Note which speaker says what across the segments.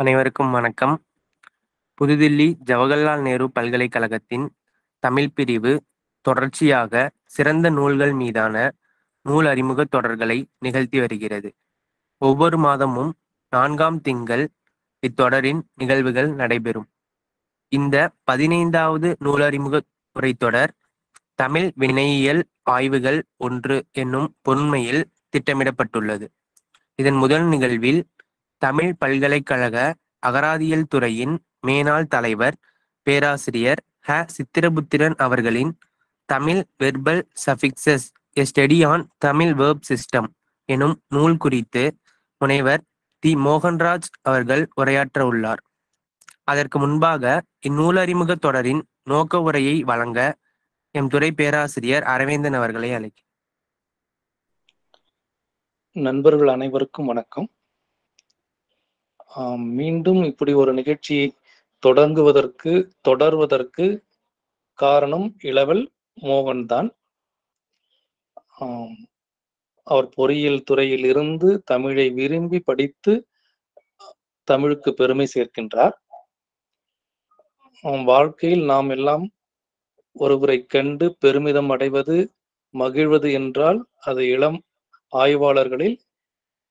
Speaker 1: அனைவருக்கும் வணக்கம். புதுதில்லி ஜவஹர்லால் நேரு பல்கலைக்கழகத்தின் தமிழ் பிரிவு தொடர்ச்சியாக சிறந்த நூல்கள் மீதான நூல் அறிமுகத் தொடர்களை நிகழ்த்தி வருகிறது. ஒவ்வொரு மாதமும் நான்காம் திங்கள் இத்தொடரின் நிகழ்வுகள் நடைபெறும். இந்த பதினைந்தாவது நூலறிமுக உரைத்தொடர் தமிழ் வினையியல் ஆய்வுகள் ஒன்று என்னும் பொருண்மையில் திட்டமிடப்பட்டுள்ளது. இதன் முதல் நிகழ்வில் தமிழ் பல்கலைக்கழக அகராதியியல் துறையின் மேனாள் தலைவர் பேராசிரியர் ஹ. சித்திரபுத்திரன் அவர்களின் Tamil verbal suffixes a study on Tamil verb system எனும் நூல் குறித்து முனைவர் தி. மோகன்ராஜ் அவர்கள் உரையாற்ற உள்ளார். அதற்கு முன்பாக இந்நூலறிமுக தொடரின் நோக்க உரையை வழங்க எம் துறை பேராசிரியர் அரவிந்தன் அவர்களை அழைக்கிறேன்.
Speaker 2: நண்பர்கள் அனைவருக்கும் வணக்கம். ஆம், மீண்டும் இப்படி ஒரு நிகழ்ச்சியை தொடங்குவதற்கு தொடர்வதற்கு காரணம் இளவல் மோகன்தான். தான் அவர் பொறியியல் துறையில் இருந்து தமிழை விரும்பி படித்து தமிழுக்கு பெருமை சேர்க்கின்றார். வாழ்க்கையில் நாம் எல்லாம் ஒருவரை கண்டு பெருமிதம் அடைவது மகிழ்வது என்றால் அது இளம் ஆய்வாளர்களில்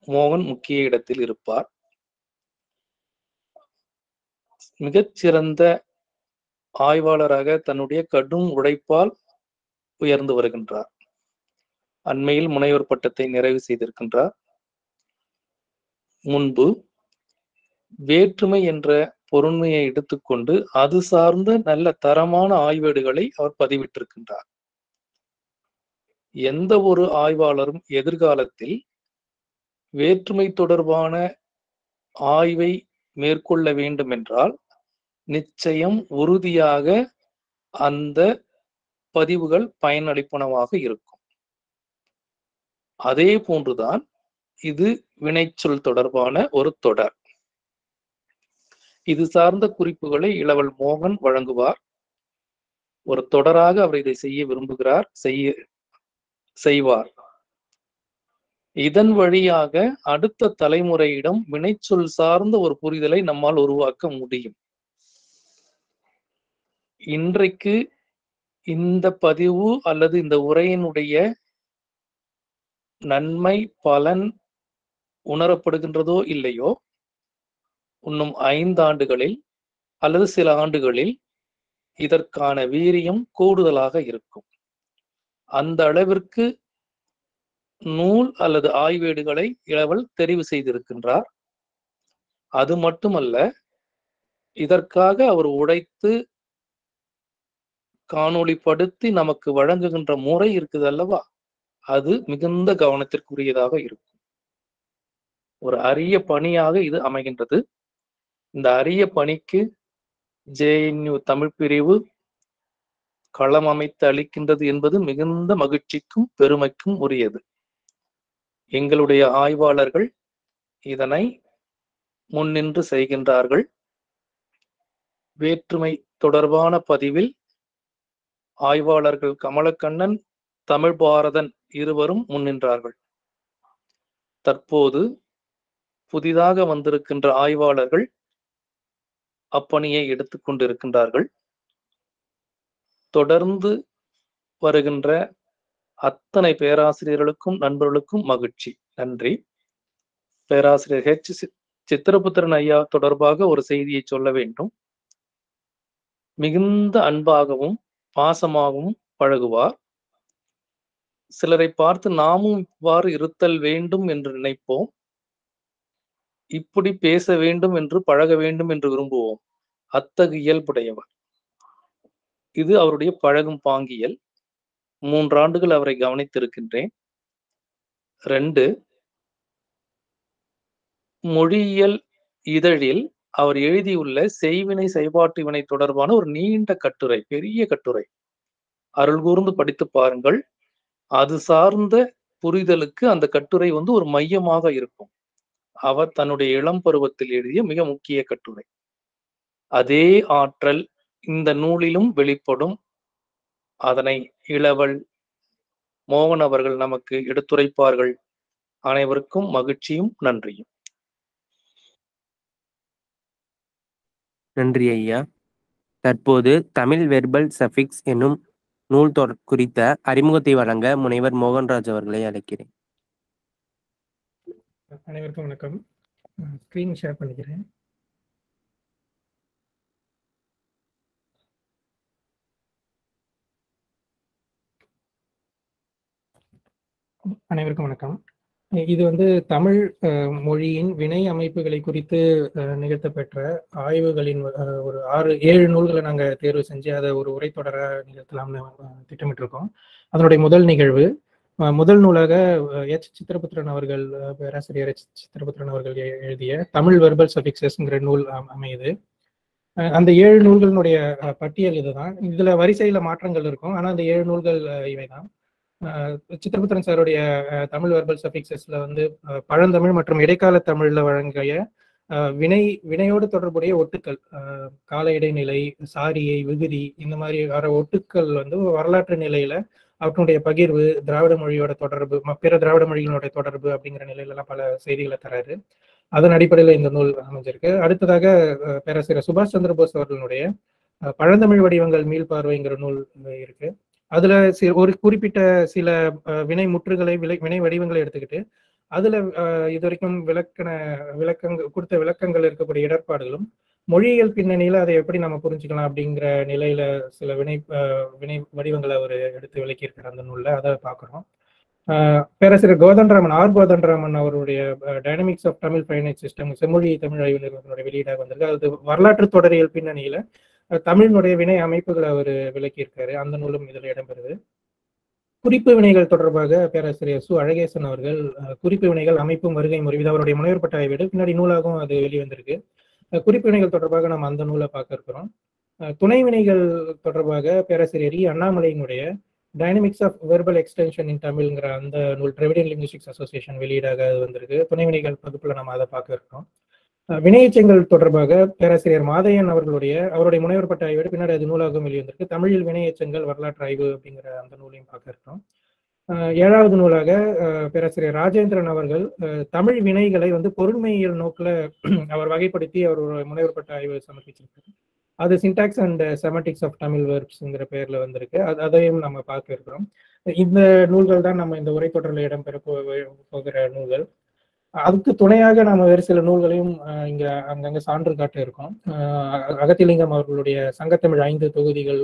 Speaker 2: மோகன் முக்கிய இடத்தில் இருப்பார். மிகச்சிறந்த ஆய்வாளராக தன்னுடைய கடும் உழைப்பால் உயர்ந்து வருகின்றார். அண்மையில் முனைவர் பட்டத்தை நிறைவு செய்திருக்கின்றார். முன்பு வேற்றுமை என்ற பொருண்மையை எடுத்துக்கொண்டு அது சார்ந்த நல்ல தரமான ஆய்வேடுகளை அவர் பதிவிட்டிருக்கின்றார். எந்த ஒரு ஆய்வாளரும் எதிர்காலத்தில் வேற்றுமை தொடர்பான ஆய்வை மேற்கொள்ள வேண்டும் என்றால் நிச்சயம் உறுதியாக அந்த பதிவுகள் பயனளிப்பனவாக இருக்கும். அதே போன்றுதான் இது வினைச்சொல் தொடர்பான ஒரு தொடர். இது சார்ந்த குறிப்புகளை இளவல் மோகன் வழங்குவார். ஒரு தொடராக அவர் இதை செய்ய விரும்புகிறார் செய்ய செய்வார். இதன் வழியாக அடுத்த தலைமுறையிடம் வினைச்சொல் சார்ந்த ஒரு புரிதலை நம்மால் உருவாக்க முடியும். இன்றைக்கு இந்த பதிவு அல்லது இந்த உரையினுடைய நன்மை பலன் உணரப்படுகின்றதோ இல்லையோ இன்னும் ஐந்து ஆண்டுகளில் அல்லது சில ஆண்டுகளில் இதற்கான வீரியம் கூடுதலாக இருக்கும். அந்த அளவிற்கு நூல் அல்லது ஆய்வேடுகளை இளவல் தெரிவு செய்திருக்கின்றார். அது மட்டுமல்ல இதற்காக அவர் உழைத்து காணொளிப்படுத்தி நமக்கு வழங்குகின்ற முறை இருக்குது அல்லவா அது மிகுந்த கவனத்திற்குரியதாக இருக்கும். ஒரு அரிய பணியாக இது அமைகின்றது. இந்த அரிய பணிக்கு ஜேஎன்யூ தமிழ் பிரிவு களம் அமைத்து அளிக்கின்றது என்பது மிகுந்த மகிழ்ச்சிக்கும் பெருமைக்கும் உரியது. எங்களுடைய ஆய்வாளர்கள் இதனை முன்னின்று செய்கின்றார்கள். வேற்றுமை தொடர்பான பதிவில் ஆய்வாளர்கள் கமலக்கண்ணன், தமிழ் பாரதன் இருவரும் முன்னின்றார்கள். தற்போது புதிதாக வந்திருக்கின்ற ஆய்வாளர்கள் அப்பணியை எடுத்துக் கொண்டிருக்கின்றார்கள். தொடர்ந்து வருகின்ற அத்தனை பேராசிரியர்களுக்கும் நண்பர்களுக்கும் மகிழ்ச்சி. நன்றி. பேராசிரியர் ஹெச். சித்திரபுத்திரன் ஐயா தொடர்பாக ஒரு செய்தியை சொல்ல வேண்டும். மிகுந்த அன்பாகவும் பாசமாகவும் பழகுவார். சிலரை பார்த்து நாமும் இவ்வாறு இருத்தல் வேண்டும் என்று நினைப்போம். இப்படி பேச வேண்டும் என்று பழக வேண்டும் என்று விரும்புவோம். அத்தகு இயல்புடையவர். இது அவருடைய பழகும் பாங்கியல். மூன்றாண்டுகள் அவரை கவனித்திருக்கின்றேன். ரெண்டு மொழியியல் இதழில் அவர் எழுதியுள்ள செய்வினை செய்பாட்டு வினை தொடர்பான ஒரு நீண்ட கட்டுரை பெரிய கட்டுரை. அருள் கூர்ந்து படித்து பாருங்கள். அது சார்ந்த புரிதலுக்கு அந்த கட்டுரை வந்து ஒரு மையமாக இருக்கும். அவர் தன்னுடைய இளம் பருவத்தில் எழுதிய மிக முக்கிய கட்டுரை. அதே ஆற்றல் இந்த நூலிலும் வெளிப்படும். அதனை இளவல் மோகன் அவர்கள் நமக்கு எடுத்துரைப்பார்கள். அனைவருக்கும் மகிழ்ச்சியும் நன்றியும்.
Speaker 1: நன்றி ஐயா. தற்போது தமிழ் வெர்பல் சஃபிக்ஸ் என்னும் நூல் தொடர் குறித்த அறிமுகத்தை வழங்க முனைவர் மோகன்ராஜ் அவர்களை அழைக்கிறேன்.
Speaker 3: அனைவருக்கும் வணக்கம். ஸ்க்ரீன் ஷேர் பண்ணிக்கிறேன். அனைவருக்கும் வணக்கம். இது வந்து தமிழ் மொழியின் வினை அமைப்புகளை குறித்து அஹ், நிகழ்த்தப்பெற்ற ஆய்வுகளின் ஒரு ஆறு ஏழு நூல்களை நாங்கள் தேர்வு செஞ்சு அதை ஒரு உரைத்தொடர நிகழ்த்தலாம்னு திட்டமிட்டிருக்கோம். அதனுடைய முதல் நிகழ்வு முதல் நூலாக எச். சித்திரபுத்திரன் அவர்கள் பேராசிரியர் எச். சித்திரபுத்திரன் அவர்கள் எழுதிய தமிழ் வெர்பல் சபிக்சஸ்ங்கிற நூல் அமையுது. அந்த ஏழு நூல்களினுடைய பட்டியல் இதுதான். இதுல வரிசையில மாற்றங்கள் இருக்கும். ஆனா அந்த ஏழு நூல்கள் இவை இவைதான். சித்திரபுத்திரன் சாருடைய தமிழ் வெர்பல் சஃபிக்சஸ்ல வந்து பழந்தமிழ் மற்றும் இடைக்கால தமிழ்ல வழங்கிய வினை வினையோடு தொடர்புடைய ஒட்டுக்கள் கால இடைநிலை சாரியை விகுதி இந்த மாதிரி வர ஒட்டுக்கள் வந்து வரலாற்று நிலையில அவற்றுடைய பகிர்வு திராவிட மொழியோட தொடர்பு பிற திராவிட மொழிகளோட தொடர்பு அப்படிங்கிற நிலையில எல்லாம் பல செய்திகளை தராரு. அதன் அடிப்படையில இந்த நூல் அமைஞ்சிருக்கு. அடுத்ததாக பேராசிரியர் சுபாஷ் சந்திர போஸ் அவர்களுடைய பழந்தமிழ் வடிவங்கள் மீள்பார்வைங்கிற நூல் இருக்கு. அதுல ஒரு குறிப்பிட்ட சில வினை முற்றுகளை விலை வினை வடிவங்களை எடுத்துக்கிட்டு அதுல இது வரைக்கும் விளக்கண விளக்கங்கள் கொடுத்த விளக்கங்கள் இருக்கக்கூடிய இடர்பாடுகளும் மொழியியல் பின்னணியில அதை எப்படி நம்ம புரிஞ்சுக்கலாம் அப்படிங்கிற நிலையில சில வினை வினை வடிவங்களை அவர் எடுத்து விளக்கியிருக்கார் அந்த நூல்ல. அதை பார்க்குறோம். பேராசிரியர் கோதண்டராமன் ஆர். கோதண்டராமன் அவருடைய dynamics of Tamil finite system செம்மொழி தமிழ் ஆய்வு நிறுவனத்தினுடைய வெளியீடாக வந்திருக்கு. அது வரலாற்று தொடரியல் பின்னணியில தமிழினுடைய வினை அமைப்புகளை அவர் விளக்கியிருக்காரு. அந்த நூலும் இதில் இடம்பெறுது. குறிப்பு வினைகள் தொடர்பாக பேராசிரியர் சு. அழகேசன் அவர்கள் குறிப்பு வினைகள் அமைப்பும் வருகை முறை இது அவருடைய முனைவர் பட்ட வீடு. பின்னாடி நூலாகவும் அது வெளிவந்திருக்கு. குறிப்பு வினைகள் தொடர்பாக நம்ம அந்த நூலை பார்க்க இருக்கிறோம். துணை வினைகள் தொடர்பாக பேராசிரியர் இ. அண்ணாமலையினுடைய dynamics of verbal extension in தமிழ்ங்கிற அந்த நூல் டிரெவிடியன் லிங்குஸ்டிக்ஸ் அசோசியேஷன் வெளியீடாக அது வந்திருக்கு. துணை வினைகள் வகுப்புல நம்ம அதை பார்க்க இருக்கோம் வினையச்சங்கள் தொடர்பாக பேராசிரியர் மாதையன் அவர்களுடைய அவருடைய முனைவர் பட்ட ஆய்வோடு பின்னாடி அது நூலாகவும் வெளிவந்திருக்கு. தமிழில் வினையச்சங்கள் வரலாற்று ஆய்வு அப்படிங்கிற அந்த நூலையும் பார்க்க இருக்கோம் ஏழாவது நூலாக பேராசிரியர் ராஜேந்திரன் அவர்கள் தமிழ் வினைகளை வந்து பொருண்மையியல் நோக்கில் அவர் வகைப்படுத்தி அவர் ஒரு முனைவர் பட்ட ஆய்வு சமர்ப்பிச்சிருக்காரு. அது syntax and semantics of Tamil வேர்ப்ஸ்ங்கிற பேர்ல வந்திருக்கு. அது அதையும் நம்ம பார்க்க இருக்கிறோம். இந்த நூல்கள் தான் நம்ம இந்த உரைத்தொடரில் இடம்பெற போகிற நூல்கள். அதுக்கு துணையாக நாம வேறு சில நூல்களையும் இங்க அங்கங்க சான்று காட்ட இருக்கோம். அகத்திலிங்கம் அவர்களுடைய சங்கத்தமிழ் ஐந்து தொகுதிகள்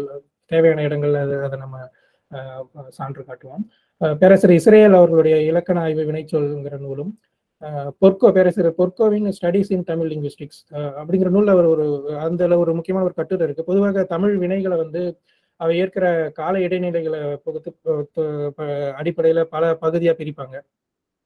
Speaker 3: தேவையான இடங்கள்ல அதை அதை நம்ம சான்று காட்டுவோம். பேரரசர் இஸ்ரேல் அவர்களுடைய இலக்கண ஆய்வு வினைச்சொல்ங்கிற நூலும் பொற்கோ பேரரசர் பொற்கோவின் ஸ்டடிஸ் இன் தமிழ் லிங்குஸ்டிக்ஸ் அப்படிங்கிற நூல்ல அவர் ஒரு அந்த ஒரு முக்கியமான ஒரு கட்டுரை இருக்கு. பொதுவாக தமிழ் வினைகளை வந்து அவை ஏற்கிற கால இடைநிலைகளை புகுத்து அடிப்படையில் அடிப்படையில பல பகுதியா பிரிப்பாங்க.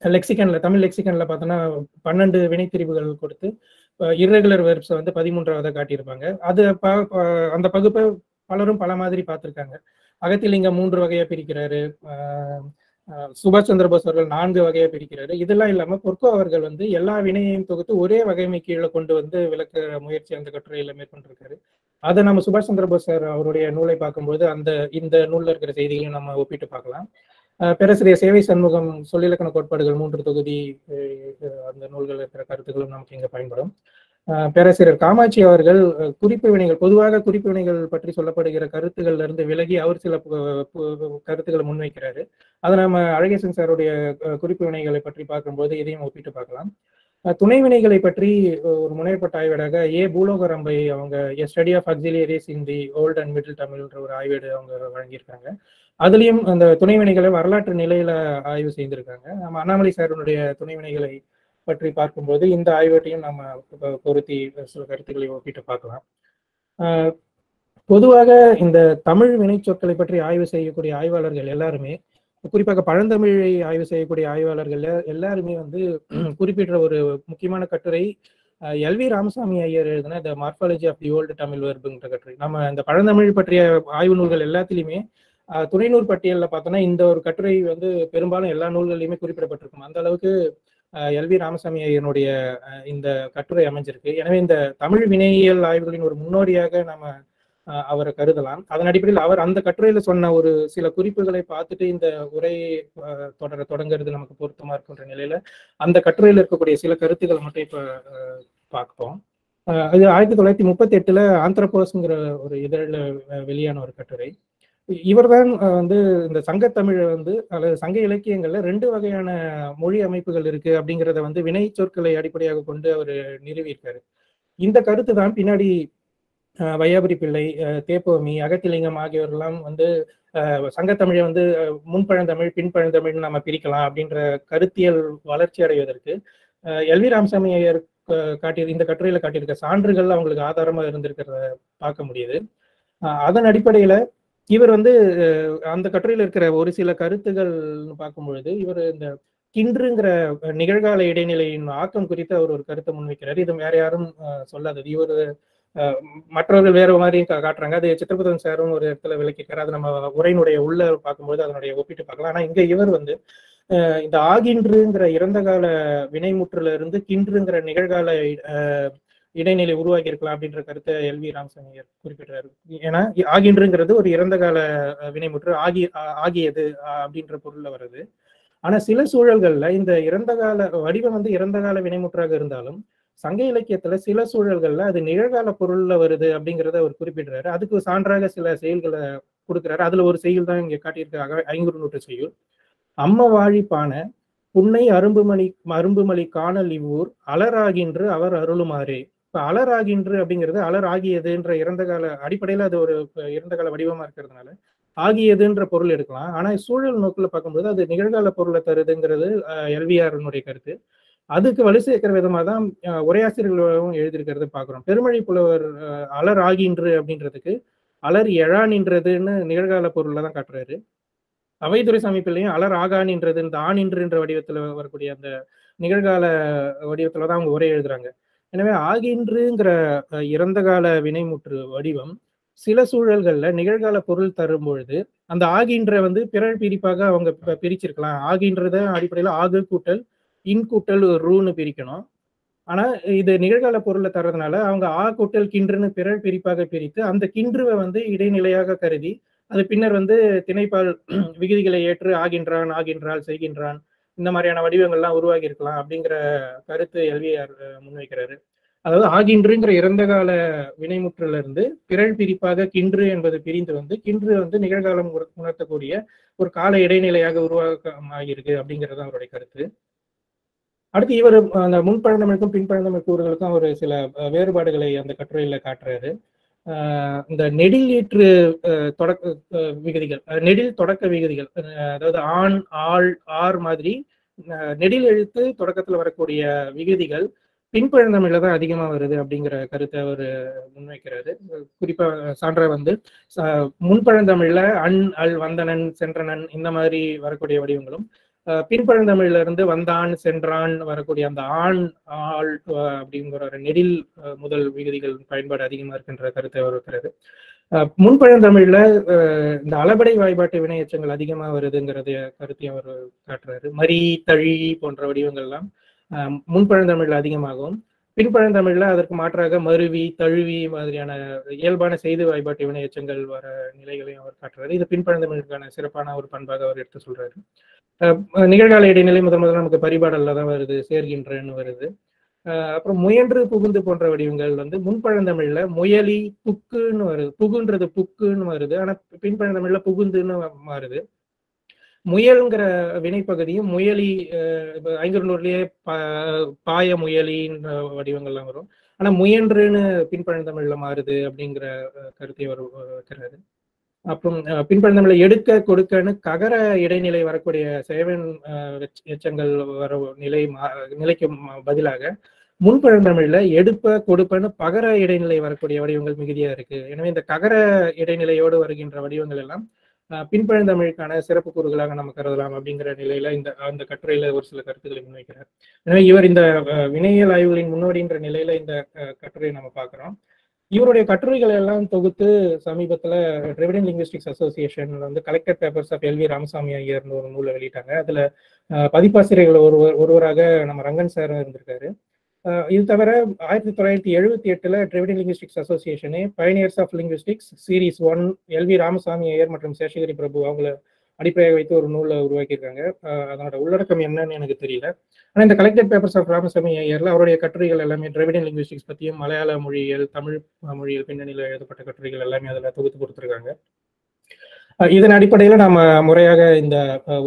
Speaker 3: லெக்சிகனில் தமிழ் லெக்சிகனில் பார்த்தோன்னா பன்னெண்டு வினைத்திரிவுகள் கொடுத்து இர்ரெகுலர் வெர்ப்ஸை வந்து பதிமூன்றாவதை காட்டியிருப்பாங்க. அது ப- அந்த பகுப்பை பலரும் பல மாதிரி பார்த்திருக்காங்க. அகத்திலிங்கம் மூன்று வகையா பிரிக்கிறாரு. அஹ் சுபாஷ் சந்திர போஸ் அவர்கள் நான்கு வகையா பிரிக்கிறாரு. இதெல்லாம் இல்லாம பொற்கோ அவர்கள் வந்து எல்லா வினையையும் தொகுத்து ஒரே வகைமை கீழே கொண்டு வந்து விளக்க முயற்சி அந்த கட்டுரையில மேற்கொண்டிருக்காரு. அதை நம்ம சுபாஷ் சந்திர போஸ் சார் அவருடைய நூலை பார்க்கும்போது அந்த இந்த நூல்ல இருக்கிற செய்திகளையும் நம்ம ஒப்பிட்டு பார்க்கலாம். பேரசிரியர் சேவை சண்முகம் சொல்லிலக்கண கோட்பாடுகள் மூன்று தொகுதி அந்த நூல்கள் இருக்கிற கருத்துக்களும் நமக்கு இங்கே பயன்படும். அஹ் பேராசிரியர் காமாட்சி அவர்கள் குறிப்பு வினைகள் பொதுவாக குறிப்பு வினைகள் பற்றி சொல்லப்படுகிற கருத்துக்கள்ல இருந்து விலகி அவர் சில பு- கருத்துக்களை முன்வைக்கிறாரு. அதை நம்ம அழகேசன் சாருடைய குறிப்பு வினைகளை பற்றி பார்க்கும்போது இதையும் ஒப்பிட்டு பார்க்கலாம். துணைவினைகளை பற்றி ஒரு முனைப்பட்ட ஆய்வேடாக ஏ. பூலோகரம்பை அவங்க a study of auxiliaries in the old and middle தமிழ்ன்ற ஒரு ஆய்வேடு அவங்க வழங்கியிருக்காங்க. அதுலயும் அந்த துணைவினைகளை வரலாற்று நிலையில ஆய்வு செய்திருக்காங்க. நம்ம அண்ணாமலை சாருடைய துணைவினைகளை பற்றி பார்க்கும்போது இந்த ஆய்வேட்டையும் நம்ம பொருத்தி சில கருத்துக்களை ஒப்பிட்டு பார்க்கலாம். பொதுவாக இந்த தமிழ் வினைச்சொற்களை பற்றி ஆய்வு செய்யக்கூடிய ஆய்வாளர்கள் எல்லாருமே குறிப்பாக பழந்தமிழை ஆய்வு செய்யக்கூடிய ஆய்வாளர்கள் எல்லாருமே வந்து குறிப்பிட்ட ஒரு முக்கியமான கட்டுரை எல் வி ராமசாமி ஐயர் எழுதின the morphology of the old Tamil வெர்புங்கிற கட்டுரை. நம்ம இந்த பழந்தமிழ் பற்றிய ஆய்வு நூல்கள் எல்லாத்திலையுமே துணை நூல் பட்டியலில் பார்த்தோன்னா இந்த ஒரு கட்டுரை வந்து பெரும்பாலும் எல்லா நூல்கள்லையுமே குறிப்பிடப்பட்டிருக்கும். அந்த அளவுக்கு எல் வி ராமசாமி ஐயனுடைய இந்த கட்டுரை அமைஞ்சிருக்கு. எனவே இந்த தமிழ் வினையியல் ஆய்வுகளின் ஒரு முன்னோடியாக நம்ம அவரை கருதலாம். அதன் அடிப்படையில் அவர் அந்த கட்டுரையில சொன்ன ஒரு சில குறிப்புகளை பார்த்துட்டு இந்த உரை தொடர தொடங்குறது நமக்கு பொருத்தமா இருக்குன்ற நிலையில அந்த கட்டுரையில இருக்கக்கூடிய சில கருத்துக்களை மட்டும் இப்ப பார்ப்போம். அது ஆயிரத்தி தொள்ளாயிரத்தி முப்பத்தி எட்டுல ஆந்திரபோஸ்ங்கிற ஒரு இதழில் வெளியான ஒரு கட்டுரை. இவர்தான் வந்து இந்த சங்கத்தமிழை வந்து அல்லது சங்க இலக்கியங்கள்ல ரெண்டு வகையான மொழி அமைப்புகள் இருக்கு அப்படிங்கிறத வந்து வினை சொற்களை அடிப்படையாக கொண்டு அவர் நிறுவியிருக்காரு. இந்த கருத்து தான் பின்னாடி வையாபுரி பிள்ளை அஹ், தேப்போமி அகத்திலிங்கம் ஆகியோரெல்லாம் வந்து சங்கத்தமிழை வந்து முன்பழந்தமிழ் பின்பழந்தமிழ் நம்ம பிரிக்கலாம் அப்படின்ற கருத்தியல் வளர்ச்சி அடைவதற்கு அஹ், எல் வி ராமசாமி ஐயர் அஹ், காட்டி இந்த கட்டுரையில காட்டியிருக்க சான்றுகள் அவங்களுக்கு ஆதாரமா இருந்திருக்கிறத பார்க்க முடியுது. அதன் அடிப்படையில இவர் வந்து அஹ், அந்த கட்டுரையில் இருக்கிற ஒரு சில கருத்துகள்னு பார்க்கும் பொழுது இவர் இந்த கின்றுங்கிற நிகழ்கால இடைநிலையின் ஆக்கம் குறித்து அவர் ஒரு கருத்தை முன்வைக்கிறார். இது வேற யாரும் சொல்லாதது. இவர் மற்றவர்கள் வேற மாதிரியும் காட்டுறாங்க. அது சித்திரபுதன் சாரும் ஒரு இடத்துல விளக்கியிருக்காரு. அது நம்ம உரையினுடைய உள்ள பார்க்கும்போது அதனுடைய ஒப்பிட்டு பார்க்கலாம். ஆனா இங்க இவர் வந்து இந்த ஆகின்றுங்கிற இறந்த கால வினைமுற்றுல இருந்து கின்றுங்கிற நிகழ்கால இடைநிலை உருவாகி இருக்கலாம் அப்படின்ற கருத்தை எல் வி ராமசாமி குறிப்பிடுறாரு. ஏன்னா ஆகின்றுங்கிறது ஒரு இறந்த கால வினைமுற்று ஆகி ஆகியது அஹ், அப்படின்ற பொருள்ல வருது. ஆனா சில சூழல்கள்ல இந்த இறந்த கால வடிவம் வந்து இறந்த கால வினைமுற்றாக இருந்தாலும் சங்க இலக்கியத்துல சில சூழல்கள்ல அது நிகழ்கால பொருள்ல வருது அப்படிங்கிறத அவர் குறிப்பிடுறாரு. அதுக்கு சான்றாக சில செயல்களை கொடுக்குறாரு. அதுல ஒரு செயல் தான் இங்க காட்டியிருக்காங்க ஐங்குறு நூற்று செய்யுள். அம்ம வாழிப்பான புன்னை அரும்புமணி அரும்புமணி காணல் இவ்வூர் அலராகின்று அவர் அருளுமாறே. இப்ப அலராகின்று அப்படிங்கிறது அலர் ஆகியதுன்ற இறந்த கால அடிப்படையில அது ஒரு இறந்த கால வடிவமா இருக்கிறதுனால ஆகியதுன்ற பொருள் எடுக்கலாம். ஆனா சூழல் நோக்கில் பார்க்கும்போது அது நிகழ்கால பொருளை தருதுங்கிறது எல்விஆர்னுடைய கருத்து. அதுக்கு வலு சேர்க்கிற விதமா தான் உரையாசிரியர்களும் எழுதியிருக்கிறத பாக்குறோம் பெருமழை புலவர் அலர் ஆகின்று அப்படின்றதுக்கு அலர் எழானின்றதுன்னு நிகழ்கால பொருளில் தான் காட்டுறாரு. அவைதுரைசாமி பிள்ளையும் அலர் ஆகானின்றது இந்த ஆணின்றுன்ற வடிவத்தில் வரக்கூடிய அந்த நிகழ்கால வடிவத்துல தான் அவங்க உரை எழுதுறாங்க. எனவே ஆகின்றுங்கிற இறந்த கால வினைமுற்று வடிவம் சில சூழல்களில் நிகழ்கால பொருள் தரும் பொழுது அந்த ஆகின்ற வந்து பிறழ் பிரிப்பாக அவங்க பிரிச்சிருக்கலாம். ஆகின்றத அடிப்படையில் ஆகு கூட்டல் இன் கூட்டல் ரூன்னு பிரிக்கணும். ஆனா இது நிகழ்கால பொருளை தர்றதுனால அவங்க ஆ கூட்டல் கின்றுன்னு பிறழ் பிரிப்பாக பிரித்து அந்த கின்றுவை வந்து இடைநிலையாக கருதி அது பின்னர் வந்து திணைப்பால் விகுதிகளை ஏற்று ஆகின்றான் ஆகின்றாள் செய்கின்றான் இந்த மாதிரியான வடிவங்கள்லாம் உருவாகி இருக்கலாம் அப்படிங்கிற கருத்து எல்விஆர் முன்வைக்கிறாரு. அதாவது ஆகின்றுங்கிற இறந்த கால வினைமுற்றுல இருந்து பிறழ் பிரிப்பாக கின்று என்பது பிரிந்து வந்து கின்று வந்து நிகழ்காலம் உணர்- உணர்த்தக்கூடிய ஒரு கால இடைநிலையாக உருவாக்கமாகியிருக்கு அப்படிங்கிறது அவருடைய கருத்து. அடுத்து இவர் அந்த முன்பழந்தமிழுக்கும் பின்பழந்தமிழ் கூறுகளுக்கும் ஒரு சில வேறுபாடுகளை அந்த கட்டுரையில காட்டுறாரு. இந்த நெடில் ஈற்று தொடக்க விகுதிகள் நெடில் தொடக்க விகுதிகள் அதாவது ஆண் ஆள் ஆர் மாதிரி அஹ், நெடில் எழுத்து தொடக்கத்துல வரக்கூடிய விகுதிகள் பின்பழந்தமிழ்ல தான் அதிகமா வருது அப்படிங்கிற கருத்தை அவர் முன்வைக்கிறாரு. குறிப்பா சான்றா வந்து முன்பழந்தமிழ்ல அன் அல் வந்தனன் சென்றனன் இந்த மாதிரி வரக்கூடிய வடிவங்களும் அஹ் பின்பழந்தமிழ்ல இருந்து வந்தான் சென்றான் வரக்கூடிய அந்த ஆண் ஆள் அப்படிங்கிற ஒரு நெடில் அஹ் முதல் விகுதிகள் பயன்பாடு அதிகமா இருக்கின்ற கருத்தை வருகிறது வைக்கிறாரு முன்பழந்தமிழ்ல அஹ் இந்த அளபடை வாய்பாட்டு வினையச்சங்கள் அதிகமா வருதுங்கிறத கருத்தையும் அவர் காட்டுறாரு. மரி தழி போன்ற வடிவங்கள்லாம் அஹ் முன்பழந்தமிழ்ல அதிகமாகும். பின்பழந்தமிழ்ல அதற்கு மாற்றாக மருவி தழுவி மாதிரியான இயல்பான செய்தி வாய்பாட்டு வினையச்சங்கள் வர நிலைகளையும் அவர் காட்டுறாரு. இது பின்பழந்தமிழுக்கான சிறப்பான ஒரு பண்பாக அவர் எடுத்து சொல்றாரு. நிகழ்கால இடைநிலை முதல் முதல்ல நமக்கு பரிபாடல்ல தான் வருது சேர்கின்றன்னு வருது. அப்புறம் முயன்று புகுந்து போன்ற வடிவங்கள் வந்து முன்பழந்தமிழ்ல முயலி புக்குன்னு வருது. புகுன்றது புக்குன்னு வருது. ஆனா பின்பழந்தமிழ்ல புகுந்துன்னு மாறுது முயல்ங்கிற வினைப்பகுதியும் முயலி ஐங்குறுநூறுலயே பா- பாய முயலின்ற வடிவங்கள்லாம் வரும். ஆனா முயன்றுன்னு பின்பழந்தமிழ்ல மாறுது அப்படிங்கிற கருத்தை அவர் வைக்கிறாரு. அப்புறம் பின்பழந்தமிழ்ல எடுக்க கொடுக்கன்னு ககர இடைநிலை வரக்கூடிய சேவன் எச்சங்கள் வர நிலை மா- நிலைக்கு பதிலாக முன்பழந்தமிழ்ல எடுப்ப கொடுப்பன்னு பகர இடைநிலை வரக்கூடிய வடிவங்கள் மிகுதியா இருக்கு. எனவே இந்த ககர இடைநிலையோடு வருகின்ற வடிவங்கள் எல்லாம் பின்பழந்தமிழுக்கான சிறப்பு கூறுகளாக நம்ம கருதலாம் அப்படிங்கிற நிலையில இந்த அந்த கட்டுரையில ஒரு சில கருத்துக்களை முன்வைக்கிறார். எனவே இவர் இந்த வினையியல் ஆய்வுகளின் முன்னோடின்ற நிலையில இந்த கட்டுரையை நம்ம பார்க்கிறோம். இவருடைய கட்டுரைகள் எல்லாம் தொகுத்து சமீபத்துல டிரிவிடன் லிங்குவிஸ்டிக்ஸ் அசோசியேஷன்ல வந்து collected papers of L V Ramasamy ஐயர்னு ஒரு நூலை வெளியிட்டாங்க. அதுல அஹ், பதிப்பாசிரியர்கள் ஒருவர் ஒருவராக நம்ம ரங்கன் சார் இருந்திருக்காரு. இது தவிர ஆயிரத்தி தொள்ளாயிரத்தி எழுபத்தி எட்டுல Dravidian linguistics அசோசியேஷனே pioneers of linguistics series one L V Ramaswami Iyer மற்றும் சேஷகிரி பிரபு அவங்கள அடிப்படையாக வைத்து ஒரு நூலை உருவாக்கியிருக்காங்க. அதனோட உள்ளடக்கம் என்னன்னு எனக்கு தெரியல. ஆனால் இந்த கலெக்டட் பேப்பர்ஸ் ஆஃப் ராமசாமி ஐயர்ல அவருடைய கட்டுரைகள் எல்லாமே டிரைவிடன் லிங்குவிஸ்டிக்ஸ் பற்றியும் மலையாள மொழியியல் தமிழ் மொழியியல் பின்னணியில் எழுதப்பட்ட கட்டுரைகள் எல்லாமே அதில் தொகுத்து கொடுத்துருக்காங்க. இதன் அடிப்படையில் நாம முறையாக இந்த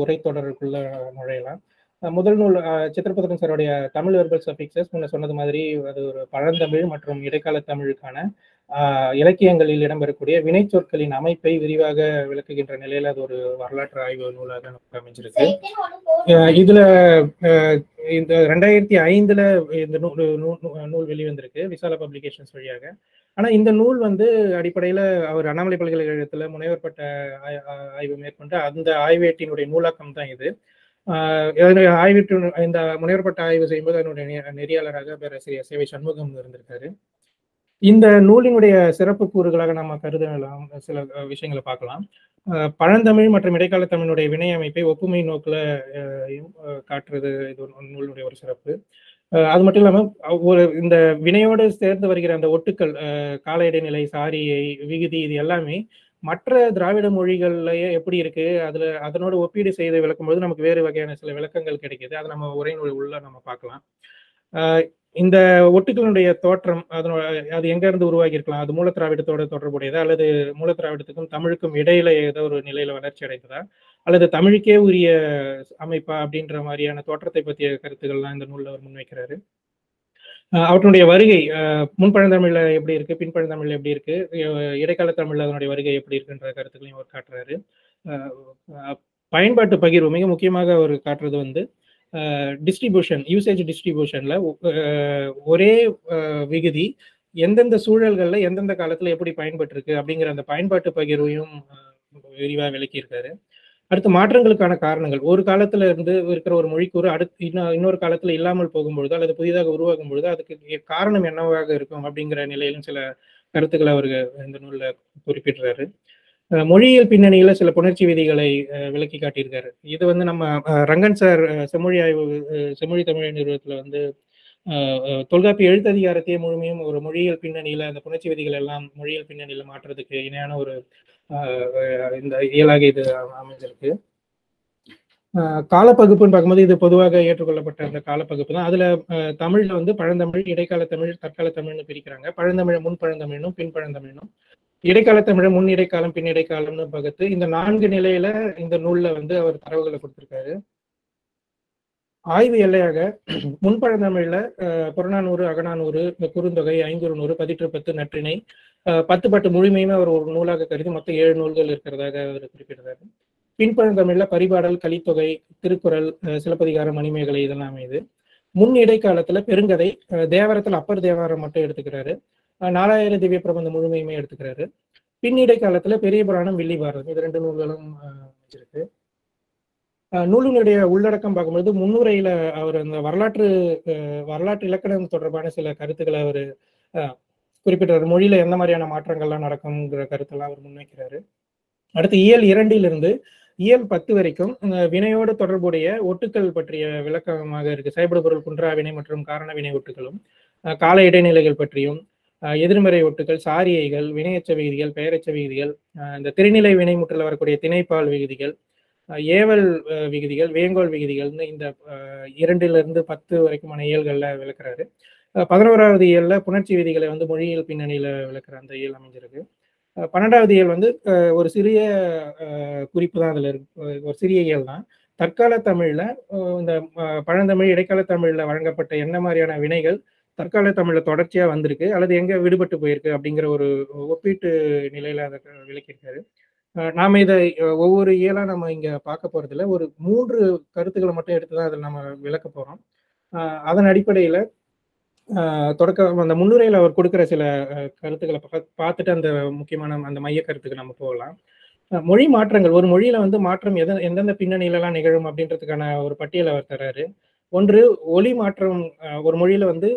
Speaker 3: உரை தொடருக்குள்ள நுழையலாம். முதல் நூல் அஹ், சித்திரபுத்திரன் சாருடைய தமிழ் வெர்பல் சஃபிக்சஸ். முன்ன சொன்னது மாதிரி அது ஒரு பழந்தமிழ் மற்றும் இடைக்கால தமிழுக்கான ஆஹ், இலக்கியங்களில் இடம்பெறக்கூடிய வினை சொற்களின் அமைப்பை விரிவாக விளக்குகின்ற நிலையில அது ஒரு வரலாற்று ஆய்வு நூலாக நமக்கு அமைஞ்சிருக்கு. இதுல இந்த ரெண்டாயிரத்தி ஐந்துல இந்த நூல் நூல் வெளிவந்திருக்கு விசால பப்ளிகேஷன்ஸ் வழியாக. ஆனா இந்த நூல் வந்து அடிப்படையில அவர் அண்ணாமலை பல்கலைக்கழகத்துல முனைவர் பட்ட ஆய்வு மேற்கொண்டு அந்த ஆய்வேட்டினுடைய நூலாக்கம் தான் இது. ஆய்விட்டு இந்த முனைவர்பட்ட ஆய்வு செய்யும்போது அதனுடைய நெறியாளராக பேராசிரியர் சேவை சண்முகம் இருந்திருக்காரு. இந்த நூலினுடைய சிறப்பு கூறுகளாக நம்ம கருதலாம் சில விஷயங்களை பார்க்கலாம். பழந்தமிழ் மற்றும் இடைக்கால தமிழுடைய வினை அமைப்பை ஒப்புமை நோக்கில் காட்டுறது இது நூலினுடைய ஒரு சிறப்பு. அஹ், அது மட்டும் இல்லாமல் ஒரு இந்த வினையோடு சேர்ந்து வருகிற அந்த ஒட்டுக்கள் அஹ், கால இடைநிலை சாரியை விகுதி இது எல்லாமே மற்ற திராவிட மொழிகள்லயே எப்படி இருக்கு? அதுல அதனோட ஒப்பீடு செய்து விளக்கும்போது நமக்கு வேறு வகையான சில விளக்கங்கள் கிடைக்கிது. அதை நம்ம உரையினுடைய உள்ள நம்ம பார்க்கலாம். இந்த ஒட்டுக்களுடைய தோற்றம் அதனோட அது எங்க இருந்து உருவாகி இருக்கலாம்? அது மூல திராவிடத்தோட தொடர்புடையதா? அல்லது மூல திராவிடத்துக்கும் தமிழுக்கும் இடையில ஏதோ ஒரு நிலையில வளர்ச்சி அடைந்ததா? அல்லது தமிழுக்கே உரிய அமைப்பா? அப்படின்ற மாதிரியான தோற்றத்தை பற்றிய கருத்துக்கள்லாம் இந்த நூல்ல அவர் முன்வைக்கிறாரு. அவற்றினுடைய வருகை முன்பழந்தமிழ்ல எப்படி இருக்கு பின்பழந்தமிழ்ல எப்படி இருக்கு இடைக்கால தமிழ்ல அதனுடைய வருகை எப்படி இருக்குன்ற கருத்துக்களையும் அவர் காட்டுறாரு. பயன்பாட்டு பகிர்வு மிக முக்கியமாக அவர் காட்டுறது வந்து டிஸ்ட்ரிபியூஷன் யூசேஜ் டிஸ்ட்ரிபியூஷன்ல ஒரே விகுதி எந்தெந்த சூழல்கள்ல எந்தெந்த காலத்துல எப்படி பயன்பட்டிருக்கு அப்படிங்கிற அந்த பயன்பாட்டு பகிர்வையும் விரிவா விளக்கியிருக்காரு. அடுத்து மாற்றங்களுக்கான காரணங்கள். ஒரு காலத்துல இருந்து இருக்கிற ஒரு மொழிக்கூறு அடுத்து இன்னும் இன்னொரு காலத்துல இல்லாமல் போகும்பொழுது அல்லது புதிதாக உருவாகும் பொழுது அதுக்கு காரணம் என்னவாக இருக்கும் அப்படிங்கிற நிலையிலும் சில கருத்துக்களை அவர் இந்த நூல்ல குறிப்பிடுறாரு. மொழியியல் பின்னணியில சில புணர்ச்சி விதிகளை அஹ், விளக்கி காட்டியிருக்காரு. இது வந்து நம்ம அஹ், ரங்கன் சார் அஹ், செம்மொழி ஆய்வு செம்மொழி தமிழ் நிறுவனத்துல வந்து தொல்காப்பி அஹ், எழுத்ததிகாரத்தையே முழுமையும் ஒரு மொழியியல் பின்னணியில அந்த புணர்ச்சி விதிகள் எல்லாம் மொழியியல் பின்னணியில மாற்றுறதுக்கு இணையான ஒரு இந்த இயலாக இது அமைஞ்சிருக்கு காலப்பகுப்புன்னு பார்க்கும்போது இது பொதுவாக ஏற்றுக்கொள்ளப்பட்ட அந்த காலப்பகுப்பு தான். அதுல தமிழ்ல வந்து பழந்தமிழ் இடைக்கால தமிழ் தற்கால தமிழ்னு பிரிக்கிறாங்க. பழந்தமிழ் முன் பழந்தமிழ்னும் பின் பழந்தமிழ்னும் இடைக்கால தமிழை முன் இடைக்காலம் பின் இடைக்காலம்னு பகுத்து இந்த நான்கு நிலையில இந்த நூல்ல வந்து அவர் தரவுகளை கொடுத்திருக்காரு. ஆய்வு எல்லையாக முன்பழந்தமிழ்ல புறநானூறு அகநானூறு இந்த குறுந்தொகை ஐங்குறுநூறு நூறு பதிற்றுப்பத்து நற்றினை பத்து பட்டு முழுமையுமே அவர் ஒரு நூலாக கருதி மொத்தம் ஏழு நூல்கள் இருக்கிறதாக அவர் குறிப்பிடுறாரு. பின்பழந்தமிழ்ல பரிபாடல் கலித்தொகை திருக்குறள் சிலப்பதிகாரம் மணிமேகலை இதெல்லாம் இது. முன் இடைக்காலத்துல பெருங்கதை தேவரத்தில் அப்பர் தேவாரம் மட்டும் எடுத்துக்கிறாரு. நாலாயிர திவ்ய பிரபந்தம் முழுமையுமே எடுத்துக்கிறாரு. பின் இடைக்காலத்தில் பெரிய புராணம் வில்லி பாரதம் இது ரெண்டு நூல்களும் அமைச்சிருக்கு நூலினுடைய உள்ளடக்கம் பார்க்கும்பொழுது முன்னுரையில அவர் அந்த வரலாற்று வரலாற்று இலக்கணம் தொடர்பான சில கருத்துக்களை அவர் குறிப்பிட்டார் மொழியில எந்த மாதிரியான மாற்றங்கள்லாம் நடக்கும்ங்கிற கருத்தெல்லாம் அவர் முன்வைக்கிறாரு. அடுத்து இயல் இரண்டிலிருந்து இயல் பத்து வரைக்கும் வினையோடு தொடர்புடைய ஒட்டுக்கள் பற்றிய விளக்கமாக இருக்கு. செயல்படு பொருள் குன்றா வினை மற்றும் காரண வினை ஒட்டுகளும் கால இடைநிலைகள் பற்றியும் எதிர்மறை ஒட்டுகள் சாரியைகள் வினையச்ச விகுதிகள் பெயரச்ச விகுதிகள் இந்த திருநிலை வினைமுற்றில் வரக்கூடிய திணைப்பால் விகுதிகள் ஏவல் விகுதிகள் வேங்கோல் விகுதிகள்னு இந்த இரண்டிலிருந்து பத்து வரைக்குமான இயல்கள்ல விளக்குறாரு. பதினோராவது இயல்ல புணர்ச்சி விதிகளை வந்து மொழியியல் பின்னணியில விளக்குற அந்த இயல் அமைஞ்சிருக்கு. பன்னெண்டாவது இயல் வந்து ஒரு சிறிய குறிப்பு தான் அதுல இருக்கு. ஒரு சிறிய இயல் தான். தற்கால தமிழ்ல இந்த பழந்தமிழ் இடைக்கால தமிழ்ல வழங்கப்பட்ட என்ன மாதிரியான வினைகள் தற்கால தமிழில் தொடர்ச்சியா வந்திருக்கு அல்லது எங்கே விடுபட்டு போயிருக்கு அப்படிங்கிற ஒரு ஒப்பீட்டு நிலையில அதை விளக்கியிருக்காரு. நாம இதை ஒவ்வொரு இயலா நம்ம இங்க பார்க்க போறதுல ஒரு மூன்று கருத்துக்களை மட்டும் எடுத்து தான் அதில் நம்ம விளக்க போறோம். அதன் அடிப்படையில தொடக்க அந்த முன்னுரையில் அவர் கொடுக்குற சில கருத்துக்களை பார்த்துட்டு அந்த முக்கியமான அந்த மைய கருத்துக்கு நம்ம போகலாம். மொழி மாற்றங்கள். ஒரு மொழியில வந்து மாற்றம் எத எந்தெந்த பின்னணியிலலாம் நிகழும் அப்படின்றதுக்கான ஒரு பட்டியலை அவர் தராரு ஒன்று ஒலி மாற்றம் ஒரு மொழியில வந்து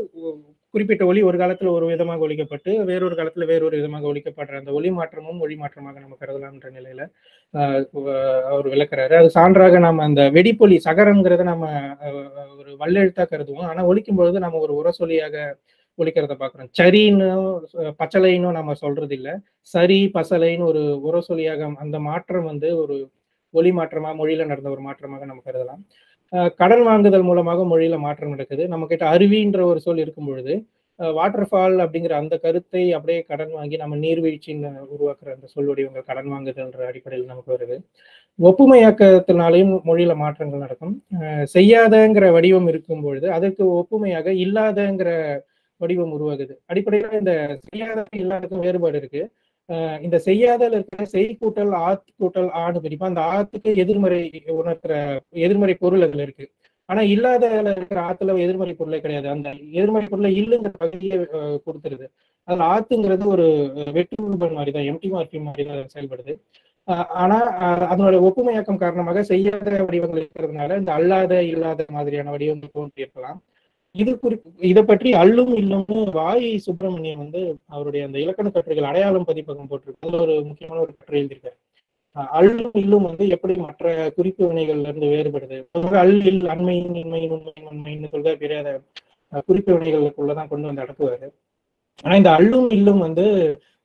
Speaker 3: குறிப்பிட்ட ஒலி ஒரு காலத்துல ஒரு விதமாக ஒழிக்கப்பட்டு வேறொரு காலத்துல வேறொரு விதமாக ஒழிக்கப்படுற அந்த ஒளி மாற்றமும் ஒளி மாற்றமாக நம்ம கருதலாம்ன்ற நிலையில அஹ், அவர் விளக்குறாரு. அது சான்றாக நாம அந்த வெடிப்பொலி சகரம்ங்கிறத நம்ம அஹ், ஒரு வல்லெழுத்தா கருதுவோம். ஆனா ஒழிக்கும் பொழுது நம்ம ஒரு உரசொலியாக ஒழிக்கிறத பாக்குறோம். சரின்னு அஹ், பச்சலைன்னு நம்ம சொல்றது இல்ல சரி பசலைன்னு ஒரு உரசொலியாக அந்த மாற்றம் வந்து ஒரு ஒலி மாற்றமா மொழியில நடந்த ஒரு மாற்றமாக நம்ம கருதலாம். கடன் வாங்குதல் மூலமாக மொழியில மாற்றம் நடக்குது. நம்ம கிட்ட அருவின்ற ஒரு சொல் இருக்கும் பொழுது வாட்டர் ஃபால் அப்படிங்கிற அந்த கருத்தை அப்படியே கடன் வாங்கி நம்ம நீர்வீழ்ச்சின்னு உருவாக்குற அந்த சொல் வடிவங்கள் கடன் வாங்குதல்ன்ற அடிப்படையில் நமக்கு வருது. ஒப்புமையாக்கத்தினாலையும் மொழியில மாற்றங்கள் நடக்கும். செய்யாதங்கிற வடிவம் இருக்கும் பொழுது அதற்கு ஒப்புமையாக இல்லாதங்கிற வடிவம் உருவாகுது. அடிப்படையில் இந்த செய்யாத இல்லாததுக்கும் வேறுபாடு இருக்கு. இந்த செய்யாதல் இருக்கிற செய் கூட்டல் கூட்டல் ஆணு பிரிப்பா அந்த ஆத்துக்கு எதிர்மறை உணர்த்துற எதிர்மறை பொருள் அதுல இருக்கு. ஆனா இல்லாதல இருக்கிற ஆத்துல எதிர்மறை பொருளே கிடையாது. அந்த எதிர்மறை பொருளை இல்லைங்கிற பகுதியை கொடுத்துருது. அதுல ஆத்துங்கிறது ஒரு வெட்டு உருவன் மாதிரி தான் எம்டி மார்பி மாதிரி தான் செயல்படுது ஆனா அதனோட ஒப்புமையாக்கம் காரணமாக செய்யாத வடிவங்கள் இருக்கிறதுனால இந்த அல்லாத இல்லாத மாதிரியான வடிவங்கள் தோன்றி இருக்கலாம் இது குறி இதை பற்றி அள்ளும் இல்லமும் வாய் சுப்பிரமணியன் வந்து அவருடைய அந்த இலக்கண கட்டுரைகள் அடையாளம் பதிப்பகம் போட்டிருக்கு ஒரு முக்கியமான ஒரு கட்டுரை எழுதியிருக்காரு. அல்லும் இல்லும் வந்து எப்படி மற்ற குறிப்பு வினைகள்ல இருந்து வேறுபடுது அல் இல் அண்மையின் இன்மையின் உண்மையின் உண்மைன்னு சொல்ற பெரிய குறிப்பு வினைகளுக்குள்ளதான் கொண்டு வந்து அடக்குவாரு. ஆனா இந்த அல்லும் இல்லும் வந்து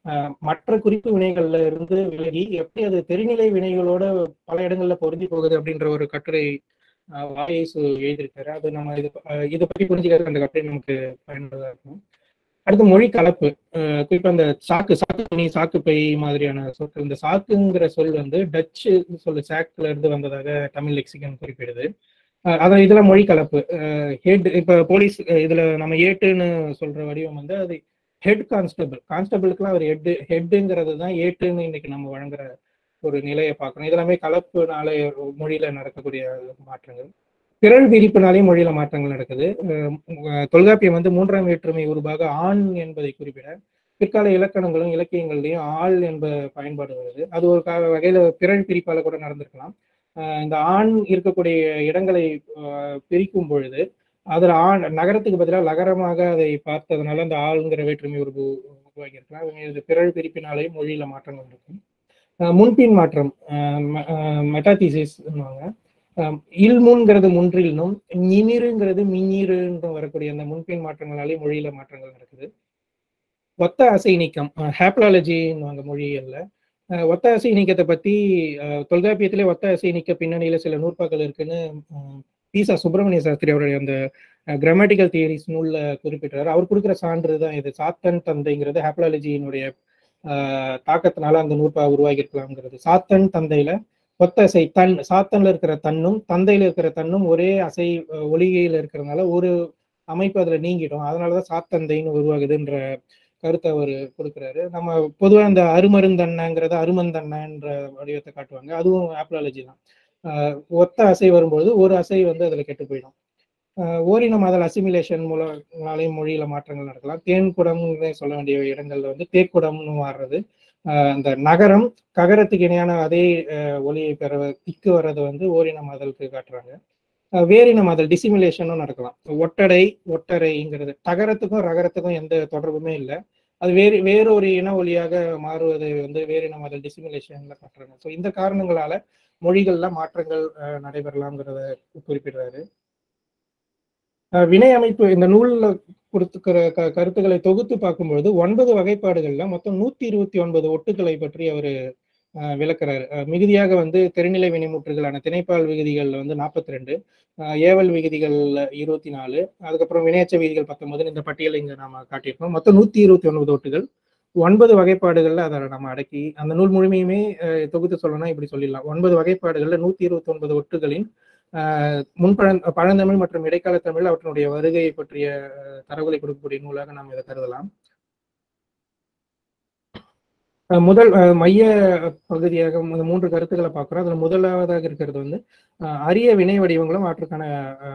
Speaker 3: அஹ், மற்ற குறிப்பு வினைகள்ல இருந்து விலகி எப்படி அது தெரிநிலை வினைகளோட பல இடங்கள்ல பொருந்தி போகுது அப்படின்ற ஒரு கட்டுரை அஹ், வாயேசு எழுதியிருக்காரு. அது நம்ம இது இதை பற்றி புரிஞ்சுக்கிறது அந்த கட்டுரை நமக்கு பயனுள்ளதா இருக்கும். அடுத்து மொழி கலப்பு. குறிப்பா இந்த சாக்கு சாக்கு துணி சாக்கு பை மாதிரியான சொற்கள். இந்த சாக்குங்கிற சொல் வந்து டச்சு சொல்லு சாக்ல இருந்து வந்ததாக தமிழ் லெக்சிகன் குறிப்பிடுது. அதான் இதுல மொழி கலப்பு. ஹெட் இப்ப போலீஸ் இதுல நம்ம ஏட்டுன்னு சொல்ற வடிவம் வந்து அது ஹெட் கான்ஸ்டபிள் கான்ஸ்டபிளுக்குலாம் அவர் ஹெட் ஹெட்டுங்கிறது தான் ஏட்டுன்னு இன்னைக்கு நம்ம வழங்குற ஒரு நிலையை பார்க்கணும். இதெல்லாமே கலப்புனால மொழியில நடக்கக்கூடிய மாற்றங்கள். பிறழ் விரிப்பினாலே மொழியில மாற்றங்கள் நடக்குது. தொல்காப்பியம் வந்து மூன்றாம் வேற்றுமை உருவாக ஆண் என்பதை குறிப்பிட பிற்கால இலக்கணங்களும் இலக்கியங்கள்லையும் ஆள் என்ப பயன்பாடு வருது. அது ஒரு வகையில பிறழ் பிரிப்பால கூட நடந்திருக்கலாம். இந்த ஆண் இருக்கக்கூடிய இடங்களை பிரிக்கும் பொழுது அதுல ஆண் நகரத்துக்கு பதிலாக நகரமாக அதை பார்த்ததுனால அந்த ஆளுங்கிற வேற்றுமை உருவு உருவாகியிருக்கலாம். இது பிறழ் பிரிப்பினாலேயும் மொழியில மாற்றங்கள் இருக்கும் முன்பின் மாற்றம் மெட்டாதிசிஸ் இல்முன்கிறது முன்றிலும் நிமிருங்கிறது மின்னிருன்னு வரக்கூடிய அந்த முன்பின் மாற்றங்களாலே மொழியில மாற்றங்கள் நடக்குது. ஒத்த அசை நீக்கம் ஹேப்லாலஜின்னு மொழியல்ல ஒத்த அசை நீக்கத்தை பத்தி தொல்காப்பியத்திலே ஒத்த அசை நீக்க பின்னணியில சில நூற்பாக்கள் இருக்குன்னு அஹ், பீசா சுப்பிரமணிய சாஸ்திரி அவருடைய அந்த கிராமட்டிக்கல் தியரிஸ் நூல்ல குறிப்பிட்டார் அவர் கொடுக்குற சான்று தான் இது. சாத்தன் தந்தைங்கிறது ஹேப்லாலஜியினுடைய தாக்கத்தினால அந்த நூற்பா உருவாகி இருக்கலாம்ங்கிறது சாத்தன் தந்தையில ஒத்த அசை தன் சாத்தன்ல இருக்கிற தன்னும் தந்தையில இருக்கிற தன்னும் ஒரே அசை ஒளிகையில இருக்கிறதுனால ஒரு அமைப்பு அதுல நீங்கிடும். அதனாலதான் சாத்தந்தைன்னு உருவாகுதுன்ற கருத்தை அவர் கொடுக்குறாரு. நம்ம பொதுவா இந்த அருமருந்தண்ணங்கிறத அருமந்தண்ணன்ற வடிவத்தை காட்டுவாங்க. அதுவும் ஆப்லாலஜி தான். ஒத்த அசை வரும்போது ஒரு அசை வந்து அதுல கெட்டு போயிடும். ஓரின மாதல் அசிமிலேஷன் மூலங்களாலேயும் மொழியில மாற்றங்கள் நடக்கலாம். தேன்குடம்னு சொல்ல வேண்டிய இடங்கள்ல வந்து தேக்குடம்னு மாறுறது. ஆஹ் அந்த நகரம் ககரத்துக்கு இணையான அதே ஆஹ் ஒலியை பெற திக்கு வர்றது வந்து ஓரின மாதலுக்கு காட்டுறாங்க. வேறின வேரின மாதல் டிசிமிலேஷனும் நடக்கலாம். ஒட்டடை ஒட்டரைங்கிறது தகரத்துக்கும் ரகரத்துக்கும் எந்த தொடர்புமே இல்லை. அது வேறு வேறொரு இன ஒலியாக மாறுவது வந்து வேறின மாதல் டிசிமிலேஷன்ல காட்டுறாங்க. ஸோ இந்த காரணங்களால மொழிகள்ல மாற்றங்கள் நடைபெறலாம்ங்கிறத குறிப்பிடுறாரு. வினை அமைப்பு இந்த நூலில் கொடுத்துக்கிற க கருத்துக்களை தொகுத்து பார்க்கும்பொழுது ஒன்பது வகைப்பாடுகள்ல மொத்தம் நூத்தி இருபத்தி ஒன்பது ஒட்டுக்களை பற்றி அவர் விளக்குறாரு. மிகுதியாக வந்து தெரிநிலை வினைமுற்றுகளான திணைப்பால் விகுதிகள்ல வந்து நாற்பத்தி ரெண்டு ஏவல் விகுதிகள்ல இருபத்தி நாலு அதுக்கப்புறம் வினையச்ச விதிகள் பத்தொன்பது இந்த பட்டியலை இங்க நாம காட்டியிருக்கோம். மொத்தம் நூத்தி இருபத்தி ஒன்பது ஒட்டுகள். ஒன்பது வகைப்பாடுகள்ல அதை நம்ம அடக்கி அந்த நூல் முழுமையுமே தொகுத்து சொல்லணும்னா இப்படி சொல்லிடலாம். ஒன்பது வகைப்பாடுகள்ல நூத்தி இருபத்தி ஒன்பது ஒட்டுகளின் முன்பழ பழந்தமிழ் மற்றும் இடைக்கால தமிழ் அவற்றினுடைய வருகையை பற்றிய தரவுகளை கொடுக்கக்கூடிய நூலாக நாம் இதை கருதலாம். முதல் மைய பகுதியாக மூன்று கருத்துக்களை பார்க்குறோம். அதுல முதலாவதாக இருக்கிறது வந்து ஆஹ் அரிய வினை வடிவங்களும் அவற்றுக்கான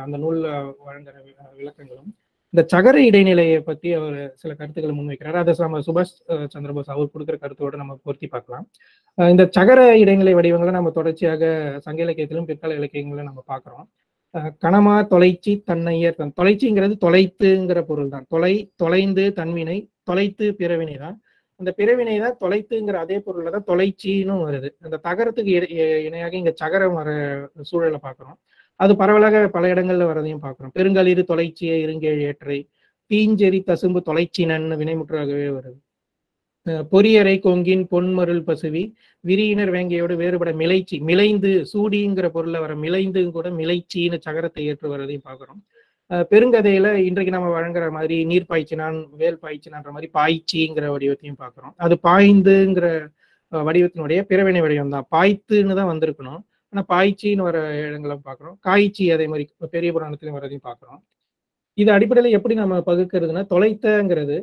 Speaker 3: அந்த நூல் வழங்குற விளக்கங்களும். இந்த சகர இடைநிலையை பத்தி அவர் சில கருத்துக்களை முன்வைக்கிறார். அதை நம்ம சுபாஷ் சந்திரபோஸ் அவர் கொடுக்குற கருத்தோட நம்ம பொருத்தி பார்க்கலாம். இந்த சகர இடைநிலை வடிவங்களை நம்ம தொடர்ச்சியாக சங்க இலக்கியத்திலும் பிற்கால இலக்கியங்களும் நம்ம பார்க்குறோம். கணமா தொலைச்சி தன்னையர் தன் தொலைச்சிங்கிறது தொலைத்துங்கிற பொருள் தான். தொலை தொலைந்து தன்வினை தொலைத்து பிறவினை தான். அந்த பிறவினை தான் தொலைத்துங்கிற அதே பொருள்ல தான் தொலைச்சின்னு வருது. அந்த தகரத்துக்கு இணையாக இங்க சகரம் வர சூழலை பார்க்குறோம். அது பரவலாக பல இடங்கள்ல வரதையும் பார்க்குறோம். பெருங்கலிறு தொலைச்சிய இருங்கேழு ஏற்றை தீஞ்செறி தசும்பு தொலைச்சினன்னு வினைமுற்றாகவே வருது. பொரியறை கொங்கின் பொன்மருள் பசுவி விரியினர் வேங்கையோடு வேறுபட மிளைச்சி மிளைந்து சூடிங்கிற பொருள்ல வர மிளைந்து கூட மிளைச்சின்னு சகரத்தை ஏற்று வர்றதையும் பார்க்குறோம். பெருங்கதையில இன்றைக்கு நம்ம வழங்குற மாதிரி நீர் பாய்ச்சினான் வேல் பாய்ச்சினான்ற மாதிரி பாய்ச்சிங்கிற வடிவத்தையும் பார்க்குறோம். அது பாய்ந்துங்கிற வடிவத்தினுடைய பிறவினை வடிவம் தான் பாய்த்துன்னு தான் வந்திருக்கணும். ஆனால் பாய்ச்சின்னு வர இடங்களை பார்க்குறோம். காய்ச்சி அதே மாதிரி பெரிய புராணத்திலையும் வரதையும் பார்க்குறோம். இது அடிப்படையில் எப்படி நம்ம பகுக்கிறதுனா தொலைத்தங்கிறது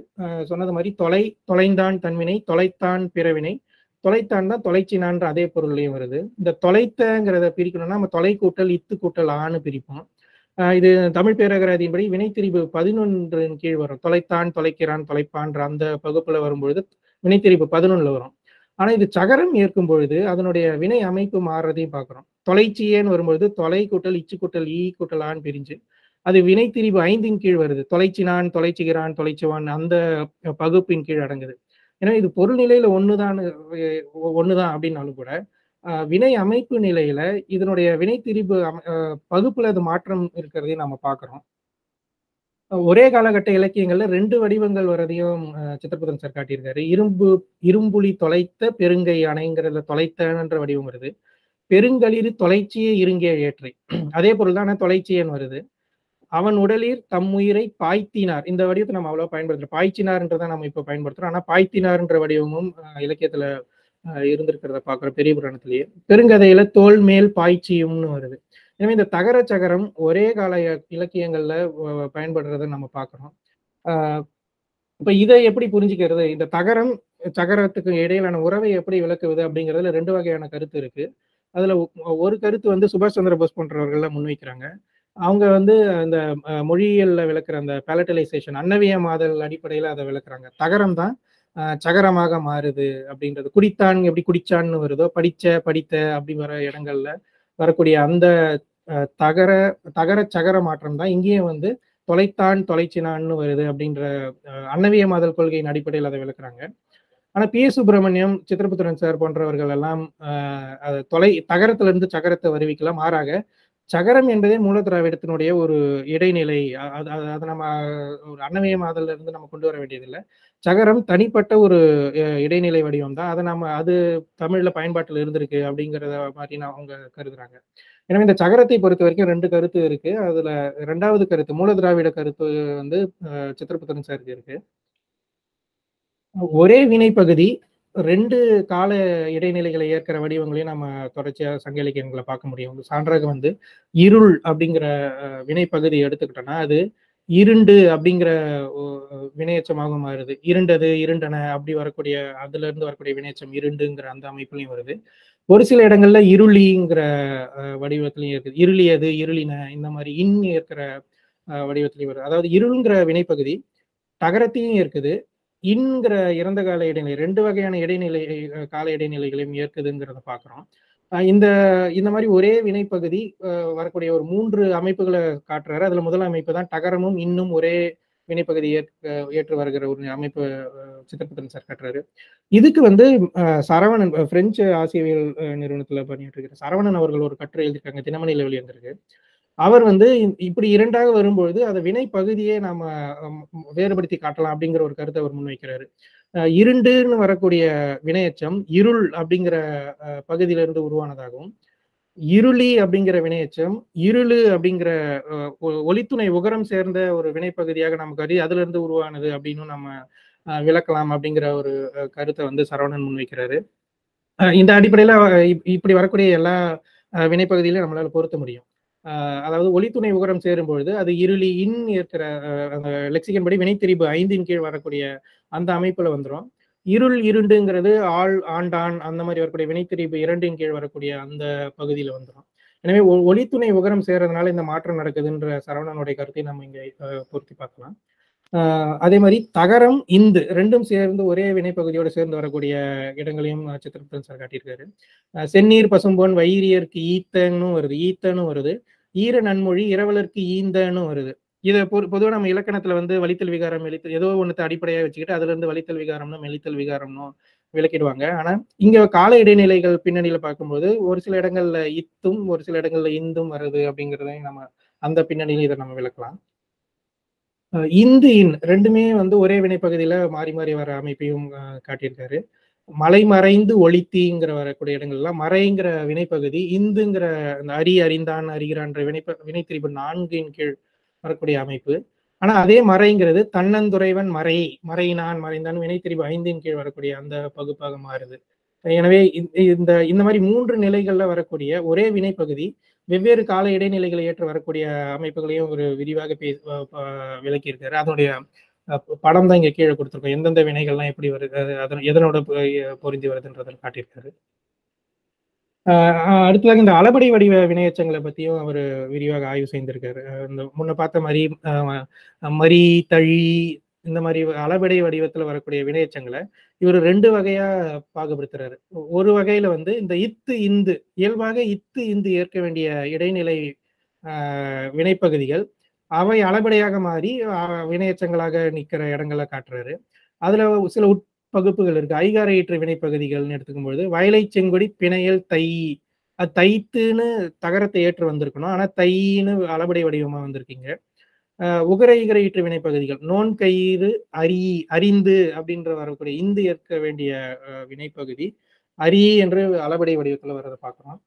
Speaker 3: சொன்னது மாதிரி தொலை தொலைந்தான் தன்வினை தொலைத்தான் பிறவினை. தொலைத்தான் தான் தொலைச்சினான்ற அதே பொருள்லையும் வருது. இந்த தொலைத்தங்கிறத பிரிக்கணும்னா நம்ம தொலை கூட்டல் இத்து கூட்டல் ஆன்னு பிரிப்போம். இது தமிழ் பேரகராதியின்படி வினைத்திரிபு பதினொன்றின் கீழ் வரும். தொலைத்தான் தொலைக்கிறான் தொலைப்பான்ற அந்த பகுப்புல வரும்பொழுது வினைத்திரிவு பதினொன்றில் வரும். ஆனா இது சகரம் ஏற்கும் பொழுது அதனுடைய வினை அமைப்பு மாறுறதையும் பார்க்கிறோம். தொலைச்சியேன்னு வரும்பொழுது தொலை கூட்டல் இச்சு கூட்டல் ஈ கூட்டலான்னு பிரிஞ்சு அது வினைத்திரிவு ஐந்தின் கீழ் வருது. தொலைச்சினான் தொலைச்சுகிறான் தொலைச்சுவான் அந்த பகுப்பின் கீழ் அடங்குது. ஏன்னா இது பொருள் நிலையில ஒண்ணுதான் ஒண்ணுதான் அப்படின்னாலும் கூட வினை அமைப்பு நிலையில இதனுடைய வினைத்திரிவு திரிபு பகுப்புல அது மாற்றம் இருக்கிறதையும் நம்ம பார்க்கிறோம். ஒரே காலகட்ட இலக்கியங்கள்ல ரெண்டு வடிவங்கள் வரதையும் சித்திரபுதன் சார் காட்டியிருக்காரு. இரும்பு இரும்புலி தொலைத்த பெருங்கை அணைங்கிறதுல தொலைத்தன்ற வடிவம் வருது. பெருங்களிர் தொலைச்சியே இருங்கே ஏற்றை. அதே பொருள் தானே தொலைச்சியன் வருது. அவன் உடலில் தம் உயிரை பாய்த்தினார். இந்த வடிவத்தை நம்ம அவ்வளவு பயன்படுத்துறோம் பாய்ச்சினார்ன்றதான் நம்ம இப்ப பயன்படுத்துறோம். ஆனா பாய்த்தினார்ன்ற வடிவமும் இலக்கியத்துல இருந்திருக்கிறத பாக்குறோம் பெரிய புராணத்திலேயே. பெருங்கதையில தோல் மேல் பாய்ச்சியும்னு வருது. எனவே இந்த தகர சகரம் ஒரே கால இலக்கியங்கள்ல பயன்படுறத நம்ம பார்க்குறோம். இப்போ இப்ப இதை எப்படி புரிஞ்சுக்கிறது? இந்த தகரம் சகரத்துக்கு இடையிலான உறவை எப்படி விளக்குவது அப்படிங்கிறதுல ரெண்டு வகையான கருத்து இருக்கு. அதுல ஒரு கருத்து வந்து சுபாஷ் சந்திர போஸ் போன்றவர்கள்லாம் முன்வைக்கிறாங்க. அவங்க வந்து அந்த அஹ், மொழியியல்ல விளக்குற அந்த பேலட்டலைசேஷன் அன்னவிய மாதல் அடிப்படையில அதை விளக்குறாங்க. தகரம் தான் சகரமாக மாறுது அப்படின்றது. குடித்தான் எப்படி குடிச்சான்னு வருதோ படிச்ச படித்த அப்படி வர இடங்கள்ல வரக்கூடிய அந்த தகர தகர சகர மாற்றம் தான். இங்கேயும் வந்து தொலைத்தான் தொலைச்சினான்னு வருது அப்படின்ற அஹ், அன்னவிய மாதல் கொள்கையின் அடிப்படையில் அதை விளக்குறாங்க. ஆனா P. S. Subramaniam Chithraputhiran sir போன்றவர்கள் எல்லாம் அஹ், அது தொலை தகரத்துல இருந்து சகரத்தை வருவிக்கலாம். மாறாக சகரம் என்பதே மூலத்திராவிடத்தினுடைய ஒரு இடைநிலை. அது அது- அதை நம்ம ஒரு அன்னமயமாதல மாதல்ல இருந்து நம்ம கொண்டு வர வேண்டியதில்லை. சகரம் தனிப்பட்ட ஒரு இடைநிலை வடிவம் தான். அதை நம்ம அது தமிழ்ல பயன்பாட்டில் இருந்திருக்கு அப்படிங்கிறத மாதிரி நான் அவங்க கருதுறாங்க. எனவே இந்த சகரத்தை பொறுத்த வரைக்கும் ரெண்டு கருத்து இருக்கு. அதுல ரெண்டாவது கருத்து மூல திராவிட கருத்து வந்து அஹ், சித்திரபுத்திரன் சாருக்கு இருக்கு. ஒரே வினைப்பகுதி ரெண்டு கால இடைநிலைகளை ஏற்கிற வடிவங்களையும் நம்ம தொடர்ச்சியாக சங்க இலக்கியங்களை பார்க்க முடியும். சான்றாக வந்து இருள் அப்படிங்கிற வினைப்பகுதி எடுத்துக்கிட்டோம்னா அது இருண்டு அப்படிங்கிற வினையச்சமாக மாறுது. இருண்டது இருண்டன அப்படி வரக்கூடிய அதுல இருந்து வரக்கூடிய வினையச்சம் இருண்டுங்கிற அந்த அமைப்புலையும் வருது. ஒரு சில இடங்கள்ல இருளிங்கிற வடிவத்திலையும் இருக்குது. இருளியது இருளின இந்த மாதிரி இன் இருக்கிற வடிவத்திலையும் வருது. அதாவது இருள்ங்கிற வினைப்பகுதி தகரத்தையும் இருக்குது இன்கிற இறந்த கால இடைநிலை ரெண்டு வகையான இடைநிலை கால இடைநிலைகளையும் ஏற்குதுங்கிறத பார்க்குறோம் இந்த இந்த மாதிரி ஒரே வினைப்பகுதி வரக்கூடிய ஒரு மூன்று அமைப்புகளை காட்டுறாரு. அதுல முதல் அமைப்பு தான் தகரமும் இன்னும் ஒரே வினைப்பகுதி ஏற்க ஏற்று வருகிற ஒரு அமைப்பு அஹ், சார் காட்டுறாரு. இதுக்கு வந்து சரவணன் பிரெஞ்சு ஆசியவியல் நிறுவனத்துல பண்ணிட்டு சரவணன் அவர்கள் ஒரு கட்டுரை எழுதியிருக்காங்க தினமணியில் வெளிவந்திருக்கு. அவர் வந்து இப்படி இரண்டாக வரும்பொழுது அதை வினை பகுதியே நாம வேறுபடுத்தி காட்டலாம் அப்படிங்கிற ஒரு கருத்தை அவர் முன்வைக்கிறாரு. இருண்டுன்னு வரக்கூடிய வினையச்சம் இருள் அப்படிங்கிற பகுதியிலிருந்து உருவானதாகவும் இருளி அப்படிங்கிற வினையச்சம் இருளு அப்படிங்கிற ஒளித்துணை ஒ- ஒலித்துணை உகரம் சேர்ந்த ஒரு வினைப்பகுதியாக நம்ம கருதி அதுல இருந்து உருவானது அப்படின்னு நம்ம விளக்கலாம் அப்படிங்கிற ஒரு கருத்தை வந்து சரவணன் முன்வைக்கிறாரு. இந்த அடிப்படையில இப்- இப்படி வரக்கூடிய எல்லா வினைப்பகுதியிலும் நம்மளால பொருத்த முடியும். அதாவது ஒளித்துணை உகரம் சேரும் பொழுது அது இருளி இன் இருக்கிற அந்த லெக்சிகன் படி வினைத்திரிபு ஐந்தின் கீழ் வரக்கூடிய அந்த அமைப்புல வந்துரும். இருள் இருண்டுங்கிறது ஆள் ஆண்டான் அந்த மாதிரி வரக்கூடிய வினைத்திரிபு இரண்டின் கீழ் வரக்கூடிய அந்த பகுதியில வந்துரும். எனவே ஒளித்துணை உகரம் சேர்றதுனால இந்த மாற்றம் நடக்குதுன்ற சரவணனுடைய கருத்தை நம்ம இங்க பொருத்தி பார்க்கலாம். அதே மாதிரி தகரம் இந்து ரெண்டும் சேர்ந்து ஒரே வினைப்பகுதியோடு சேர்ந்து வரக்கூடிய இடங்களையும் அஹ், சித்திரபுத்தன் சார் காட்டியிருக்காரு. செந்நீர் பசும்பொன் வைரியர்க்கு ஈத்தனும் வருது ஈத்தன்னு வருது. ஈர நன்மொழி இரவலருக்கு ஈந்தன்னு வருது. இதை பொ பொதுவாக நம்ம இலக்கணத்துல வந்து வலித்தல் விகாரம் மெலித்தல் ஏதோ ஒன்றத்தை அடிப்படையாக வச்சுக்கிட்டு அதுல இருந்து வலித்தல் விகாரம்னும் எழுத்தல் விகாரம்னு விளக்கிடுவாங்க. ஆனா இங்க கால இடைநிலைகள் பின்னணியில பார்க்கும்போது ஒரு சில இடங்கள்ல இத்தும் ஒரு சில இடங்கள்ல இந்தும் வருது அப்படிங்கிறதையும் நம்ம அந்த பின்னணியில இதை நம்ம விளக்கலாம். இந்து இன் ரெண்டுமே வந்து ஒரே வினைப்பகுதியில மாறி மாறி வர அமைப்பையும் காட்டியிருக்காரு. மலை மறைந்து ஒளித்திங்கிற வரக்கூடிய இடங்கள்லாம் மறைங்கிற வினைப்பகுதி இந்துங்கிற அந்த அரி அறிந்தான் அறிகிறான்ற வினைப்ப வினைத்திரிப்பு நான்கின் கீழ் வரக்கூடிய அமைப்பு. ஆனா அதே மறைங்கிறது தன்னந்துறைவன் மறை மறையினான் மறைந்தான் வினைத்திரிப்பு ஐந்தின் கீழ் வரக்கூடிய அந்த பகுப்பாக மாறுது. எனவே இந்த இந்த மாதிரி மூன்று நிலைகள்ல வரக்கூடிய ஒரே வினைப்பகுதி வெவ்வேறு கால இடைநிலைகளை ஏற்று வரக்கூடிய அமைப்புகளையும் ஒரு விரிவாக பே அஹ் விளக்கியிருக்காரு. அதனுடைய அஹ், படம் தான் இங்க கீழே கொடுத்துருக்கோம். எந்தெந்த வினைகள்லாம் எப்படி வருது அதன் எதனோட பொ- பொருந்தி வருதுன்றதை காட்டியிருக்காரு. ஆஹ் அஹ் அடுத்ததாக இந்த அளபடி வடிவ வினையச்சங்களை பத்தியும் அவர் விரிவாக ஆய்வு செய்திருக்காரு. இந்த முன்ன பார்த்த மாதிரி மரி தழி இந்த மாதிரி அளபடை வடிவத்துல வரக்கூடிய வினையச்சங்களை இவர் ரெண்டு வகையா பாகுபடுத்துறாரு. ஒரு வகையில வந்து இந்த இத்து இந்து இயல்பாக இத்து இந்து ஏற்க வேண்டிய இடைநிலை வினைப்பகுதிகள் அவை அளபடையாக மாறி வினையச்சங்களாக நிற்கிற இடங்களை காட்டுறாரு. அதுல சில உட்பகுப்புகள் இருக்கு. ஐகாரையற்ற வினைப்பகுதிகள்னு எடுத்துக்கும் பொழுது வயலை செங்கொடி பிணையல் தை தைத்துன்னு தகரத்தை ஏற்று வந்திருக்கணும். ஆனா தைன்னு அளபடை வடிவமா வந்திருக்கீங்க. உகர இகர ஈற்று வினைப்பகுதிகள் நோன் கயிறு அரி அறிந்து அப்படின்ற வரக்கூடிய இந்து ஏற்க வேண்டிய வினைப்பகுதி. அரி என்று அளபடை வடிவத்துல வர்றதை பார்க்கிறோம்.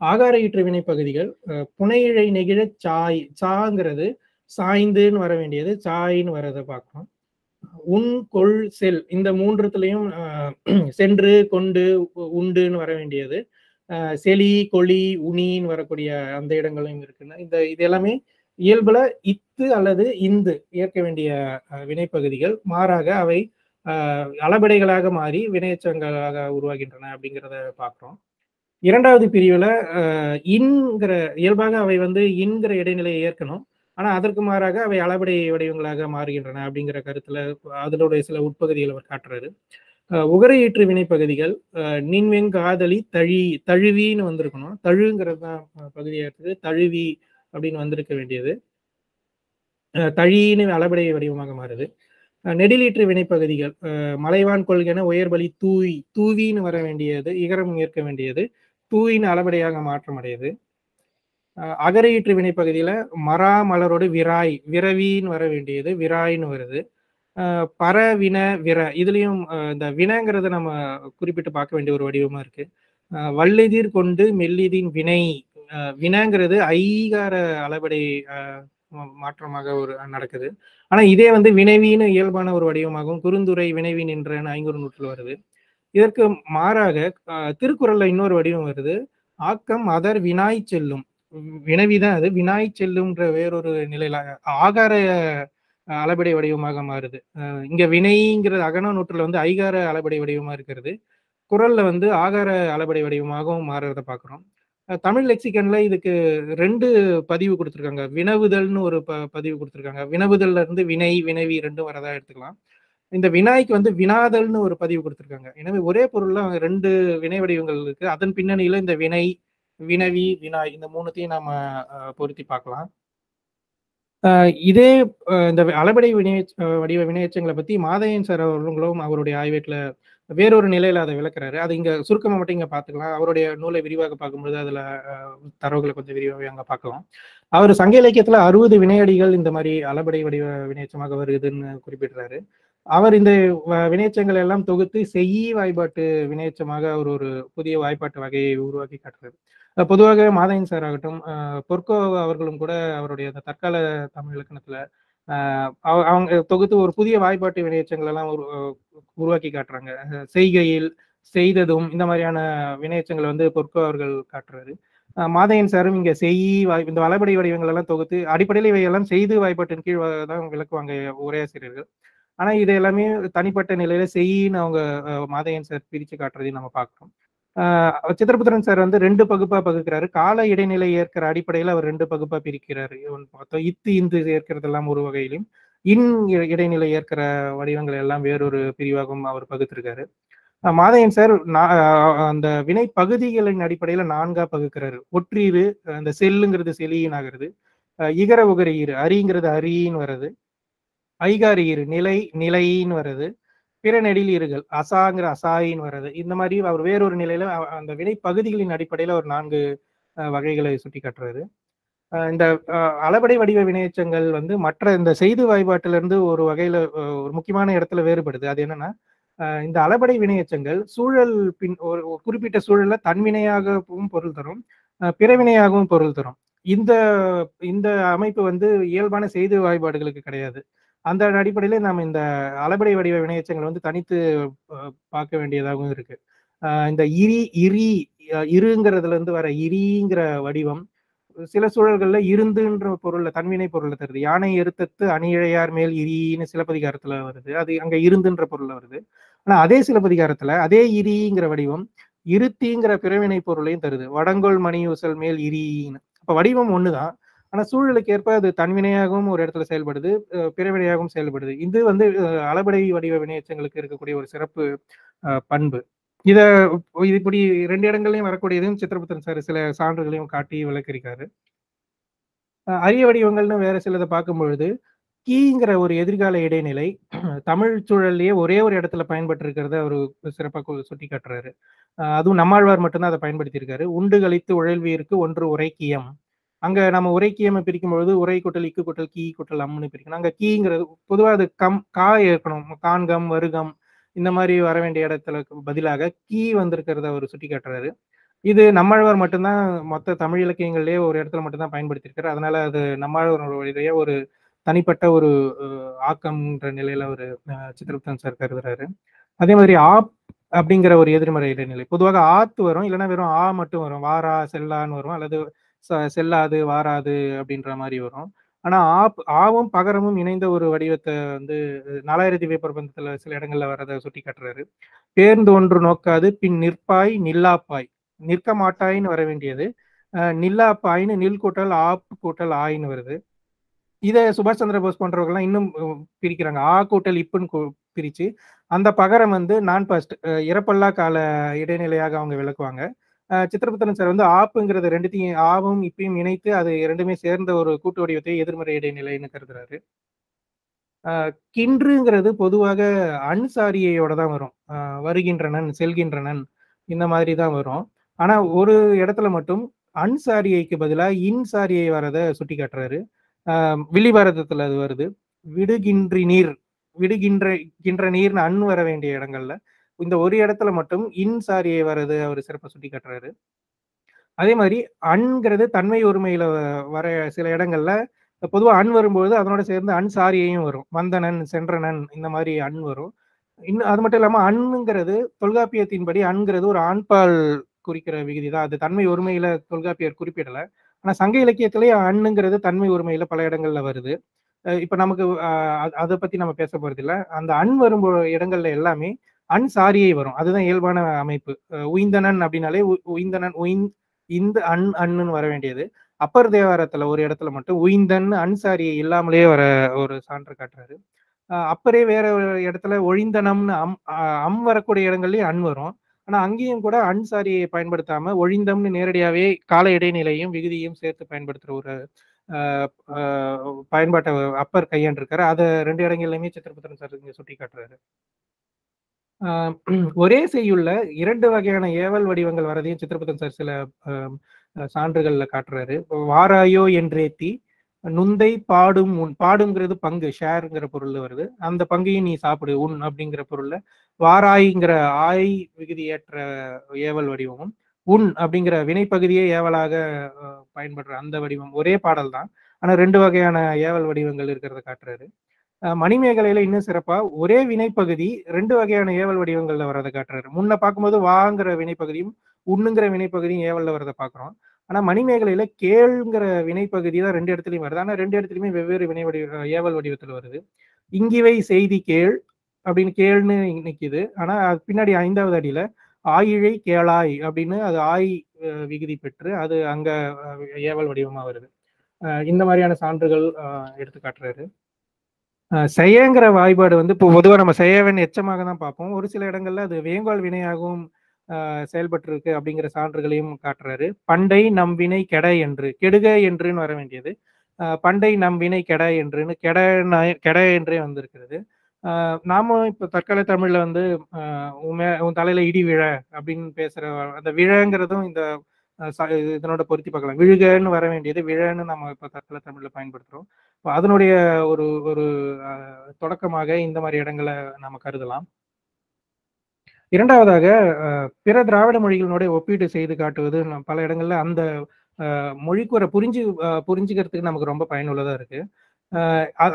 Speaker 3: ஆகார ஈற்று வினைப்பகுதிகள் புனையிழை நெகிழ சாய் சாங்கிறது சாய்ந்துன்னு வர வேண்டியது சாயின்னு வர்றதை பார்க்கிறோம். உன் கொள் செல் இந்த மூன்றுத்துலையும் ஆஹ் சென்று கொண்டு உ- உண்டுன்னு வர வேண்டியது. ஆஹ் செலி கொளி உனின்னு வரக்கூடிய அந்த இடங்களும் இருக்குன்னா இந்த இது எல்லாமே இயல்புல இத்து அல்லது இந்து ஏற்க வேண்டிய வினைப்பகுதிகள் மாறாக அவை அளபடைகளாக மாறி வினையச்சங்களாக உருவாகின்றன அப்படிங்கிறத பார்க்குறோம். இரண்டாவது பிரிவில் இன்கிற இயல்பாக அவை வந்து இன்கிற இடைநிலையை ஏற்கணும். ஆனால் அதற்கு மாறாக அவை அளபடை வடிவங்களாக மாறுகின்றன அப்படிங்கிற கருத்தில் அதனுடைய சில உட்பகுதிகள் அவர் காட்டுறாரு. உகரையீற்று வினைப்பகுதிகள் நின்வெங் காதலி தழி தழுவின்னு வந்திருக்கணும். தழுங்கிறது தான் பகுதியாக இருக்குது தழுவி அப்படின்னு வந்திருக்க வேண்டியது. அஹ், தழின்னு அளபடை வடிவமாக மாறுது. நெடிலீற்று வினைப்பகுதிகள் அஹ், மலைவான் கொள்கென உயர்பலி தூய் தூவின்னு வர வேண்டியது இகரம் ஏற்க வேண்டியது தூயின்னு அளபடையாக மாற்றம் அடையுது. அகரையீற்று வினைப்பகுதியில மரா மலரோடு விராய் விரவின்னு வர வேண்டியது விராய்ன்னு வருது. பர வின விர இதுலயும் இந்த வினங்கிறத நம்ம குறிப்பிட்டு பார்க்க வேண்டிய ஒரு வடிவமா இருக்கு. அஹ், வல்லெதிர் கொண்டு மெல்லிதின் வினை வினாங்கிறது ஐகார அளபடை மா- மாற்றமாக ஒரு நடக்குது. ஆனா இதே வந்து வினைவின்னு இயல்பான ஒரு வடிவமாகவும் குறுந்துரை வினைவின் என்ற ஐங்குறு நூற்றில் வருது. இதற்கு மாறாக திருக்குறள்ல இன்னொரு வடிவம் வருது. ஆக்கம் அதர் வினாய் செல்லும். வினவிதான் அது. வினாய் செல்லும்ன்ற வேறொரு நிலையில ஆகார அளபடை வடிவமாக மாறுது. இங்க வினைங்கிறது அகன நூற்றில் வந்து ஐகார அளபடை வடிவமா இருக்கிறது. குரல்ல வந்து ஆகார அளபடை வடிவமாகவும் மாறுறத பார்க்குறோம் தமிழ் லெக்சிகன்ல இதுக்கு ரெண்டு பதிவு கொடுத்துருக்காங்க. வினவுதல்னு ஒரு ப பதிவு கொடுத்துருக்காங்க. வினவுதல்ல இருந்து வினை வினவி ரெண்டும் வரதா எடுத்துக்கலாம். இந்த வினாய்க்கு வந்து வினாதல்னு ஒரு பதிவு கொடுத்துருக்காங்க. எனவே ஒரே பொருள்ல ரெண்டு வினை வடிவங்கள் இருக்கு. அதன் பின்னணியில இந்த வினை வினவி வினாய் இந்த மூணுத்தையும் நாம அஹ், பொருத்தி பார்க்கலாம். இதே இந்த அளபடை வினை வடிவ வினையச்சங்களை பத்தி மாதையன் சார் அவர்களும் அவருடைய ஆய்வேட்டில் வேறொரு நிலையில அதை விளக்குறாரு. அது இங்க சுருக்கமா மட்டும் இங்க பாத்துக்கலாம். அவருடைய நூலை விரிவாக பார்க்கும்போது அதுல தரவுகளை கொஞ்சம் விரிவாக அங்க பார்க்கலாம் அவர் சங்க இலக்கியத்துல அறுபது வினையடிகள் இந்த மாதிரி அளபடை வடிவ வினையச்சமாக வருதுன்னு குறிப்பிடுறாரு. அவர் இந்த வினையச்சங்களை எல்லாம் தொகுத்து செய்யி வாய்ப்பாட்டு வினையச்சமாக அவர் ஒரு புதிய வாய்ப்பாட்டு வகையை உருவாக்கி காட்டுறாரு. பொதுவாக மாதையன் சார் ஆகட்டும் பொற்கோ அவர்களும் கூட அவருடைய அந்த தற்கால தமிழ் இலக்கணத்துல அவங்க தொகுத்து ஒரு புதிய வாய்ப்பாட்டு வினையச்சங்கள் எல்லாம் உரு- உருவாக்கி காட்டுறாங்க. செய்கையில் செய்ததும் இந்த மாதிரியான வினையச்சங்களை வந்து பொற்கோ அவர்கள் காட்டுறாரு. மாதையன் சாரும் இங்க செய் வாய் இந்த வளபடி வடிவங்கள் எல்லாம் தொகுத்து அடிப்படையில் இவையெல்லாம் செய்து வாய்ப்பாட்டின் கீழ் தான் விளக்குவாங்க உரையாசிரியர்கள் ஆனா இது எல்லாமே தனிப்பட்ட நிலையில செய்யின்னு அவங்க மாதையன் சார் பிரிச்சு காட்டுறதையும் நம்ம பார்க்குறோம். சித்திரபுத்திரன் சார் வந்து ரெண்டு பகுப்பா பகுக்கிறாரு. கால இடைநிலை ஏற்கிற அடிப்படையில் அவர் ரெண்டு பகுப்பா பிரிக்கிறாரு. பார்த்தோம் இத்து இந்து ஏற்கிறதெல்லாம் ஒரு வகையிலும். இன் இ- இடைநிலை ஏற்கிற வடிவங்கள் எல்லாம் வேறொரு பிரிவாகவும் அவர் பகுத்திருக்காரு. மாதையன் சார் அந்த வினை பகுதிகளின் அடிப்படையில நான்கா பகுக்கிறாரு. ஒற்றீரு அந்த செல்லுங்கிறது செலியின் ஆகிறது இகர உகர ஈறு அரிங்கிறது அரின்னு வருது ஐகாரி ஈறு நிலை நிலைன்னு வருது பிற நெடிலீர்கள் அசாங்கிற அசாயின் வர்றது. இந்த மாதிரி அவர் வேறொரு நிலையில அந்த வினை பகுதிகளின் அடிப்படையில ஒரு நான்கு அஹ், வகைகளை சுட்டி காட்டுறாரு. இந்த அஹ், அளபடை வடிவ வினையச்சங்கள் வந்து மற்ற இந்த செய்து வாய்பாட்டிலிருந்து ஒரு வகையில ஒரு முக்கியமான இடத்துல வேறுபடுது. அது என்னன்னா அஹ், இந்த அளபடை வினையச்சங்கள் சூழல் பின் ஒரு குறிப்பிட்ட சூழல்ல தன்வினையாகவும் பொருள் தரும் அஹ், பிறவினையாகவும் பொருள் தரும். இந்த இந்த அமைப்பு வந்து இயல்பான செய்து வாய்பாடுகளுக்கு கிடையாது. அந்த அடிப்படையில நாம் இந்த அலபடை வடிவ வினையெச்சங்களை வந்து தனித்து பார்க்க வேண்டியதாகவும் இருக்கு. இந்த இரி இரி இருங்கிறதுல இருந்து வர இரிங்கிற வடிவம் சில சூழல்கள்ல இருந்துன்ற பொருள்ல தன்வினை பொருள்ல தருது. யானை எருத்தத்து அணியழையார் மேல் இரின்னு சிலப்பதிகாரத்துல வருது. அது அங்க இருந்துன்ற பொருள்ல வருது. ஆனா அதே சிலப்பதிகாரத்துல அதே இரிங்கிற வடிவம் இருத்திங்கிற பிறவினை பொருளையும் தருது. வடங்கோல் மணியூசல் மேல் இரின்னு. அப்ப வடிவம் ஒண்ணுதான். ஆனா சூழலுக்கு ஏற்ப அது தன்வினையாகவும் ஒரு இடத்துல செயல்படுது பிறவினையாகவும் செயல்படுது. இது வந்து அளபடை வடிவ வினையச்சங்களுக்கு இருக்கக்கூடிய ஒரு சிறப்பு அஹ், பண்பு. இத இப்படி ரெண்டு இடங்கள்லயும் வரக்கூடியதையும் சித்திரபுத்தன் சார் சில சான்றுகளையும் காட்டி விளக்கிருக்காரு அரிய வடிவங்கள்னு வேற சிலதை பார்க்கும் பொழுது கீங்கிற ஒரு எதிர்கால இடைநிலை தமிழ் சூழல்லையே ஒரே ஒரு இடத்துல பயன்பட்டு இருக்கிறத ஒரு சிறப்பாக சுட்டி காட்டுறாரு அதுவும் நம்மாழ்வார் மட்டும்தான் அதை பயன்படுத்தியிருக்காரு. உண்டு கழித்து உழல்வியருக்கு ஒன்று உரைக்கியம். அங்க நம்ம உரை உரைக்கியமை பிரிக்கும் பொழுது உரை குட்டல் இக்கு குட்டல் கீ குட்டல் அம்னு பிரிக்கணும். அங்க கீங்கிறது பொதுவா அது கம் கா இருக்கணும் காண்கம் வருகம் இந்த மாதிரி வர வேண்டிய இடத்துல பதிலாக கீ வந்திருக்கிறத அவர் சுட்டி காட்டுறாரு இது நம்மாழ்வார் மட்டும்தான் மொத்த தமிழ் இலக்கியங்கள்லயே ஒரு இடத்துல மட்டும்தான் பயன்படுத்தியிருக்காரு. அதனால அது நம்மாழ்வாருடைய ஒரு தனிப்பட்ட ஒரு ஆக்கம்ன்ற நிலையில ஒரு சித்திரப்தன் சார் கருதுறாரு. அதே மாதிரி ஆப் அப்படிங்கிற ஒரு எதிர்மறை இடைநிலை. பொதுவாக ஆத்து வரும் இல்லைன்னா வெறும் ஆ மட்டும் வரும். வாரா செல்லான்னு வரும். அல்லது செல்லாது வாராது அப்படின்ற மாதிரி வரும். ஆனா ஆப் ஆவும் பகரமும் இணைந்த ஒரு வடிவத்தை வந்து நாலாயிரத்தி பிரபந்தத்துல சில இடங்கள்ல வரதை சுட்டி காட்டுறாரு. பேர்ந்து ஒன்று நோக்காது பின் நிற்பாய் நில்லாப்பாய். நிற்க மாட்டாய்ன்னு வர வேண்டியது. நில்லாப்பாயின்னு நில் கூட்டல் ஆப் கூட்டல் ஆயின்னு வருது. இதை சுபாஷ் சந்திர போஸ் போன்றவர்கள்லாம் இன்னும் பிரிக்கிறாங்க. ஆ கூட்டல் இப்புன்னு கு- பிரிச்சு அந்த பகரம் வந்து நான் ஃபர்ஸ்ட் இறப்பல்லா கால இடைநிலையாக அவங்க விளக்குவாங்க. அஹ், சார் வந்து ஆப்புங்கிறது ரெண்டுத்தையும் ஆவும் இப்பயும் இணைத்து அது இரண்டுமே சேர்ந்த ஒரு கூட்டு வடிவத்தை எதிர்மறை இடைநிலைன்னு கருதுறாரு. கின்றுங்கிறது பொதுவாக அன்சாரியையோட தான் வரும். வருகின்றனன் செல்கின்றனன் இந்த மாதிரி தான் வரும். ஆனா ஒரு இடத்துல மட்டும் அன்சாரியைக்கு பதிலாக இன்சாரியை வரதை சுட்டி காட்டுறாரு ஆஹ் அது வருது. விடுகின்றி நீர் விடுகின்ற கின்ற நீர்னு அன் வர வேண்டிய இடங்கள்ல இந்த ஒரு இடத்துல மட்டும் இன் சாரியை வர்றது அவர் சிறப்பாக சுட்டி காட்டுறாரு. அதே மாதிரி அன்கிறது தன்மை ஒருமையில வ- வர சில இடங்கள்ல பொதுவா அன் வரும்போது அதனோட சேர்ந்து அன் சாரியையும் வரும். வந்தனன் சென்றனன் இந்த மாதிரி அன் வரும். இன்னும் அது மட்டும் இல்லாம அண்ணுங்கிறது தொல்காப்பியத்தின்படி அன்கிறது ஒரு ஆண்பால் குறிக்கிற விகுதி தான். அது தன்மை ஒருமையில தொல்காப்பியர் குறிப்பிடல. ஆனா சங்க இலக்கியத்திலேயே அண்ணுங்கிறது தன்மை ஒருமையில பல இடங்கள்ல வருது. இப்ப நமக்கு அதை பத்தி நம்ம பேச போறது இல்லை அந்த அன் வரும் இடங்கள்ல எல்லாமே அன் சாரியை வரும். அதுதான் இயல்பான அமைப்பு. உயிந்தனன் அப்படின்னாலே உ- உய்ந்தனன் இந்த அன் அண்ணுன்னு வர வேண்டியது. அப்பர் தேவாரத்துல ஒரு இடத்துல மட்டும் உயிந்தன் அன் சாரியை இல்லாமலேயே வர ஒரு சான்று காட்டுறாரு. அப்பரே வேற ஒரு இடத்துல ஒழிந்தனம்னு அம் அஹ் அம் வரக்கூடிய இடங்கள்லயும் அன் வரும். ஆனா அங்கேயும் கூட அன்சாரியை பயன்படுத்தாம ஒழிந்தம்னு நேரடியாவே கால இடைநிலையும் விகுதியும் சேர்த்து பயன்படுத்துற ஒரு பயன்பாட்டை அப்பர் கையாண்டிருக்காரு. அதை ரெண்டு இடங்கள்லயுமே சித்திரபுத்திரன் சார் இங்க சுட்டி காட்டுறாரு ஒரே செய்யுள்ள இரண்டு வகையான ஏவல் வடிவங்கள் வரதையும் சித்திரபுத்தன் சார் சில சான்றுகள்ல காட்டுறாரு. வாராயோ என்றேத்தி நுந்தை பாடும் உன் பாடுங்கிறது பங்கு ஷேருங்கிற பொருள் வருது. அந்த பங்கையும் நீ சாப்பிடு உன் அப்படிங்கிற பொருள்ல. வாராய்ங்கிற ஆய் விகுதியேற்ற ஏவல் வடிவமும் உன் அப்படிங்கிற வினைப்பகுதியே ஏவலாக பயன்படுற அந்த வடிவம் ஒரே பாடல் தான் ஆனா ரெண்டு வகையான ஏவல் வடிவங்கள் இருக்கிறத காட்டுறாரு. மணிமேகலையில இன்னும் சிறப்பா ஒரே வினைப்பகுதி ரெண்டு வகையான ஏவல் வடிவங்கள்ல வரதை காட்டுறாரு. முன்ன பார்க்கும்போது வாங்கிற வினைப்பகுதியும் உண்ணுங்கிற வினைப்பகுதியும் ஏவல்ல வரதை பார்க்குறோம். ஆனா மணிமேகலையில கேள்ங்கிற வினைப்பகுதி தான் ரெண்டு இடத்துலயும் வருது. ஆனா ரெண்டு இடத்துலயுமே வெவ்வேறு வினை வடிவ ஏவல் வடிவத்துல வருது. இங்கிவை செய்தி கேள் அப்படின்னு கேள்னு நிக்குது. ஆனா அது பின்னாடி ஐந்தாவது அடியில ஆயிழை கேளாய் அப்படின்னு அது ஆய் விகுதி பெற்று அது அங்க ஏவல் வடிவமா வருது. இந்த மாதிரியான சான்றுகள் எடுத்து காட்டுறாரு. செய்யங்கிற வாய்ப்பாடு வந்து இப்போ பொதுவாக நம்ம செய்யவன் எச்சமாக தான் பார்ப்போம். ஒரு சில இடங்கள்ல அது வேங்கால் வினையாகவும் செயல்பட்டு செயல்பட்டிருக்கு அப்படிங்கிற சான்றுகளையும் காட்டுறாரு. பண்டை நம் வினை கெட என்று கெடுக என்றுன்னு வர வேண்டியது. பண்டை நம் வினை கெட என்றுன்னு கெட ந- கெட என்றே வந்திருக்கிறது. நாம இப்போ தற்கால தமிழ்ல வந்து உன் மே- உன் தலையில இடி விழ அப்படின்னு பேசுற அந்த விழங்கிறதும் இந்த இதனோட பொருத்தி பார்க்கலாம். விழுகன்னு வர வேண்டியது விழன்னு நம்ம இப்போ தற்கால தமிழ்ல பயன்படுத்துறோம். இப்போ அதனுடைய ஒரு ஒரு அஹ், தொடக்கமாக இந்த மாதிரி இடங்களை நாம கருதலாம். இரண்டாவதாக அஹ், பிற திராவிட மொழிகளினுடைய ஒப்பீடு செய்து காட்டுவது பல இடங்கள்ல அந்த அஹ், புரிஞ்சு புரிஞ்சுக்கிறதுக்கு நமக்கு ரொம்ப பயனுள்ளதா இருக்கு.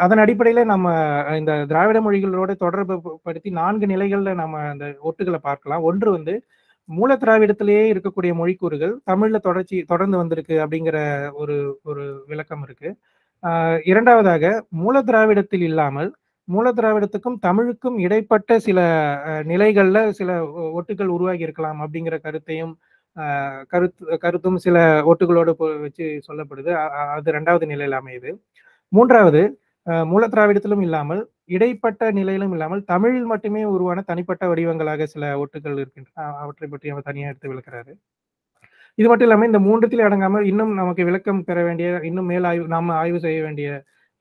Speaker 3: அதன் அடிப்படையில நம்ம இந்த திராவிட மொழிகளோட தொடர்பு படுத்தி நான்கு நிலைகள்ல நம்ம அந்த ஒட்டுகளை பார்க்கலாம். ஒன்று வந்து மூல திராவிடத்திலேயே இருக்கக்கூடிய மொழிக்கூறுகள் தமிழ்ல தொடர்ச்சி தொடர்ந்து வந்திருக்கு அப்படிங்கிற ஒரு ஒரு விளக்கம் இருக்கு. ஆஹ் இரண்டாவதாக மூல திராவிடத்தில் இல்லாமல் மூல திராவிடத்துக்கும் தமிழுக்கும் இடைப்பட்ட சில நிலைகள்ல சில ஒட்டுகள் உருவாகி இருக்கலாம் அப்படிங்கிற கருத்தையும் ஆஹ், கருத்து கருத்தும் சில ஒட்டுகளோடு வச்சு சொல்லப்படுது. அ- அது ரெண்டாவது நிலையில் அமையுது. மூன்றாவது மூல திராவிடத்திலும் இல்லாமல் இடைப்பட்ட நிலையிலும் இல்லாமல் தமிழில் மட்டுமே உருவான தனிப்பட்ட வடிவங்களாக சில ஒட்டுகள் இருக்கின்றன. அவற்றை பற்றி அவர் தனியாக எடுத்து விளக்குறாரு. இது மட்டும் இல்லாம இந்த மூன்றத்தில் அடங்காமல் இன்னும் நமக்கு விளக்கம் பெற வேண்டிய இன்னும் மேல் ஆய்வு நாம ஆய்வு செய்ய வேண்டிய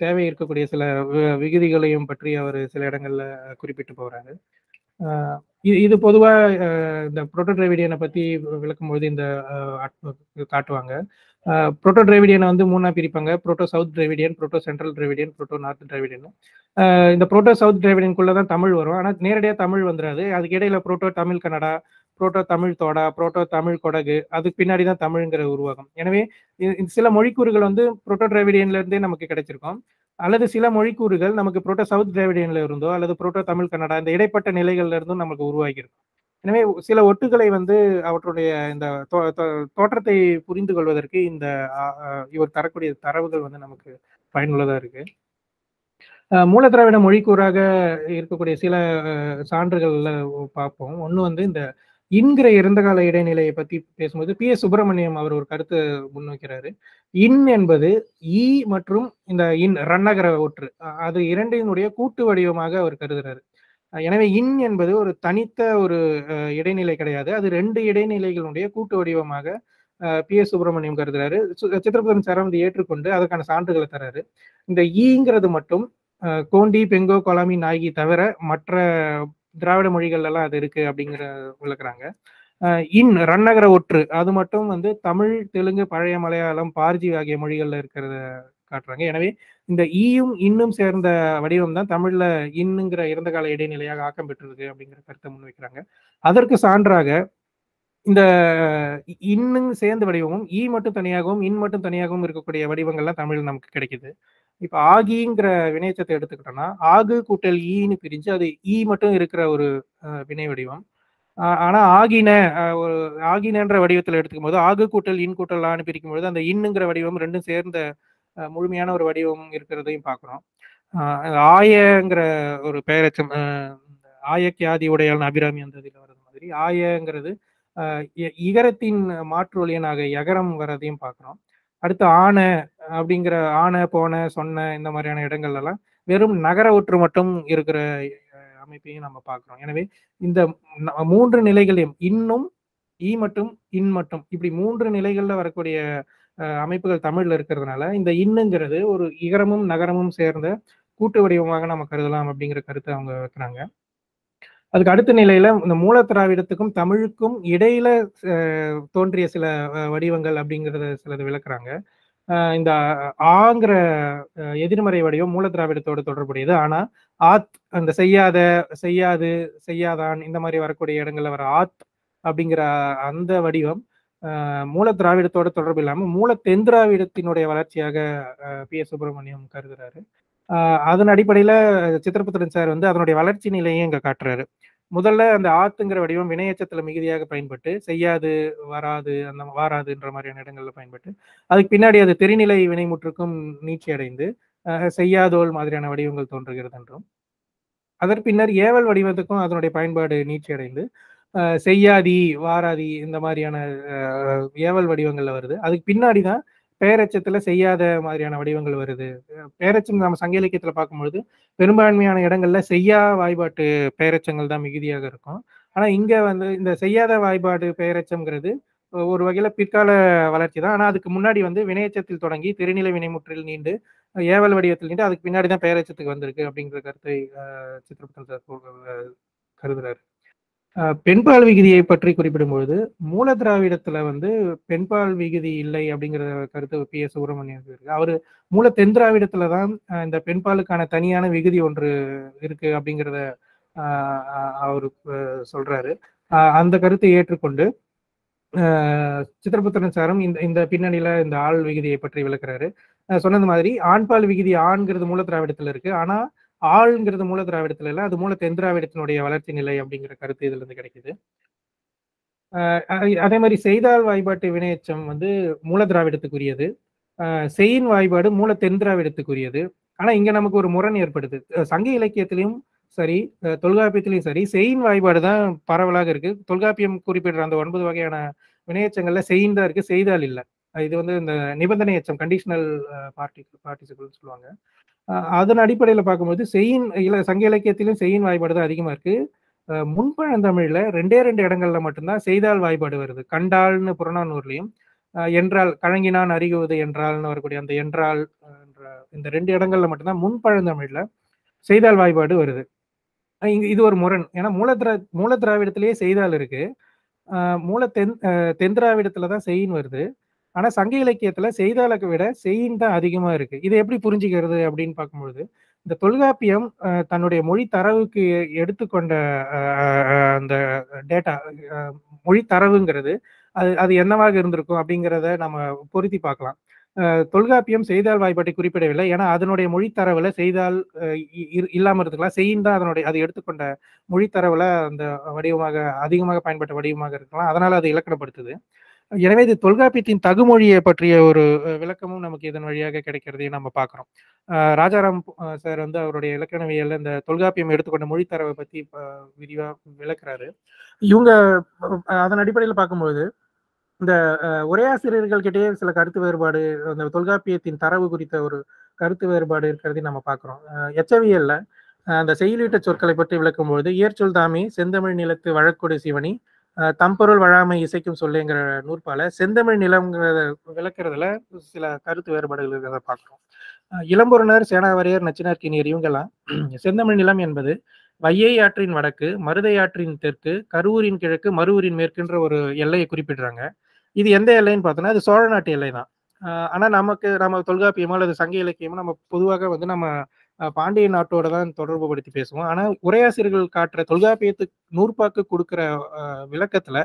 Speaker 3: தேவை இருக்கக்கூடிய சில விகுதிகளையும் பற்றி அவர் சில இடங்கள்ல குறிப்பிட்டு போறாரு. ஆஹ் இது இது பொதுவா இந்த புரோட்டோ டிரைவிடியனை பத்தி விளக்கும்போது இந்த ஆஹ் காட்டுவாங்க. புரோட்டோ டிரைவிடியனை வந்து மூணா பிரிப்பாங்க. Proto South Dravidian proto Central Dravidian proto North Dravidian. இந்த புரோட்டோ சவுத் டிரைவிடியனுக்குள்ள தான் தமிழ் வரும். ஆனால் நேரடியாக தமிழ் வந்துடாது அதுக்கு இடையில proto Tamil Kannada proto Tamil Toda proto Tamil Kodagu அதுக்கு பின்னாடி தான் தமிழ்ங்கிற உருவாகும் எனவே சில மொழிக்கூறுகள் வந்து புரோட்டோ டிரைவிடியன்ல இருந்தே நமக்கு கிடைச்சிருக்கும். அல்லது சில மொழிக்கூறுகள் நமக்கு புரோட்டோ சவுத் டிராவிடியன்ல இருந்தோ அல்லது புரோட்டோ தமிழ் கன்னடா இந்த இடைப்பட்ட நிலைகள்ல இருந்தும் நமக்கு உருவாகி இருக்கும் எனவே சில ஒட்டுகளை வந்து அவற்றுடைய இந்த தோ- தோ- தோற்றத்தை புரிந்து கொள்வதற்கு இந்த இவர் தரக்கூடிய தரவுகள் வந்து நமக்கு பயனுள்ளதா இருக்கு. அஹ் மூல திராவிட மொழிக்கூறாக இருக்கக்கூடிய சில சான்றுகள்ல பார்ப்போம். ஒன்று வந்து இந்த இன்கிற இறந்தகால இடைநிலையை பத்தி பேசும்போது பி. எஸ். சுப்பிரமணியம் அவர் ஒரு கருத்தை முன்வைக்கிறாரு. இன் என்பது ஈ மற்றும் இந்த இன் ரன்னகர ஒற்று. அது இரண்டினுடைய கூட்டு வடிவமாக அவர் கருதுறாரு. எனவே இன் என்பது ஒரு தனித்த ஒரு இடைநிலை கிடையாது. அது ரெண்டு இடைநிலைகளுடைய கூட்டு வடிவமாக பி எஸ் சுப்பிரமணியம் கருதுறாரு. சு- சித்திரபுரம் சார் வந்து ஏற்றுக்கொண்டு அதற்கான சான்றுகளை தராரு இந்த ஈங்கிறது மட்டும் கோண்டி பெங்கோ கொலாமி நாயகி தவிர மற்ற திராவிட மொழிகள் எல்லாம் அது இருக்கு அப்படிங்கிற விளக்குறாங்க. இன் ரன்னகர ஒற்று அது மட்டும் வந்து தமிழ் தெலுங்கு பழைய மலையாளம் பார்ஜி ஆகிய மொழிகள்ல இருக்கிறத காட்டுறாங்க. எனவே இந்த ஈயும் இன்னும் சேர்ந்த வடிவம் தான் தமிழ்ல இன்னுங்கிற இறந்த கால இடைநிலையாக ஆக்கம் பெற்றிருக்கு அப்படிங்கிற கருத்தை முன்வைக்கிறாங்க அதற்கு சான்றாக இந்த இன்னும் சேர்ந்த வடிவமும் ஈ மட்டும் தனியாகவும் இன் மட்டும் தனியாகவும் இருக்கக்கூடிய வடிவங்கள்லாம் தமிழ் நமக்கு கிடைக்குது. இப்ப ஆகிங்கிற வினைச்சத்தை எடுத்துக்கிட்டோம்னா ஆகு கூட்டல் ஈன்னு பிரிஞ்சு அது ஈ மட்டும் இருக்கிற ஒரு வினை வடிவம். ஆனா ஆகின ஒரு ஆகினன்ற வடிவத்தில் எடுத்துக்கும் போது ஆகு கூட்டல் இன் கூட்டல் ஆன்னு பிரிக்கும் பொழுது அந்த இன்னுங்கிற வடிவம் ரெண்டும் சேர்ந்த முழுமையான ஒரு வடிவம் இருக்கிறதையும் பார்க்குறோம். ஆயங்கிற ஒரு பெயரச்சம் ஆயக்கியாதி உடையாளன் அபிராமி அந்த இதில் வர்றது மாதிரி ஆயங்கிறது இகரத்தின் மாற்று ஒலியனாக எகரம் வர்றதையும் பார்க்குறோம். அடுத்து ஆன அப்படிங்கிற ஆன போன சொன்ன இந்த மாதிரியான இடங்கள்லாம் வெறும் நகர ஒற்று மட்டும் இருக்கிற அமைப்பையும் நம்ம பார்க்குறோம். எனவே இந்த மூன்று நிலைகளையும் இன்னும் ஈ மட்டும் இன் மட்டும் இப்படி மூன்று நிலைகளில் வரக்கூடிய அமைப்புகள் தமிழ்ல இருக்கிறதுனால இந்த இன்னுங்கிறது ஒரு இகரமும் நகரமும் சேர்ந்த கூட்டு வடிவமாக நம்ம கருதலாம் அப்படிங்கிற கருத்தை அவங்க வைக்கிறாங்க அதுக்கு அடுத்த நிலையில இந்த மூல திராவிடத்துக்கும் தமிழுக்கும் இடையில தோன்றிய சில வடிவங்கள் அப்படிங்கறத சிலது விளக்குறாங்க. இந்த ஆங்கிற எதிர்மறை வடிவம் மூல திராவிடத்தோடு தொடர்புடையது. ஆனா ஆத் அந்த செய்யாத செய்யாது செய்யாதான் இந்த மாதிரி வரக்கூடிய இடங்கள்ல வர ஆத் அப்படிங்கிற அந்த வடிவம் மூல திராவிடத்தோட தொடர்பு இல்லாமல் மூல தென்திராவிடத்தினுடைய வளர்ச்சியாக பி. எஸ். சுப்பிரமணியம் கருதுறாரு. ஆஹ் அதன் அடிப்படையில் சித்திரபுத்திரன் சார் வந்து அதனுடைய வளர்ச்சி நிலையை இங்கே காட்டுறாரு. முதல்ல அந்த ஆத்துங்கிற வடிவம் வினையச்சத்தில் மிகுதியாக பயன்பட்டு செய்யாது வராது அந்த வாராதுன்ற மாதிரியான இடங்களில் பயன்பட்டு அதுக்கு பின்னாடி அது தெரிநிலை வினைமுற்றுக்கும் நீட்சி அடைந்து செய்யாதோல் மாதிரியான வடிவங்கள் தோன்றுகிறது என்றும் அதற்கு பின்னர் ஏவல் வடிவத்துக்கும் அதனுடைய பயன்பாடு நீட்சி அடைந்து செய்யாதி வாராதி இந்த மாதிரியான ஏவல் வடிவங்கள்ல வருது. அதுக்கு பின்னாடி தான் பேரச்சத்துல செய்யாத மாதிரியான வடிவங்கள் வருது. பேரச்சம் நம்ம சங்க இலக்கியத்துல பார்க்கும்பொழுது பெரும்பான்மையான இடங்கள்ல செய்யா வாய்பாட்டு பேரச்சங்கள் தான் மிகுதியாக இருக்கும். ஆனா இங்க வந்து இந்த செய்யாத வாய்பாடு பேரச்சம்ங்கிறது ஒரு வகையில பிற்கால வளர்ச்சி தான். ஆனா அதுக்கு முன்னாடி வந்து வினையச்சத்தில் தொடங்கி திருநிலை வினைமுற்றில் நீண்டு ஏவல் வடிவத்தில் நீண்டு அதுக்கு பின்னாடி தான் பேரச்சத்துக்கு வந்திருக்கு அப்படிங்கிற கருத்தை ஆஹ் சார் கருதுறாரு. பெண்பால் விகுதியை பற்றி குறிப்பிடும்பொழுது மூல திராவிடத்துல வந்து பெண்பால் விகுதி இல்லை அப்படிங்கிற கருத்து பி எஸ் சுப்பிரமணியன் இருக்கு. அவரு மூல தென் திராவிடத்துல தான் இந்த பெண்பாலுக்கான தனியான விகுதி ஒன்று இருக்கு அப்படிங்கிறத ஆஹ் அவரு சொல்றாரு. அந்த கருத்தை ஏற்றுக்கொண்டு ஆஹ் சித்திரபுத்திரன் சாரும் இந்த இந்த பின்னணியில இந்த ஆள் விகுதியை பற்றி விளக்குறாரு. சொன்னது மாதிரி ஆண்பால் விகுதி ஆண்கிறது மூல திராவிடத்துல இருக்கு. ஆனா ஆள்ங்கிறது மூல திராவிடத்துல இல்லை அது மூல தென் திராவிடத்தினுடைய வளர்ச்சி நிலை அப்படிங்கிற கருத்து இதுல இருந்து கிடைக்குது. ஆஹ் அதே மாதிரி செய்தாள் வாய்பாட்டு வினையச்சம் வந்து மூல திராவிடத்துக்குரியது. ஆஹ் செயின் வாய்பாடு மூல தென் திராவிடத்துக்குரியது. ஆனா இங்க நமக்கு ஒரு முரண் ஏற்படுது. சங்க இலக்கியத்திலையும் சரி தொல்காப்பியத்திலையும் சரி செயின் வாய்பாடு தான் பரவலாக இருக்கு. தொல்காப்பியம் குறிப்பிடுற அந்த ஒன்பது வகையான வினையச்சங்கள்ல செயின் தான் இருக்கு செய்தால் இல்லை. இது வந்து இந்த நிபந்தனை எச்சம் கண்டிஷனல் பார்ட்டி பார்ட்டிசிபிள் சொல்லுவாங்க. அதன் அடிப்படையில் பார்க்கும்போது செயின் இல சங்க இலக்கியத்திலும் செயின் வாய்பாடு தான் அதிகமா இருக்கு. முன்பழந்தமிழில் முன்பழந்தமிழ்ல ரெண்டே ரெண்டு இடங்கள்ல மட்டும்தான் செய்தால் வாய்பாடு வருது. கண்டால்னு புறநானூர்லயும் என்றால் கழங்கினான் அறிகுவது என்றால்னு வரக்கூடிய அந்த என்றால் என்ற இந்த ரெண்டு இடங்கள்ல மட்டும்தான் முன்பழந்தமிழ்ல செய்தால் வாய்பாடு வருது. இது ஒரு முரண். ஏன்னா மூல திரா மூல திராவிடத்திலேயே செய்தால் இருக்கு. மூல தென் தென் திராவிடத்துல தான் செய்யின் வருது. ஆனா சங்க இலக்கியத்துல செய்தாளுக்கு விட செய்யின் தான் அதிகமா இருக்கு. இதை எப்படி புரிஞ்சுக்கிறது அப்படின்னு பார்க்கும்பொழுது இந்த தொல்காப்பியம் தன்னுடைய மொழி தரவுக்கு எடுத்துக்கொண்ட அந்த டேட்டா மொழி தரவுங்கிறது அது அது என்னவாக இருந்திருக்கும் அப்படிங்கிறத நம்ம பொருத்தி பார்க்கலாம். தொல்காப்பியம் செய்தால் வாய்ப்பாட்டை குறிப்பிடவில்லை. ஏன்னா அதனுடைய மொழி தரவுல செய்தால் இ- இல்லாம இருக்கலாம் செய்யின் தான் அதனுடைய அது எடுத்துக்கொண்ட மொழி தரவுல அந்த வடிவமாக அதிகமாக பயன்பட்ட வடிவமாக இருக்கலாம். அதனால அது இலக்கணப்படுத்துது. எனவே இது தொல்காப்பியத்தின் தகுமொழியை பற்றிய ஒரு விளக்கமும் நமக்கு இதன் வழியாக கிடைக்கிறதையும் நம்ம பார்க்குறோம். ராஜாராம் சார் வந்து அவருடைய இலக்கணவியல்ல இந்த தொல்காப்பியம் எடுத்துக்கொண்ட மொழித்தரவை பற்றி பத்தி விரிவா விளக்குறாரு. இவங்க அதன் அடிப்படையில் பார்க்கும்போது இந்த அஹ், உரையாசிரியர்கள் கிட்டேயே சில கருத்து வேறுபாடு அந்த தொல்காப்பியத்தின் தரவு குறித்த ஒரு கருத்து வேறுபாடு இருக்கிறதையும் நம்ம பார்க்குறோம். அஹ், எச்சவியல்ல அந்த செயலீட்ட சொற்களை பற்றி விளக்கும்போது இயற்சொல் தாமே செந்தமிழ் நிலத்து வழக்கொடு சிவனி தம்பொருள் வழாமை இசைக்கும் சொல்லுங்கிற நூற்பால செந்தமிழ் நிலம்ங்கிறத விளக்குறதுல சில கருத்து வேறுபாடுகள் இருக்கிறத பார்க்குறோம். இளம்பொருணர் சேனாவரையர் நச்சினார்கினியர் இவங்கெல்லாம் செந்தமிழ் நிலம் என்பது வையை ஆற்றின் வடக்கு மருதை ஆற்றின் தெற்கு கரூரின் கிழக்கு மருவூரின் மேற்குன்ற ஒரு எல்லையை குறிப்பிடுறாங்க. இது எந்த எல்லைன்னு பார்த்தோன்னா அது சோழ நாட்டு எல்லை தான் ஆனால் நமக்கு நம்ம தொல்காப்பியமோ அல்லது சங்க இலக்கியமோ நம்ம பொதுவாக வந்து நம்ம பாண்டிய நாட்டோட தான் தொடர்பு படுத்தி பேசுவோம். ஆனா உரையாசிரியர்கள் காட்டுற தொல்காப்பியத்துக்கு நூற்பாக்கு கொடுக்குற விளக்கத்துல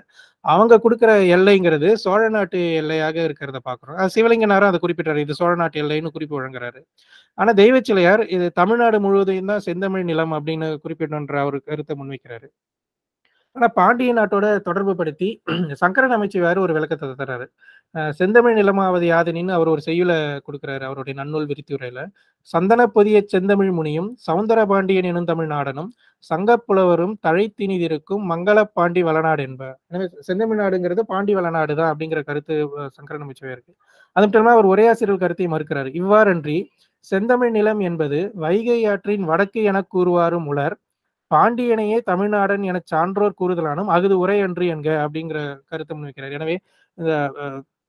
Speaker 3: அவங்க கொடுக்குற எல்லைங்கிறது சோழ நாட்டு எல்லையாக இருக்கிறத பாக்குறோம். சிவலிங்கனாரும் அதை குறிப்பிட்டாரு. இது சோழ நாட்டு எல்லைன்னு குறிப்பு வழங்குறாரு. ஆனா தெய்வச்சிலையார் இது தமிழ்நாடு முழுவதையும் தான் செந்தமிழ் நிலம் அப்படின்னு குறிப்பிடணுன்ற அவர் கருத்தை முன்வைக்கிறாரு. ஆனா பாண்டிய நாட்டோட தொடர்பு படுத்தி சங்கரன் அமைச்சர் ஒரு விளக்கத்தை தர்றாரு செந்தமிழ் நிலமாவது யாதனின்னு அவர் ஒரு செய்யுல கொடுக்குறாரு அவருடைய நன்னூல் விரித்துரையில சந்தன பொதிய செந்தமிழ் முனியும் சவுந்தர பாண்டியன் எனும் தமிழ் நாடனும் சங்கப்புலவரும் தழைத்தினிதிருக்கும் மங்கள பாண்டி வளநாடு என்ப. எனவே செந்தமிழ் நாடுங்கிறது பாண்டி வளநாடு தான் அப்படிங்கிற கருத்து சங்கரன் அமைச்சர் இருக்கு. அது மட்டும் இல்லாமல் அவர் உரையாசிரியர் கருத்தை மறுக்கிறார். இவ்வாறன்றி செந்தமிழ் நிலம் என்பது வைகை ஆற்றின் வடக்கு எனக் கூறுவாரும் உலர் பாண்டியனையே தமிழ்நாடன் என சான்றோர் கூறுதலானும் அகுது உரை அன்று என்க அப்படிங்கிற கருத்தை முன்வைக்கிறார். எனவே இந்த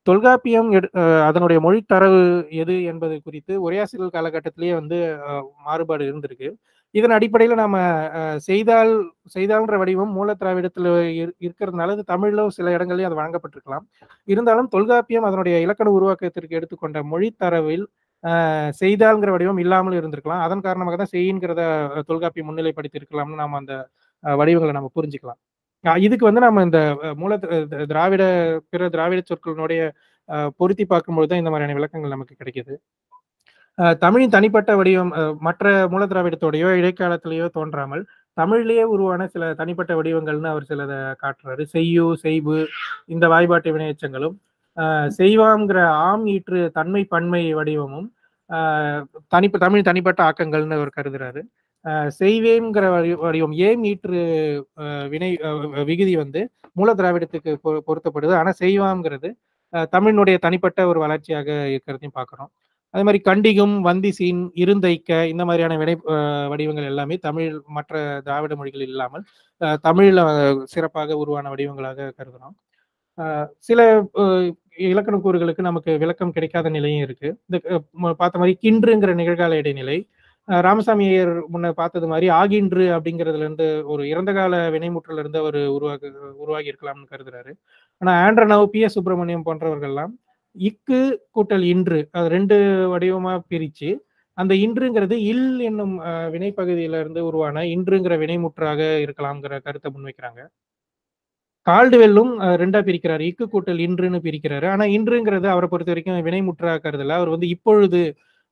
Speaker 3: தொல்காப்பியம் எடு- அதனுடைய மொழி தரவு எது என்பது குறித்து உரையாசிரியர் காலகட்டத்திலேயே வந்து மாறுபாடு இருந்திருக்கு. இதன் அடிப்படையில் நாம செய்தால் செய்தால்ன்ற வடிவம் மூல திராவிடத்தில் இரு- இருக்கிறதுனால அது தமிழிலும் சில இடங்கள்லயும் அது வழங்கப்பட்டிருக்கலாம். இருந்தாலும் தொல்காப்பியம் அதனுடைய இலக்கண உருவாக்கத்திற்கு எடுத்துக்கொண்ட மொழி தரவில் செய்தால்ங்கிற வடிவம் இல்லாமல் இருந்திருக்கலாம். அதன் காரணமாக தான் செய்யுங்கிறத தொல்காப்பி முன்னிலைப்படுத்தி இருக்கலாம்னு நாம அந்த வடிவங்களை நம்ம புரிஞ்சுக்கலாம். இதுக்கு வந்து நம்ம இந்த மூல திராவிட பிற திராவிட சொற்களினுடைய பொருத்தி பார்க்கும்போது தான் இந்த மாதிரியான விளக்கங்கள் நமக்கு கிடைக்குது. தமிழின் தனிப்பட்ட வடிவம் மற்ற மூல திராவிடத்தோடையோ இடைக்காலத்திலேயோ தோன்றாமல் தமிழிலேயே உருவான சில தனிப்பட்ட வடிவங்கள்னு அவர் சிலதை காட்டுறாரு. செய்யு செய்பு இந்த வாய்பாட்டு வினையச்சங்களும் செய்வாங்கிற செய்வாம்ங்கிற ஆம் ஈற்று தன்மை பன்மை வடிவமும் தனிப்ப தமிழ் தனிப்பட்ட ஆக்கங்கள்னு அவர் கருதுறாரு. செய்வேங்கிற வடி- வடிவம் ஏம் ஈற்று வினை விகுதி வந்து மூல திராவிடத்துக்கு பொ- பொருத்தப்படுது. ஆனால் செய்வாங்கிறது தமிழினுடைய தனிப்பட்ட ஒரு வளர்ச்சியாக இருக்கிறதையும் பார்க்குறோம் அதே மாதிரி கண்டிகும் வந்திசீன் இருந்தைக்க இந்த மாதிரியான வினை வடிவங்கள் எல்லாமே தமிழ் மற்ற திராவிட மொழிகள் இல்லாமல் தமிழில் சிறப்பாக உருவான வடிவங்களாக கருதுகிறோம் சில இலக்கண கூறுகளுக்கு நமக்கு விளக்கம் கிடைக்காத நிலையும் இருக்கு. இந்த பார்த்த மாதிரி கின்றுங்கிற நிகழ்கால இடைநிலை ராமசாமி ஐயர் முன்ன பார்த்தது மாதிரி ஆகின்று அப்படிங்கிறதுல இருந்து ஒரு இறந்த கால வினைமுற்றல இருந்து அவர் உருவாக்கு உருவாகி இருக்கலாம்னு கருதுறாரு. ஆனா ஆண்ட்ரனவ் பி. எஸ். சுப்பிரமணியம் போன்றவர்கள்லாம் இக்கு கூட்டல் இன்று அது ரெண்டு வடிவமா பிரிச்சு அந்த இன்றுங்கிறது இல் என்னும் வினைப்பகுதியில இருந்து உருவான இன்றுங்கிற வினைமுற்றாக இருக்கலாம்ங்கிற கருத்தை முன்வைக்கிறாங்க. கால்டுவெல்லும் ரெண்டா பிரிக்கிறாரு. இக்கு கூட்டல் இன்றுன்னு பிரிக்கிறாரு. ஆனா இன்றுங்கிறது அவரை பொறுத்த வரைக்கும் வினைமுற்றாக கருதல அவர் வந்து இப்பொழுது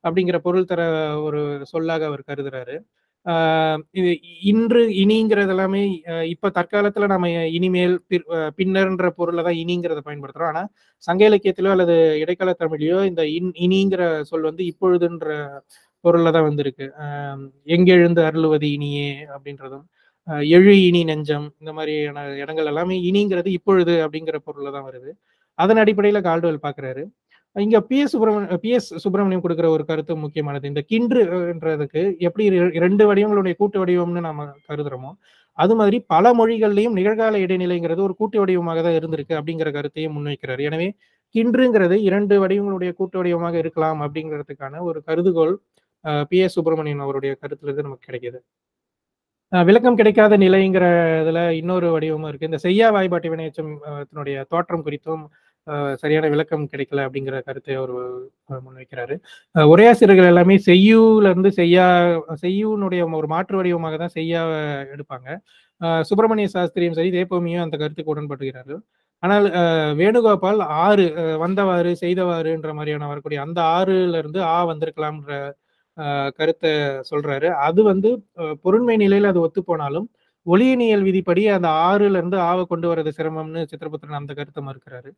Speaker 3: அப்படிங்கிற பொருள் தர ஒரு சொல்லாக அவர் கருதுறாரு. இது இன்று இனிங்கிறது எல்லாமே இப்ப தற்காலத்துல நம்ம இனிமேல் பிற்- பின்னர்ன்ற பொருளை தான் இனிங்கிறத பயன்படுத்துறோம். ஆனா சங்க இலக்கியத்திலோ அல்லது இடைக்கால தமிழிலோ இந்த இன் இனிங்கிற சொல் வந்து இப்பொழுதுன்ற பொருள்ல தான் வந்திருக்கு. எங்கெழுந்து அருளுவது இனியே அப்படின்றதும். எழு இனி நெஞ்சம் இந்த மாதிரியான இடங்கள் எல்லாமே இனிங்கிறது இப்பொழுது அப்படிங்கிற பொருள்ல தான் வருது. அதன் அடிப்படையில கால்டுவெல் பாக்குறாரு. இங்க P. S. Subramaniam P. S. Subramaniam கொடுக்குற ஒரு கருத்து முக்கியமானது. இந்த கின்றுன்றதுக்கு எப்படி இரண்டு வடிவங்களுடைய கூட்டு வடிவம்னு நாம கருதுறோமோ அது மாதிரி பல மொழிகள்லையும் நிகழ்கால இடைநிலைங்கிறது ஒரு கூட்டு வடிவமாக தான் இருந்திருக்கு அப்படிங்கிற கருத்தையும் முன்வைக்கிறார். எனவே கின்றுங்கிறது இரண்டு வடிவங்களுடைய கூட்டு வடிவமாக இருக்கலாம் அப்படிங்கிறதுக்கான ஒரு கருதுகோள் பி. எஸ். சுப்பிரமணியன் அவருடைய கருத்துல இருந்து நமக்கு கிடைக்கிது. விளக்கம் கிடைக்காத நிலைங்கிற இதுல இன்னொரு வடிவமும் இருக்கு. இந்த செய்யா வாய்பாட்டு வினையச்சம் தோற்றம் குறித்தும் சரியான விளக்கம் கிடைக்கல அப்படிங்கிற கருத்தை அவர் முன்வைக்கிறாரு. அஹ், உரையாசிரியர்கள் எல்லாமே செய்யூல இருந்து செய்யா செய்யூனுடைய ஒரு மாற்று வடிவமாக தான் செய்யா எடுப்பாங்க. சுப்பிரமணிய சாஸ்திரியும் சரி தேப்பமியும் அந்த கருத்துக்கு உடன்படுகிறார்கள் ஆனால் வேணுகோபால் ஆறு வந்தவாறு செய்தவாறுன்ற மாதிரியான வரக்கூடிய அந்த ஆறுல இருந்து ஆ வந்திருக்கலாம்ன்ற கருத்தை சொல்றாரு. அது வந்து பொருண்மை நிலையில அது ஒத்து போனாலும் ஒளியினியல் விதிப்படி அந்த ஆறுல இருந்து ஆவை கொண்டு வர்றது சிரமம்னு சித்திரபுத்திரன் அந்த கருத்தை மறுக்கிறாரு.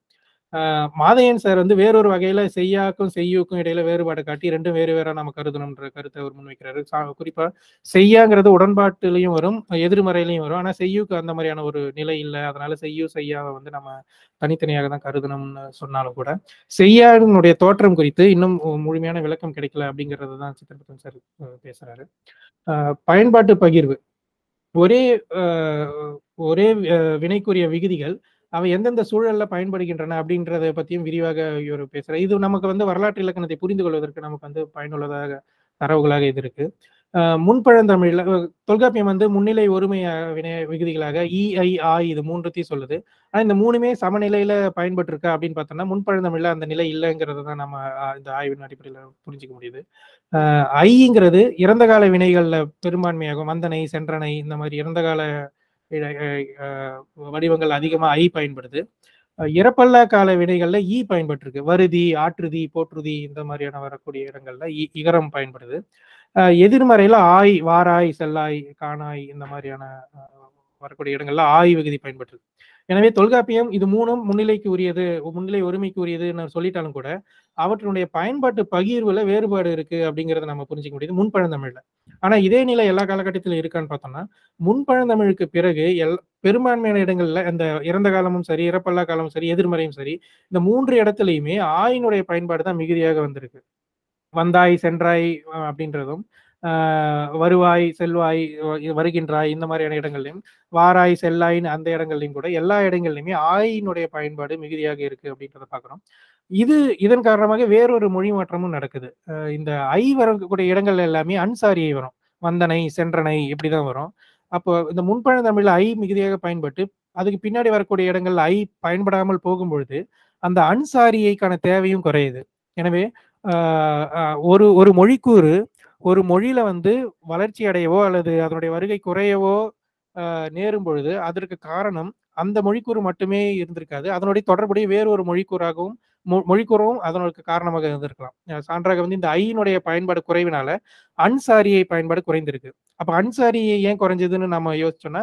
Speaker 3: மாதையன் சார் வந்து வேறொரு வகையில செய்யாக்கும் செய்யுக்கும் இடையில வேறுபாடு காட்டி ரெண்டும் வேறு வேற நம்ம கருதணும்ன்ற கருத்தை அவர் முன்வைக்கிறாரு. குறிப்பா செய்யாங்கிறது உடன்பாட்டுலயும் வரும் எதிர்மறையிலையும் வரும். ஆனா செய்யுக்கு அந்த மாதிரியான ஒரு நிலை இல்லை. அதனால செய்யும் செய்யாவை வந்து நம்ம தனித்தனியாக தான் கருதணும்னு சொன்னாலும் கூட செய்யானுடைய தோற்றம் குறித்து இன்னும் முழுமையான விளக்கம் கிடைக்கல அப்படிங்கறது தான் சித்திரபுத்திரன் சார் பேசுறாரு. பயன்பாட்டு பகிர்வு. ஒரே ஒரே வினைக்குரிய விகுதிகள் அவை எந்தெந்த சூழல்ல பயன்படுகின்றன அப்படின்றத பத்தியும் விரிவாக இவர் பேசுறார். இது நமக்கு வந்து வரலாற்று இலக்கணத்தை புரிந்து கொள்வதற்கு நமக்கு வந்து பயனுள்ளதாக தரவுகளாக இது இருக்கு. ஆஹ் முன்பழந்தமிழ்ல தொல்காப்பியம் வந்து முன்னிலை ஒருமை வினை விகுதிகளாக இஐ ஆ இது மூன்றுத்தையும் சொல்லுது. ஆனா இந்த மூணுமே சமநிலையில பயன்பட்டு இருக்கா அப்படின்னு பார்த்தோம்னா முன்பழந்தமிழ்ல அந்த நிலை இல்லைங்கிறத தான் நம்ம இந்த ஆய்வின் அடிப்படையில புரிஞ்சுக்க முடியுது. ஐங்கிறது இறந்த கால வினைகள்ல பெரும்பான்மையாகும். வந்தனை சென்றனை இந்த மாதிரி இறந்த கால வடிவங்கள் அதிகமாக ஐ பயன்படுது. இறப்பல்ல கால வினைகள்ல ஈ பயன்பட்டிருக்கு. வருதி ஆற்றுதி போற்றுதி இந்த மாதிரியான வரக்கூடிய இடங்கள்ல இ- இகரம் பயன்படுது. அஹ் எதிர்மறையில ஆய் வாராய் செல்லாய் காணாய் இந்த மாதிரியான வரக்கூடிய இடங்கள்ல ஆய் விகுதி பயன்பட்டிருக்கு. எனவே தொல்காப்பியம் இது மூணும் முன்னிலைக்கு உரியது முன்னிலை ஒருமைக்கு உரியதுன்னு சொல்லிட்டாலும் கூட அவற்றினுடைய பயன்பாட்டு பகிர்வுல வேறுபாடு இருக்கு அப்படிங்கறத நம்ம புரிஞ்சுக்க முடியுது முன்பழந்தமிழ்ல ஆனா இதே நிலை எல்லா காலகட்டத்திலும் இருக்கான்னு பார்த்தோம்னா முன்பழந்தமிழுக்கு பிறகு எல் பெரும்பான்மையான இடங்கள்ல அந்த இறந்த காலமும் சரி இறப்பல்லா காலமும் சரி எதிர்மறையும் சரி இந்த மூன்று இடத்துலையுமே ஆயினுடைய பயன்பாடு தான் மிகுதியாக வந்திருக்கு. வந்தாய் சென்றாய் அப்படின்றதும் வருவாய் செல்வாய் வருகின்றாய் இந்த மாதிரியான இடங்கள்லையும் வாராய் செல்லாயின்னு அந்த இடங்கள்லையும் கூட எல்லா இடங்கள்லையுமே ஆயினுடைய பயன்பாடு மிகுதியாக இருக்கு அப்படின்றத பார்க்குறோம் இது இதன் காரணமாக வேறொரு மொழி மாற்றமும் நடக்குது. இந்த ஐ வரக்கூடிய இடங்கள் எல்லாமே அன்சாரியை வரும். வந்தனை சென்றனை இப்படிதான் வரும். அப்போ இந்த முன்பழந்தமிழ்ல ஐ மிகுதியாக பயன்பட்டு அதுக்கு பின்னாடி வரக்கூடிய இடங்கள் ஐ பயன்படாமல் போகும்பொழுது அந்த அன்சாரியைக்கான தேவையும் குறையுது. எனவே ஒரு ஒரு மொழிக்கூறு ஒரு மொழியில வந்து வளர்ச்சி அடையவோ அல்லது அதனுடைய வருகை குறையவோ நேரும் பொழுது அதற்கு காரணம் அந்த மொழிக்கூறு மட்டுமே இருந்திருக்காது. அதனுடைய தொடர்புடைய வேறு ஒரு மொழிக்கூறாகவும் மொழிக்கூறவும் அதனுக்கு காரணமாக இருந்திருக்கலாம். சான்றாக வந்து இந்த ஐயினுடைய பயன்பாடு குறைவினால அன்சாரியை பயன்பாடு குறைந்திருக்கு. அப்ப அன்சாரியை ஏன் குறைஞ்சதுன்னு நம்ம யோசிச்சோம்னா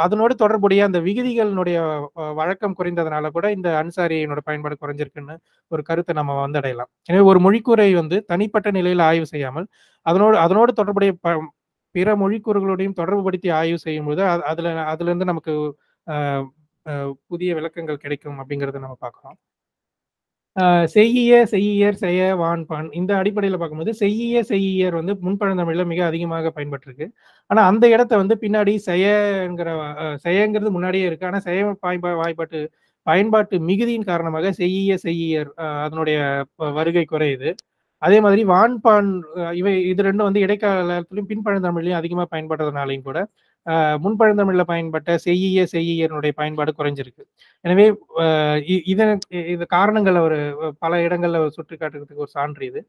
Speaker 3: அதனோடு தொடர்புடைய அந்த விகுதிகளினுடைய வழக்கம் குறைந்ததுனால கூட இந்த அன்சாரியினோட பயன்பாடு குறைஞ்சிருக்குன்னு ஒரு கருத்தை நம்ம வந்து அடையலாம் எனவே ஒரு மொழிக்குறை வந்து தனிப்பட்ட நிலையில் ஆய்வு செய்யாமல் அதனோடு அதனோடு தொடர்புடைய ப- பிற மொழிக்கூறுகளோடையும் தொடர்புபடுத்தி ஆய்வு செய்யும்போது அது- அதுல அதுல இருந்து நமக்கு புதிய விளக்கங்கள் கிடைக்கும் அப்படிங்கறத நம்ம பார்க்கலாம் செய்யிய செய்யியர் செய்ய வான் பான் இந்த அடிப்படையில் பார்க்கும்போது செய்யிய செய்யியர் வந்து முன்பழந்தமிழில் மிக அதிகமாக பயன்பட்டிருக்கு. ஆனால் அந்த இடத்த வந்து பின்னாடி செயங்கிற செய்யங்கிறது செயங்கிறது முன்னாடியே இருக்கு. ஆனால் செய வாய்ப்பா வாய்ப்பாட்டு பயன்பாட்டு மிகுதியின் காரணமாக செய்யிய செய்யியர் அதனுடைய வருகை குறையுது. அதே மாதிரி வான்பான் இவை இது ரெண்டும் வந்து இடைக்காலத்திலும் பின்பழந்தமிழ்லையும் அதிகமாக பயன்படுறதுனாலையும் கூட முன்பழந்தமிழில் பயன்பட்ட செய்ய செய்யியனுடைய பயன்பாடு குறைஞ்சிருக்கு. எனவே இதன் இது காரணங்கள் அவர் பல இடங்கள்ல சுட்டி காட்டுறதுக்கு ஒரு சான்று இது.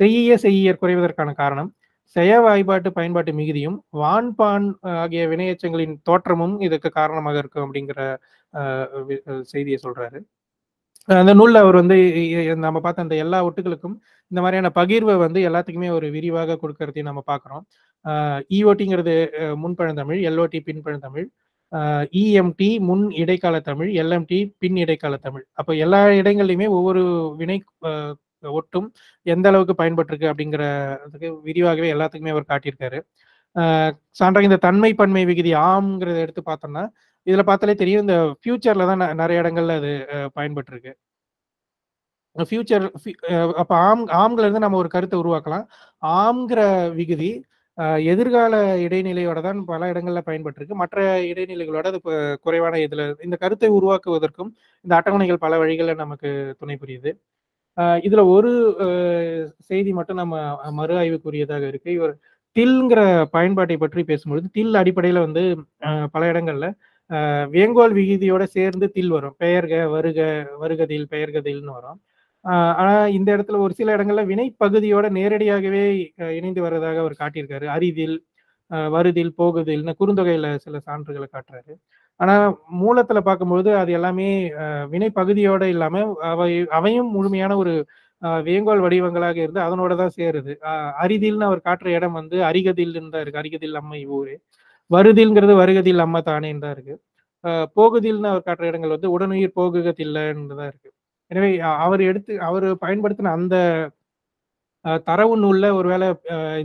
Speaker 3: செய்ய செய்யியர் குறைவதற்கான காரணம் செய வாய்பாட்டு பயன்பாட்டு மிகுதியும் வான்பான் ஆகிய வினையச்சங்களின் தோற்றமும் இதுக்கு காரணமாக இருக்கும் அப்படிங்கிற அஹ், செய்தியை சொல்றாரு. அந்த நூல்ல அவர் வந்து நம்ம பார்த்த அந்த எல்லா ஒட்டுகளுக்கும் இந்த மாதிரியான பகிர்வை வந்து எல்லாத்துக்குமே ஒரு விரிவாக கொடுக்கறதையும் நம்ம பார்க்குறோம். இஓடிங்கிறது முன்பழந்தமிழ் எல்ஓடி பின்பழந்தமிழ் இஎம்டி முன் இடைக்கால தமிழ் எல்எம்டி பின் இடைக்கால தமிழ். அப்போ எல்லா இடங்கள்லையுமே ஒவ்வொரு வினை ஒட்டும் எந்த அளவுக்கு பயன்பட்டிருக்கு அப்படிங்கிறதுக்கு விரிவாகவே எல்லாத்துக்குமே அவர் காட்டியிருக்காரு. சான்றாக இந்த தன்மை பன்மை விகுதி ஆம்ங்கிறத எடுத்து பார்த்தோம்னா இதுல பார்த்தாலே தெரியும் இந்த ஃபியூச்சர்ல தான் நிறைய இடங்கள்ல அது பயன்பட்டிருக்கு. ஃபியூச்சர் அப்போ ஆம் ஆம்ல இருந்து நம்ம ஒரு கருத்தை உருவாக்கலாம். ஆம்ங்கிற விகுதி எதிர்கால இடைநிலையோட தான் பல இடங்களில் பயன்பட்டிருக்கு. மற்ற இடைநிலைகளோட அது குறைவான இதில் இந்த கருத்தை உருவாக்குவதற்கும் இந்த அட்டவணைகள் பல வழிகளில் நமக்கு துணை புரியுது. இதில் இதுல ஒரு செய்தி மட்டும் நம்ம மறு ஆய்வுக்குரியதாக இருக்கு. இவர் தில்ங்கிற பயன்பாட்டை பற்றி பேசும்பொழுது தில் அடிப்படையில வந்து பல இடங்கள்ல வேங்கோல் விகுதியோட சேர்ந்து தில் வரும். பெயர்க வருக வருகதில் பெயர்கதில்னு வரும். ஆனா இந்த இடத்துல ஒரு சில இடங்கள்ல வினை பகுதியோட நேரடியாகவே இணைந்து வர்றதாக அவர் காட்டியிருக்காரு. அரிதில் வருதில் போகுதில்னு குறுந்தொகையில சில சான்றுகளை காட்டுறாரு. ஆனா மூலத்துல பார்க்கும்போது அது எல்லாமே வினை பகுதியோட இல்லாம அவை அவையும் முழுமையான ஒரு வேங்கோல் வடிவங்களாக இருந்து அதனோட தான் சேருது. அரிதில்னு அவர் காட்டுற இடம் வந்து அரிகதில் தான் இருக்கு. அரிகதில் அம்மை ஊரே. வருதில்ங்கிறது வருகதில் அம்மா தானேன்னு தான் இருக்கு. போகுதில்னு அவர் காட்டுற இடங்கள் வந்து உடனுயிர் போகுகதில்லைன்னு தான் இருக்கு. எனவே அவர் எடுத்து அவர் பயன்படுத்தின அந்த தரவு நூல்ல ஒருவேளை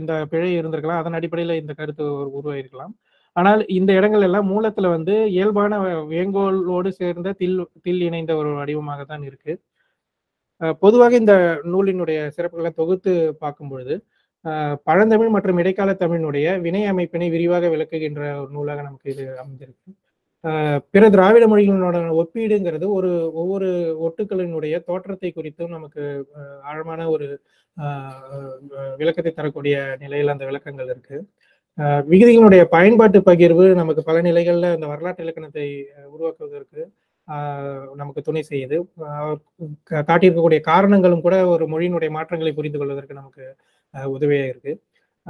Speaker 3: இந்த பிழை இருந்திருக்கலாம். அதன் அடிப்படையில் இந்த கருத்து உருவாயிருக்கலாம். ஆனால் இந்த இடங்கள் எல்லாம் மூலத்துல வந்து இயல்பான வேங்கோலோடு சேர்ந்த தில் தில் இணைந்த ஒரு வடிவமாக தான் இருக்கு. பொதுவாக இந்த நூலினுடைய சிறப்புகளை தொகுத்து பார்க்கும் பொழுது பழந்தமிழ் மற்றும் இடைக்கால தமிழினுடைய வினை அமைப்பினை விரிவாக விளக்குகின்ற ஒரு நூலாக நமக்கு இது அமைந்திருக்கு. பிற திராவிட மொழிகளோட ஒப்பீடுங்கிறது ஒரு ஒவ்வொரு ஒட்டுக்களினுடைய தோற்றத்தை குறித்தும் நமக்கு ஆழமான ஒரு விளக்கத்தை தரக்கூடிய நிலையில் அந்த விளக்கங்கள் இருக்கு. விகுதிகளுடைய பயன்பாட்டு பகிர்வு நமக்கு பல நிலைகளில் அந்த வரலாற்று இலக்கணத்தை உருவாக்குவதற்கு நமக்கு துணை செய்யுது. காட்டியிருக்கக்கூடிய காரணங்களும் கூட ஒரு மொழியினுடைய மாற்றங்களை புரிந்து கொள்வதற்கு நமக்கு உதவியாக இருக்குது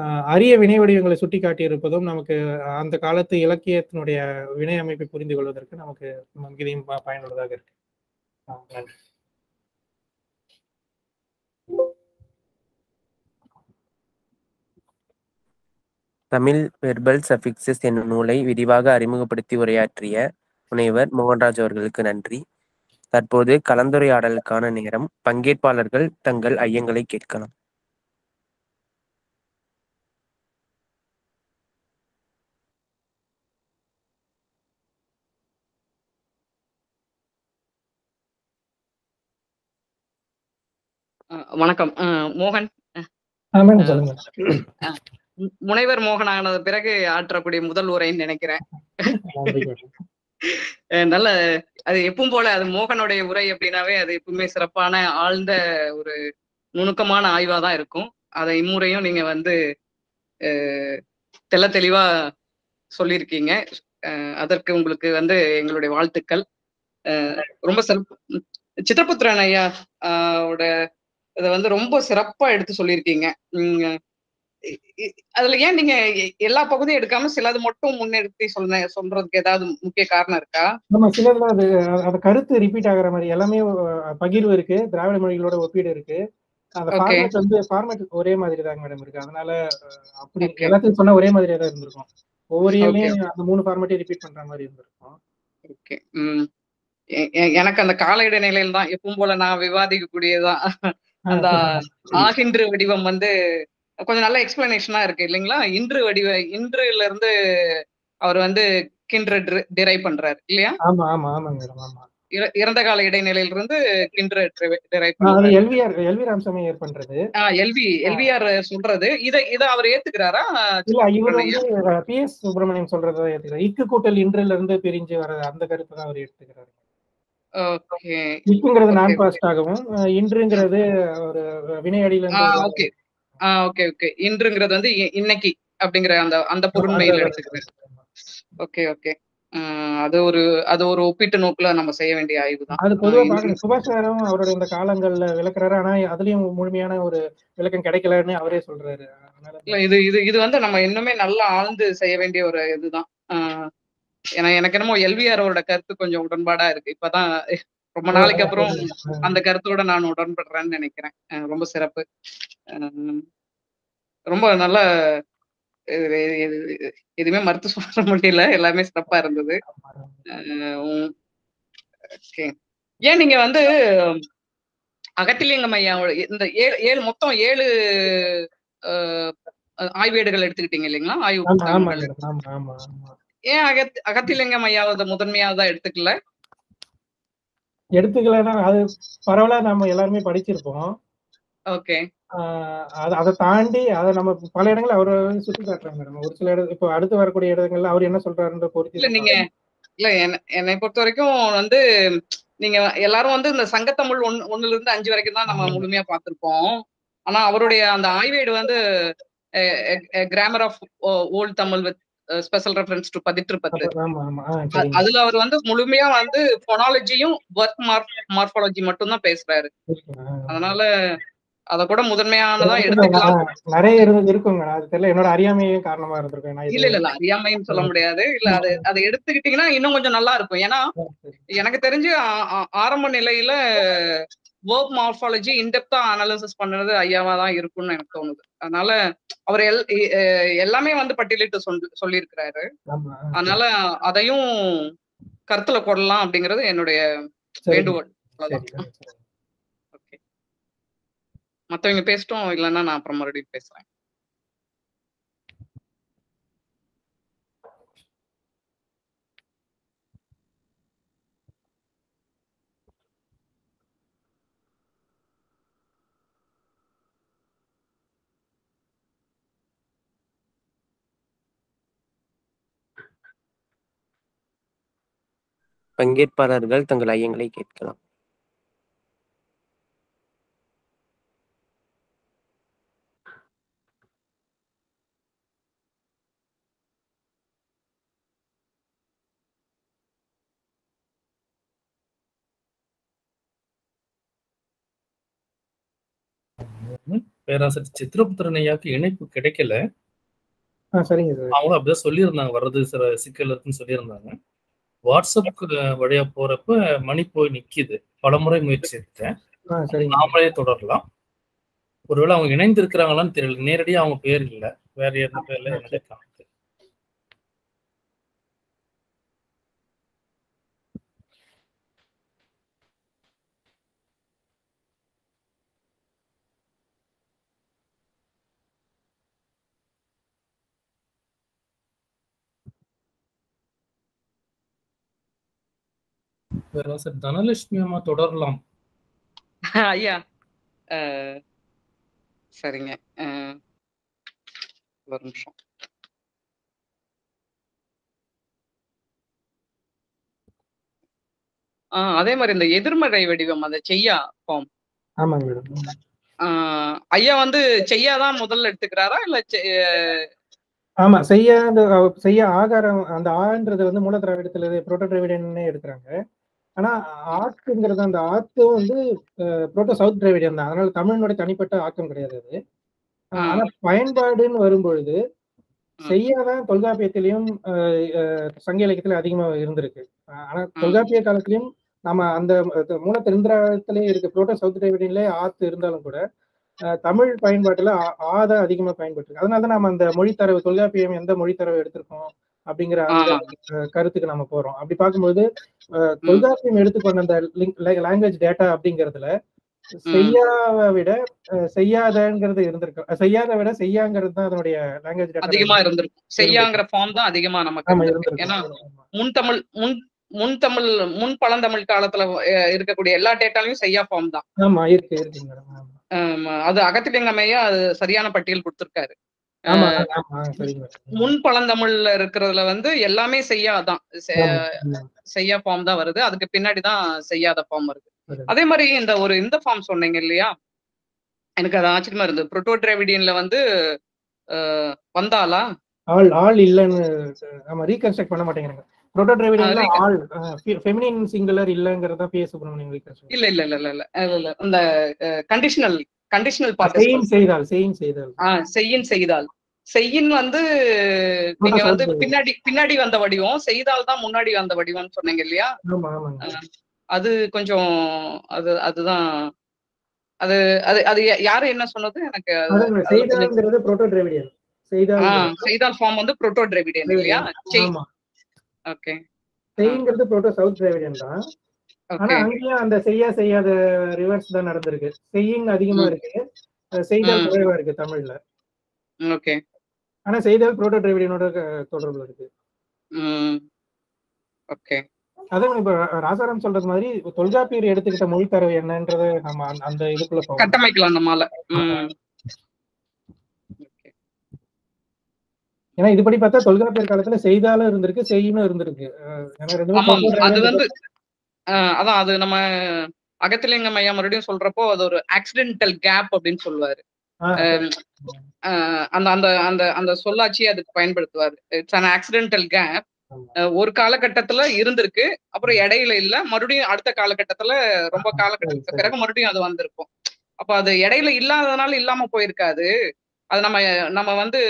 Speaker 3: அரிய வினை வடிவங்களை சுட்டி காட்டியிருப்பதும் நமக்கு அந்த காலத்து இலக்கியத்தினுடைய வினை அமைப்பை புரிந்து கொள்வதற்கு நமக்கு மிகுதியும் பயனுள்ளதாக இருக்கு. நன்றி.
Speaker 1: தமிழ் வெர்பல் சஃபிக்சஸ் என்னும் நூலை விரிவாக அறிமுகப்படுத்தி உரையாற்றிய முனைவர் மோகன்ராஜ் அவர்களுக்கு நன்றி. தற்போது கலந்துரையாடலுக்கான நேரம். பங்கேற்பாளர்கள் தங்கள் ஐயங்களை கேட்கலாம்.
Speaker 4: வணக்கம். மோகன். முனைவர் மோகன் ஆனது பிறகு ஆற்றக்கூடிய முதல் உரைன்னு நினைக்கிறேன். நல்ல அது எப்பவும் போல அது மோகனுடைய உரை அப்படின்னாவே அது எப்பவுமே சிறப்பான ஆழ்ந்த ஒரு நுணுக்கமான ஆய்வா தான் இருக்கும். அதை இம்முறையும் நீங்க வந்து தெள்ள தெளிவா சொல்லியிருக்கீங்க. அஹ், அதற்கு உங்களுக்கு வந்து எங்களுடைய வாழ்த்துக்கள். ரொம்ப சிறப்பு சித்திரபுத்திரன் ஐயா ஆஹ், ஓட இதை வந்து ரொம்ப சிறப்பா எடுத்து சொல்லியிருக்கீங்க. அதுல ஏன் நீங்க எல்லா பகுதியும் எடுக்காம சிலது மட்டும் முன்னிறுத்தி சொல்ல சொல்றதுக்கு ஏதாவது முக்கிய காரணம் இருக்கா?
Speaker 3: நம்ம சிலர்ல அது அந்த கருத்து ரிப்பீட் ஆகுற மாதிரி எல்லாமே பகிர்வு இருக்கு. திராவிட மொழிகளோட ஒப்பீடு இருக்கு. அந்த. ஃபார்மேட் வந்து ஃபார்மேட் ஒரே மாதிரி தான் மேடம் இருக்கு. அதனால அப்படி. எல்லாத்தையும் சொன்னா ஒரே மாதிரியா தான் இருந்திருக்கும். ஒவ்வொரு இயலையும் அந்த மூணு ஃபார்மேட்டையும் ரிப்பீட் பண்ற மாதிரி இருந்திருக்கும்.
Speaker 4: ஓகே எனக்கு அந்த கால இடைநிலையில் தான் எப்பவும் போல நான் விவாதிக்கக்கூடியதான் அந்த ஆகின்று வடிவம் வந்து கொஞ்சம் நல்ல எக்ஸ்பிளனேஷனா இருக்கு இல்லைங்களா? இன்று வடிவ இன்றுல இருந்து அவர் வந்து கின்ற டிரைவ் பண்றாரு இல்லையா?
Speaker 3: ஆமா ஆமா ஆமாங்க ஆமா.
Speaker 4: இற- இறந்த கால இடைநிலையில இருந்து கின்ற டிரைவ் பண்றாரு.
Speaker 3: எல்விஆர் எல்வி ராமசாமியர் பண்றது.
Speaker 4: எல்வி எல்விஆர் சொல்றது. இத இத அவர் ஏத்துக்கிறாரா?
Speaker 3: இல்ல இவர்? வந்து பி எஸ் சுப்பிரமணியம் சொல்றதை ஏத்துக்கிறார். இக்கு கூட்டல் இன்றுல இருந்து பிரிஞ்சு வர அந்த கருத்தை தான் அவர் எடுத்துக்கிறாரு
Speaker 4: ஓகே.
Speaker 3: இப்புங்கிறது நான் பாஸ்ட் ஆகவும் இன்றுங்கிறது ஒரு வினையடியில
Speaker 4: ஓகே. Okay okay. இன்றுங்கிறது வந்து இன்னைக்கு அப்படிங்கிற அந்த அந்த பொருண்மையில எடுத்துக்கிறேன் ஓகே ஓகே. அது ஒரு அது ஒரு ஒப்பீட்டு நோக்குல நம்ம செய்ய வேண்டிய ஆய்வு தான்.
Speaker 3: அது பொதுவா பாக்கணும் சுபாஷ் சாரும் அவருடைய இந்த காலங்கள்ல விளக்குறாரு. ஆனா அதுலயும் முழுமையான ஒரு விளக்கம் கிடைக்கலன்னு அவரே சொல்றாரு.
Speaker 4: இது இது இது வந்து நம்ம இன்னுமே நல்லா ஆழ்ந்து செய்ய வேண்டிய ஒரு இதுதான். ஏன்னா எனக்கு என்னமோ எல்விஆர் அவரோட கருத்து கொஞ்சம் உடன்பாடா இருக்கு. இப்பதான் ரொம்ப நாளைக்கு அப்புறம் அந்த கருத்தோட நான் உடன்படுறேன்னு நினைக்கிறேன். ரொம்ப சிறப்பு. ரொம்ப நல்ல எதுவுமே மறுத்து சொல்ல முடியல. எல்லாமே சிறப்பா இருந்தது. ஏன் நீங்க வந்து அகத்திலிங்கம் ஐயா இந்த ஏழு ஏழு மொத்தம் ஏழு ஆய்வேடுகள் எடுத்துக்கிட்டீங்க இல்லைங்களா? ஆய்வு ஏன் அகத் அகத்திலிங்கம் ஐயாவத முதன்மையாதான் எடுத்துக்கல?
Speaker 3: எடுத்துக்கலன்னா அது பரவலா நம்ம எல்லாருமே படிச்சிருப்போம்.
Speaker 4: ஓகே.
Speaker 3: அது அதை தாண்டி அதை நம்ம பல இடங்கள்ல அவரு சுட்டி காட்டுறாங்க மேடம் ஒரு சில இடம் இப்போ அடுத்து வரக்கூடிய இடங்கள்ல அவர் என்ன சொல்றாருன்ற பொறுத்து
Speaker 4: இல்ல நீங்க இல்ல என்ன- பொறுத்த வரைக்கும் வந்து நீங்க எல்லாரும் வந்து இந்த சங்கத்தமிழ் ஒன் ஒண்ணுல இருந்து அஞ்சு வரைக்கும் தான் நம்ம. முழுமையா பார்த்திருப்போம். ஆனா அவருடைய அந்த ஆய்வேடு வந்து grammar of old Tamil with special reference to Pathitrupathu அதுல அவர் வந்து முழுமையா வந்து பொனாலஜியும் ஒர்க் மார்பாலஜி மட்டும் தான் பேசுறாரு. அதனால அத கூட முதன்மையானதா எடுத்துக்கலாம்.
Speaker 3: நிறைய இருந்து இருக்குங்க. அது தெரியல. என்னோட அறியாமையே காரணமா இருந்திருக்கும்
Speaker 4: இல்ல இல்ல இல்ல. அறியாமைன்னு சொல்ல முடியாது. இல்ல அது அதை எடுத்துக்கிட்டீங்கன்னா இன்னும் கொஞ்சம் நல்லா இருக்கும். ஏன்னா எனக்கு தெரிஞ்சு ஆரம்ப நிலையில வேர்ப் மார்பாலஜி இன்டெப்தா அனாலிசிஸ் பண்ணது ஐயாவா தான் இருக்கும்னு எனக்கு தோணுது. அதனால அவர் எல் எல்லாமே வந்து பட்டியலிட்டு சொல்லி சொல்லியிருக்கிறாரு. அதனால அதையும் கருத்துல கொள்ளலாம் அப்படிங்கிறது என்னுடைய. வேண்டுகோள். மத்தவங்க பேசட்டும் இல்லைன்னா நான் அப்புறம் மறுபடியும் பேசுறேன்.
Speaker 1: பங்கேற்பாளர்கள் தங்கள் ஐயங்களை கேட்கலாம்.
Speaker 5: பேராசிரியர் சித்திரபுத்திரன் ஐயாக்கு இணைப்பு கிடைக்கல.
Speaker 3: ஆ, சரிங்க சார்.
Speaker 5: அவங்களும் அப்படிதான் சொல்லியிருந்தாங்க. வர்றது சில சிக்கல் இருக்குன்னு சொல்லியிருந்தாங்க. வாட்ஸ்அப்புக்கு வழியா போறப்ப மணி போய் நிக்குது. பலமுறை முயற்சி எடுத்தேன். நாமளே தொடரலாம். ஒருவேளை அவங்க இணைந்து இருக்கிறாங்களான்னு தெரியல. நேரடியா அவங்க பேர் இல்ல. வேற எந்த பேர்ல என்னுடைய பேராசிரியர் தனலட்சுமி அம்மா தொடரலாம்.
Speaker 4: ஐயா சரிங்க. ஒரு நிமிஷம். அதே மாதிரி இந்த எதிர்மறை வடிவம் அந்த செய்யா ஃபார்ம்
Speaker 3: ஆமாங்க மேடம்.
Speaker 4: ஐயா வந்து செய்யாதான் முதல்ல எடுத்துக்கிறாரா? இல்ல
Speaker 3: ஆமா செய்ய அந்த செய்ய ஆகாரம் அந்த ஆன்றது வந்து மூல திராவிடத்துல புரோட்டோ திராவிடன்னே எடுக்கிறாங்க. ஆனா ஆக்குங்கிறது அந்த ஆத்து வந்து புரோட்டோ சவுத் திராவிடியன் தான். அதனால தமிழனுடைய தனிப்பட்ட ஆக்கம் கிடையாது அது. ஆனா பயன்பாடுன்னு வரும்பொழுது செய்யாதான் தொல்காப்பியத்திலையும் சங்க இலக்கியத்துல அதிகமா இருந்திருக்கு. ஆனா தொல்காப்பிய காலத்திலயும் நம்ம அந்த மூல தென்திராவிடத்திலே இருக்கு புரோட்டோ சவுத் திராவிடியன்ல ஆத்து இருந்தாலும் கூட தமிழ் பயன்பாட்டுல ஆ தான் அதிகமா பயன்பட்டு அதனால தான் நம்ம அந்த மொழித்தரவு தொல்காப்பியம் எந்த மொழித்தரவு எடுத்திருக்கோம் அப்படிங்கிற கருத்துக்கு நம்ம போறோம். அப்படி பார்க்கும்போது தொல்காப்பியம் எடுத்துக்கொண்ட அந்த லாங்குவேஜ் டேட்டா அப்படிங்கறதுல செய்யாவை விட செய்யாதங்கிறது இருந்திருக்கு. செய்யாத விட செய்யாங்கிறது தான் அதனுடைய லாங்குவேஜ்
Speaker 4: அதிகமா இருந்திருக்கும். செய்யாங்கிற ஃபார்ம் தான் அதிகமா நமக்கு. ஏன்னா முன் தமிழ் முன் முன் தமிழ் முன் பழந்தமிழ் காலத்துல இருக்கக்கூடிய எல்லா டேட்டாலையும் செய்யா ஃபார்ம் தான்.
Speaker 3: ஆமா இருக்கு ஆமா,
Speaker 4: அது அகத்திலிங்கமையா அது சரியான பட்டியல் கொடுத்திருக்காரு. முன் பழந்தமிழ்ல இருக்கிறதுல வந்து எல்லாமே செய்யாதான். செய்யா ஃபார்ம் தான் வருது. அதுக்கு பின்னாடி தான் செய்யாத ஃபார்ம் வருது. அதே மாதிரி இந்த ஒரு இந்த ஃபார்ம் சொன்னீங்க இல்லையா? எனக்கு அது ஆச்சரியமா இருந்தது. புரோட்டோ டிராவிடியன்ல வந்து வந்தாளா?
Speaker 3: ஆள் ஆள் இல்லைன்னு ஆமா ரீகன்ஸ்ட்ரக்ட் பண்ண மாட்டேங்கிறாங்க. புரோட்டோ
Speaker 4: recon-
Speaker 3: ஆள் ஃபெமினின் சிங்குலர் இல்லங்கிறத பி எஸ் ரீகன்ஸ்ட்ரக்ட்
Speaker 4: இல்ல இல்ல இல்ல இல்ல இல்ல இந்த கண்டிஷனல் கண்டிஷனல்
Speaker 3: செய்யின்
Speaker 4: பார்ட்டிசிபல்
Speaker 3: செய்தால் செய்யின் செய்தால்
Speaker 4: ஆஹ் செய்யின் செய்தால் செய்யின் வந்து நீங்க வந்து. பின்னாடி பின்னாடி வந்த வடிவம் செய்தால் தான் முன்னாடி வந்த வடிவம்னு சொன்னீங்க இல்லையா? அது கொஞ்சம் அது அதுதான். அது அது அது யாரு என்ன சொன்னது? எனக்கு
Speaker 3: செய்தால்
Speaker 4: ஃபார்ம் வந்து புரோட்டோ டிரைவிடியன் இல்லையா? ஓகே.
Speaker 3: செய்ங்கிறது புரோட்டோ சவுத் டிரைவிடியன் தான். ஆனா அங்கேயும் அந்த செய்யா செய்யாத ரிவர்ஸ் தான் நடந்திருக்கு. செய்யின் அதிகமா. இருக்கு. செய்தால். குறைவா இருக்கு தமிழ்ல.
Speaker 4: ஓகே.
Speaker 3: ஆனா செய்தால் புரோட்டோ டிரைவிடியனோட தொடர்பு இருக்கு.
Speaker 4: ஓகே.
Speaker 3: அதான் இப்ப ராசாராம் சொல்றது மாதிரி தொல்காப்பியர் எடுத்துக்கிட்ட மொழி தரவு என்னன்றத நம்ம அந்த- இதுக்குள்ள
Speaker 4: கட்டமைக்கலாம் நம்மால
Speaker 3: ஏன்னா இதுபடி பார்த்தா தொல்காப்பியர் காலத்துல செய்தாலும் இருந்திருக்கு செய்யணும் இருந்திருக்கு.
Speaker 4: அது வந்து அதான் அது நம்ம அகத்திலிங்கம் ஐயா மறுபடியும் சொல்றப்போ அது ஒரு ஆக்சிடென்டல் கேப் அப்படின்னு சொல்லுவாரு. அந்த அந்த அந்த அந்த சொல்லாட்சி அதுக்கு பயன்படுத்துவாரு. It's an accidental gap. ஒரு காலகட்டத்துல இருந்திருக்கு அப்புறம் இடையில இல்ல மறுபடியும் அடுத்த காலகட்டத்துல ரொம்ப காலகட்டத்துக்கு. பிறகு மறுபடியும் அது வந்திருக்கும். அப்ப அது இடையில இல்லாததுனால இல்லாம போயிருக்காது. அது நம்ம நம்ம வந்து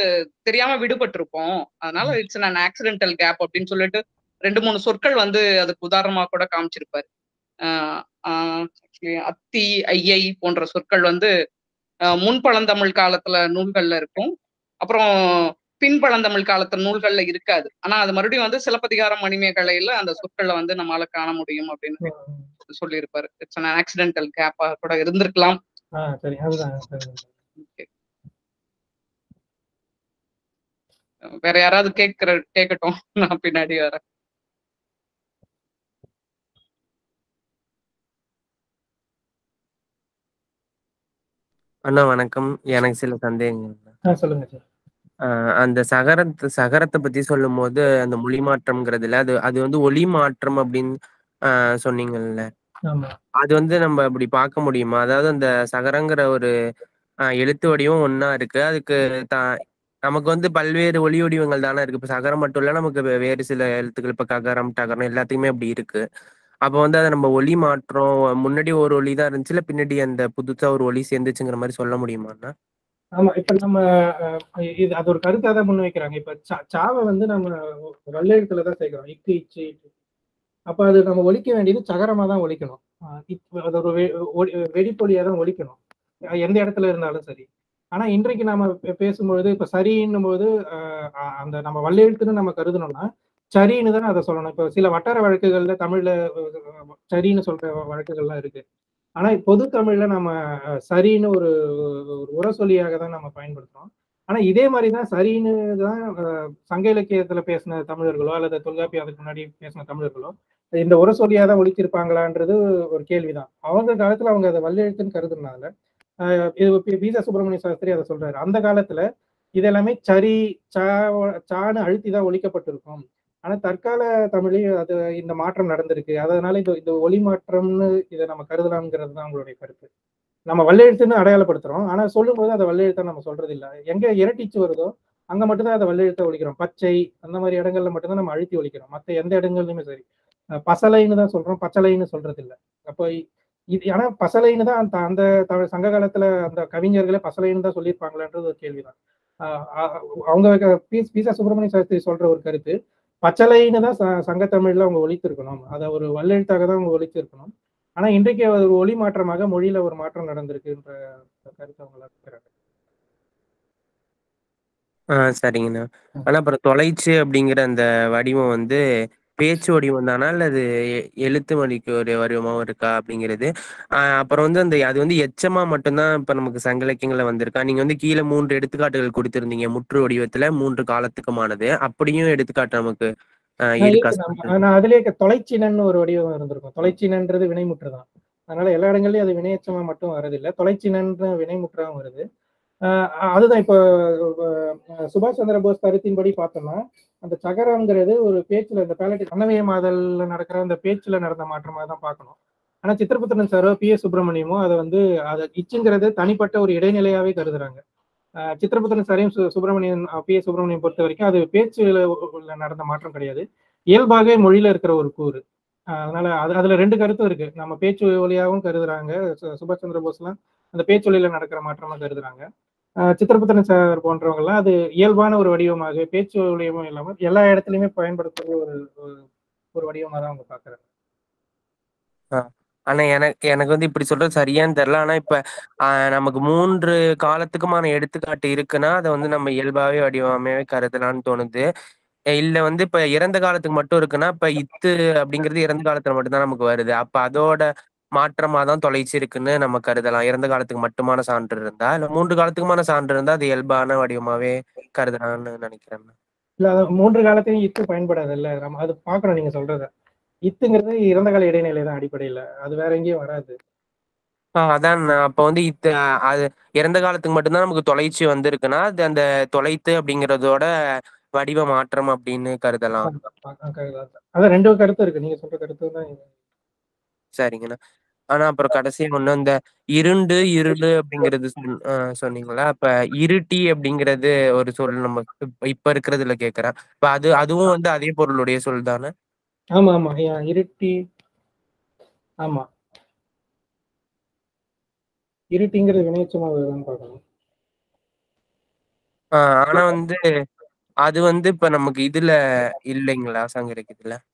Speaker 4: தெரியாம விடுபட்டிருப்போம். அதனால இட்ஸ் அன் ஆக்சிடென்டல் கேப் அப்படின்னு சொல்லிட்டு ரெண்டு மூணு சொற்கள் வந்து அதுக்கு உதாரணமா கூட காமிச்சிருப்பாரு. ஆஹ் ஆஹ் actually அத்தி ஐயை போன்ற சொற்கள் வந்து ஆஹ் முன்பழந்தமிழ் காலத்துல நூல்கள்ல இருக்கும். அப்புறம் பின்பழந்தமிழ் காலத்து நூல்கள்ல இருக்காது. ஆனா அது மறுபடியும் வந்து சிலப்பதிகாரம் மணிமேகலையில அந்த சொற்களை வந்து நம்மளால காண முடியும் அப்படின்னு சொல்லியிருப்பாரு. இட்ஸ் அன் ஆக்சிடென்டல் கேப்பா கூட இருந்திருக்கலாம். வேற யாராவது கேட்கிற கேட்கட்டும் நான் பின்னாடி வரேன்.
Speaker 1: அண்ணா வணக்கம். எனக்கு சில சந்தேகங்கள்
Speaker 3: சொல்லுங்க சார்
Speaker 1: ஆஹ் அந்த சகரத்து சகரத்தை பத்தி சொல்லும்போது அந்த மொழி மாற்றம்ங்கிறதுல அது அது வந்து ஒலி மாற்றம் அப்படின்னு ஆஹ் சொன்னீங்கல்ல.
Speaker 3: ஆமா.
Speaker 1: அது வந்து நம்ம அப்படி பார்க்க முடியுமா? அதாவது அந்த சகரங்கிற ஒரு ஆஹ் எழுத்து வடிவம் ஒண்ணா இருக்கு. அதுக்கு த நமக்கு வந்து பல்வேறு ஒலி வடிவங்கள் தானே இருக்கு. இப்ப சகரம் மட்டும் இல்ல நமக்கு வே- வேறு சில எழுத்துக்கள் இப்ப ககரம் டகரம் எல்லாத்துக்குமே அப்படி இருக்கு. அப்ப வந்து அதை நம்ம ஒலி மாற்றோம். முன்னாடி ஒரு ஒலி தான் இருந்துச்சு இல்லை பின்னாடி அந்த புதுசா ஒரு ஒலி சேர்ந்துச்சுங்கிற மாதிரி சொல்ல முடியுமாண்ணா
Speaker 3: ஆமா இப்ப நம்ம இது அது ஒரு கருத்தா தான் முன்வைக்கிறாங்க இப்ப சா- சாவை வந்து நம்ம வல்லெழுத்துல தான் சேர்க்கிறோம். இக்கு இச்சு இட்டு. அப்ப அது நம்ம ஒலிக்க வேண்டியது சகரமா தான் ஒழிக்கணும் அது ஒரு வெ- ஒலி- வெடிப்பொலியா தான் ஒலிக்கணும். எந்த இடத்துல இருந்தாலும் சரி. ஆனா இன்றைக்கு நாம பேசும்பொழுது இப்ப சரின்னும் போது அந்த நம்ம வல்லெழுத்துன்னு நம்ம கருதணும்னா சரின்னு தானே அதை சொல்லணும். இப்போ சில வட்டார வழக்குகள்ல தமிழ்ல சரின்னு சொல்ற வழக்குகள்லாம் இருக்கு. ஆனா பொது தமிழ்ல நம்ம சரின்னு ஒரு ஒரு உரசொலியாக தான் நம்ம பயன்படுத்துறோம். ஆனா இதே மாதிரி தான் சரின்னு தான் சங்க இலக்கியத்துல பேசின தமிழர்களோ அல்லது தொல்காப்பி அதுக்கு முன்னாடி பேசின தமிழர்களோ இந்த உரசொலியா தான் ஒழிச்சிருப்பாங்களான்றது ஒரு கேள்விதான். அவங்க காலத்துல அவங்க அதை வல்லெழுத்துன்னு கருதுனால இது பி- பீசா சுப்பிரமணிய சாஸ்திரி அதை சொல்றாரு. அந்த காலத்துல இது எல்லாமே சரி சா சான்னு அழுத்தி தான் ஒழிக்கப்பட்டிருக்கும். ஆனா தற்கால தமிழையும் அது இந்த மாற்றம் நடந்திருக்கு. அதனால இந்த இந்த ஒளி மாற்றம்னு இதை நம்ம கருதலாம்ங்கிறது தான் உங்களுடைய கருத்து. நம்ம வல்லெழுத்துன்னு அடையாளப்படுத்துறோம். ஆனா சொல்லும் போது அதை வல்லெழுத்தா நம்ம சொல்றது இல்ல எங்க இரட்டிச்சு வருதோ அங்க மட்டும்தான் அதை வல்லெழுத்த ஒழிக்கிறோம். பச்சை அந்த மாதிரி இடங்கள்ல மட்டும்தான் நம்ம அழுத்தி ஒழிக்கிறோம். மத்த எந்த இடங்கள்லயுமே சரி. பசலைன்னு தான் சொல்றோம். பச்சலைன்னு சொல்றது இல்ல அப்போ இது ஆனா பசலைன்னு தான் அந்த அந்த த- சங்க காலத்துல அந்த கவிஞர்களே பசலைன்னு தான் சொல்லியிருப்பாங்களான்றது ஒரு கேள்விதான். ஆஹ் அவங்க பீஸ் பீசா சுப்பிரமணிய சாஸ்திரி சொல்ற ஒரு கருத்து. பச்சளைன்னு தான் சங்கத்தமிழ்ல அவங்க ஒழித்திருக்கணும். அதை ஒரு வல்லெழுத்தாக தான் அவங்க ஒழித்திருக்கணும். ஆனா இன்றைக்கு அது ஒரு ஒளி மாற்றமாக மொழியில ஒரு மாற்றம் நடந்திருக்குன்ற கருத்து அவங்க இருக்கிறாங்க
Speaker 1: ஆ சரிங்கண்ணா. ஆனா அப்புறம் தொலைச்சு அப்படிங்கிற அந்த வடிவம் வந்து பேச்சு வடிவம் தானா இல்ல அது எ- எழுத்து மொழிக்கு ஒரு வடிவமாவும் இருக்கா அப்படிங்கிறது. ஆஹ் அப்புறம் வந்து அந்த அது வந்து எச்சமா மட்டும்தான் இப்ப நமக்கு சங்க இலக்கியங்கள்ல வந்திருக்கா? நீங்க வந்து கீழே மூன்று எடுத்துக்காட்டுகள் கொடுத்திருந்தீங்க முற்று வடிவத்துல மூன்று காலத்துக்குமானது. அப்படியும் எடுத்துக்காட்டு நமக்கு
Speaker 3: நான் அதுலயே தொலைச்சினன்னு ஒரு வடிவம் இருந்திருக்கும். தொலைச்சினன்றது வினைமுற்று தான் அதனால எல்லா இடங்கள்லயும் அது வினையச்சமா மட்டும் வரதில்லை. தொலைச்சினன்ற வினைமுற்றாவும் வருது. அதுதான் இப்போ சுபாஷ் சந்திர போஸ் கருத்தின்படி பார்த்தோம்னா அந்த சகரம்ங்கிறது ஒரு பேச்சில் இந்த பேலட்டி அன்னவய மாதல்ல நடக்கிற அந்த பேச்சுல நடந்த மாற்றமாக தான் பார்க்கணும். ஆனால் சித்திரபுத்திரன் சாரோ பி. எஸ். சுப்பிரமணியமோ அதை வந்து அதை இச்சுங்கிறது தனிப்பட்ட ஒரு இடைநிலையாவே கருதுறாங்க. சித்திரபுத்திரன் சாரையும் சு- சுப்பிரமணியன் பி. எஸ். சுப்பிரமணியம் பொறுத்த வரைக்கும் அது பேச்சுல உள்ள நடந்த மாற்றம் கிடையாது. இயல்பாகவே மொழியில இருக்கிற ஒரு கூறு. அதனால அது அதுல ரெண்டு கருத்தும் இருக்கு. நம்ம பேச்சு வழியாகவும் கருதுறாங்க. சு- சுபாஷ் சந்திர போஸ்லாம் அந்த பேச்சு வழியில நடக்கிற மாற்றமா கருதுறாங்க. ஆஹ் சார் போன்றவங்கெல்லாம் அது இயல்பான ஒரு வடிவமாக பேச்சு வடிவமும் இல்லாம எல்லா இடத்துலயுமே பயன்படுத்தக்கூடிய ஒரு ஒரு- வடிவமாக தான் அவங்க பாக்குறாங்க.
Speaker 1: ஆனா எனக்கு எனக்கு வந்து இப்படி சொல்றது சரியான்னு தெரியல. ஆனா இப்ப ஆஹ் நமக்கு மூன்று காலத்துக்குமான எடுத்துக்காட்டு இருக்குன்னா அதை வந்து நம்ம இயல்பாவே வடிவமாவே கருதலாம்னு தோணுது. இல்ல வந்து இப்ப இறந்த காலத்துக்கு மட்டும் இருக்குன்னா இப்ப இத்து அப்படிங்கிறது இறந்த காலத்துல மட்டும்தான் நமக்கு வருது. அப்ப அதோட மாற்றமா தான் தொலைச்சி இருக்குன்னு நம்ம கருதலாம். இறந்த காலத்துக்கு மட்டுமான சான்று இருந்தா இல்ல மூன்று காலத்துக்குமான சான்று இருந்தா அது இயல்பான வடிவமாவே கருதலாம்னு நினைக்கிறேன்
Speaker 3: இல்ல அது மூன்று காலத்தையும் இத்து பயன்படாது இல்ல நம்ம அது பாக்கணும் நீங்க சொல்றத. இத்துங்கிறது இறந்த கால இடைநிலை தான் அடிப்படையில. அது வேற எங்கேயும் வராது.
Speaker 1: ஆஹ் அதான் அப்ப வந்து இத்த அது இறந்த காலத்துக்கு மட்டும்தான் நமக்கு தொலைச்சி வந்திருக்குன்னா அது அந்த தொலைத்து அப்படிங்கறதோட வடிவ மாற்றம் அப்படின்னு கருதலாம்.
Speaker 3: அதான் ரெண்டு கருத்து இருக்கு. நீங்க சொல்ற கருத்து தான்.
Speaker 1: சரிங்கண்ணா. ஆனா அப்புறம் கடைசியா ஒண்ணு இந்த இருண்டு இருளு அப்படிங்கிறது ஆஹ் சொன்னீங்களா அப்ப இருட்டி அப்படிங்கிறது ஒரு சொல் நம்ம இப்ப இப்ப இருக்கிறதுல கேக்குறேன். இப்ப அது அதுவும் வந்து அதே பொருளுடைய சொல் தானே?
Speaker 3: ஆமா ஆமா. இருட்டி. ஆமா. இருட்டிங்கிறது வினைச்சமா வருதான்னு பார்க்கணும்
Speaker 1: ஆஹ் ஆனா வந்து அது வந்து இப்ப நமக்கு இதுல இல்லைங்களா சங்கரிக்கத்துல
Speaker 3: ஆஹ்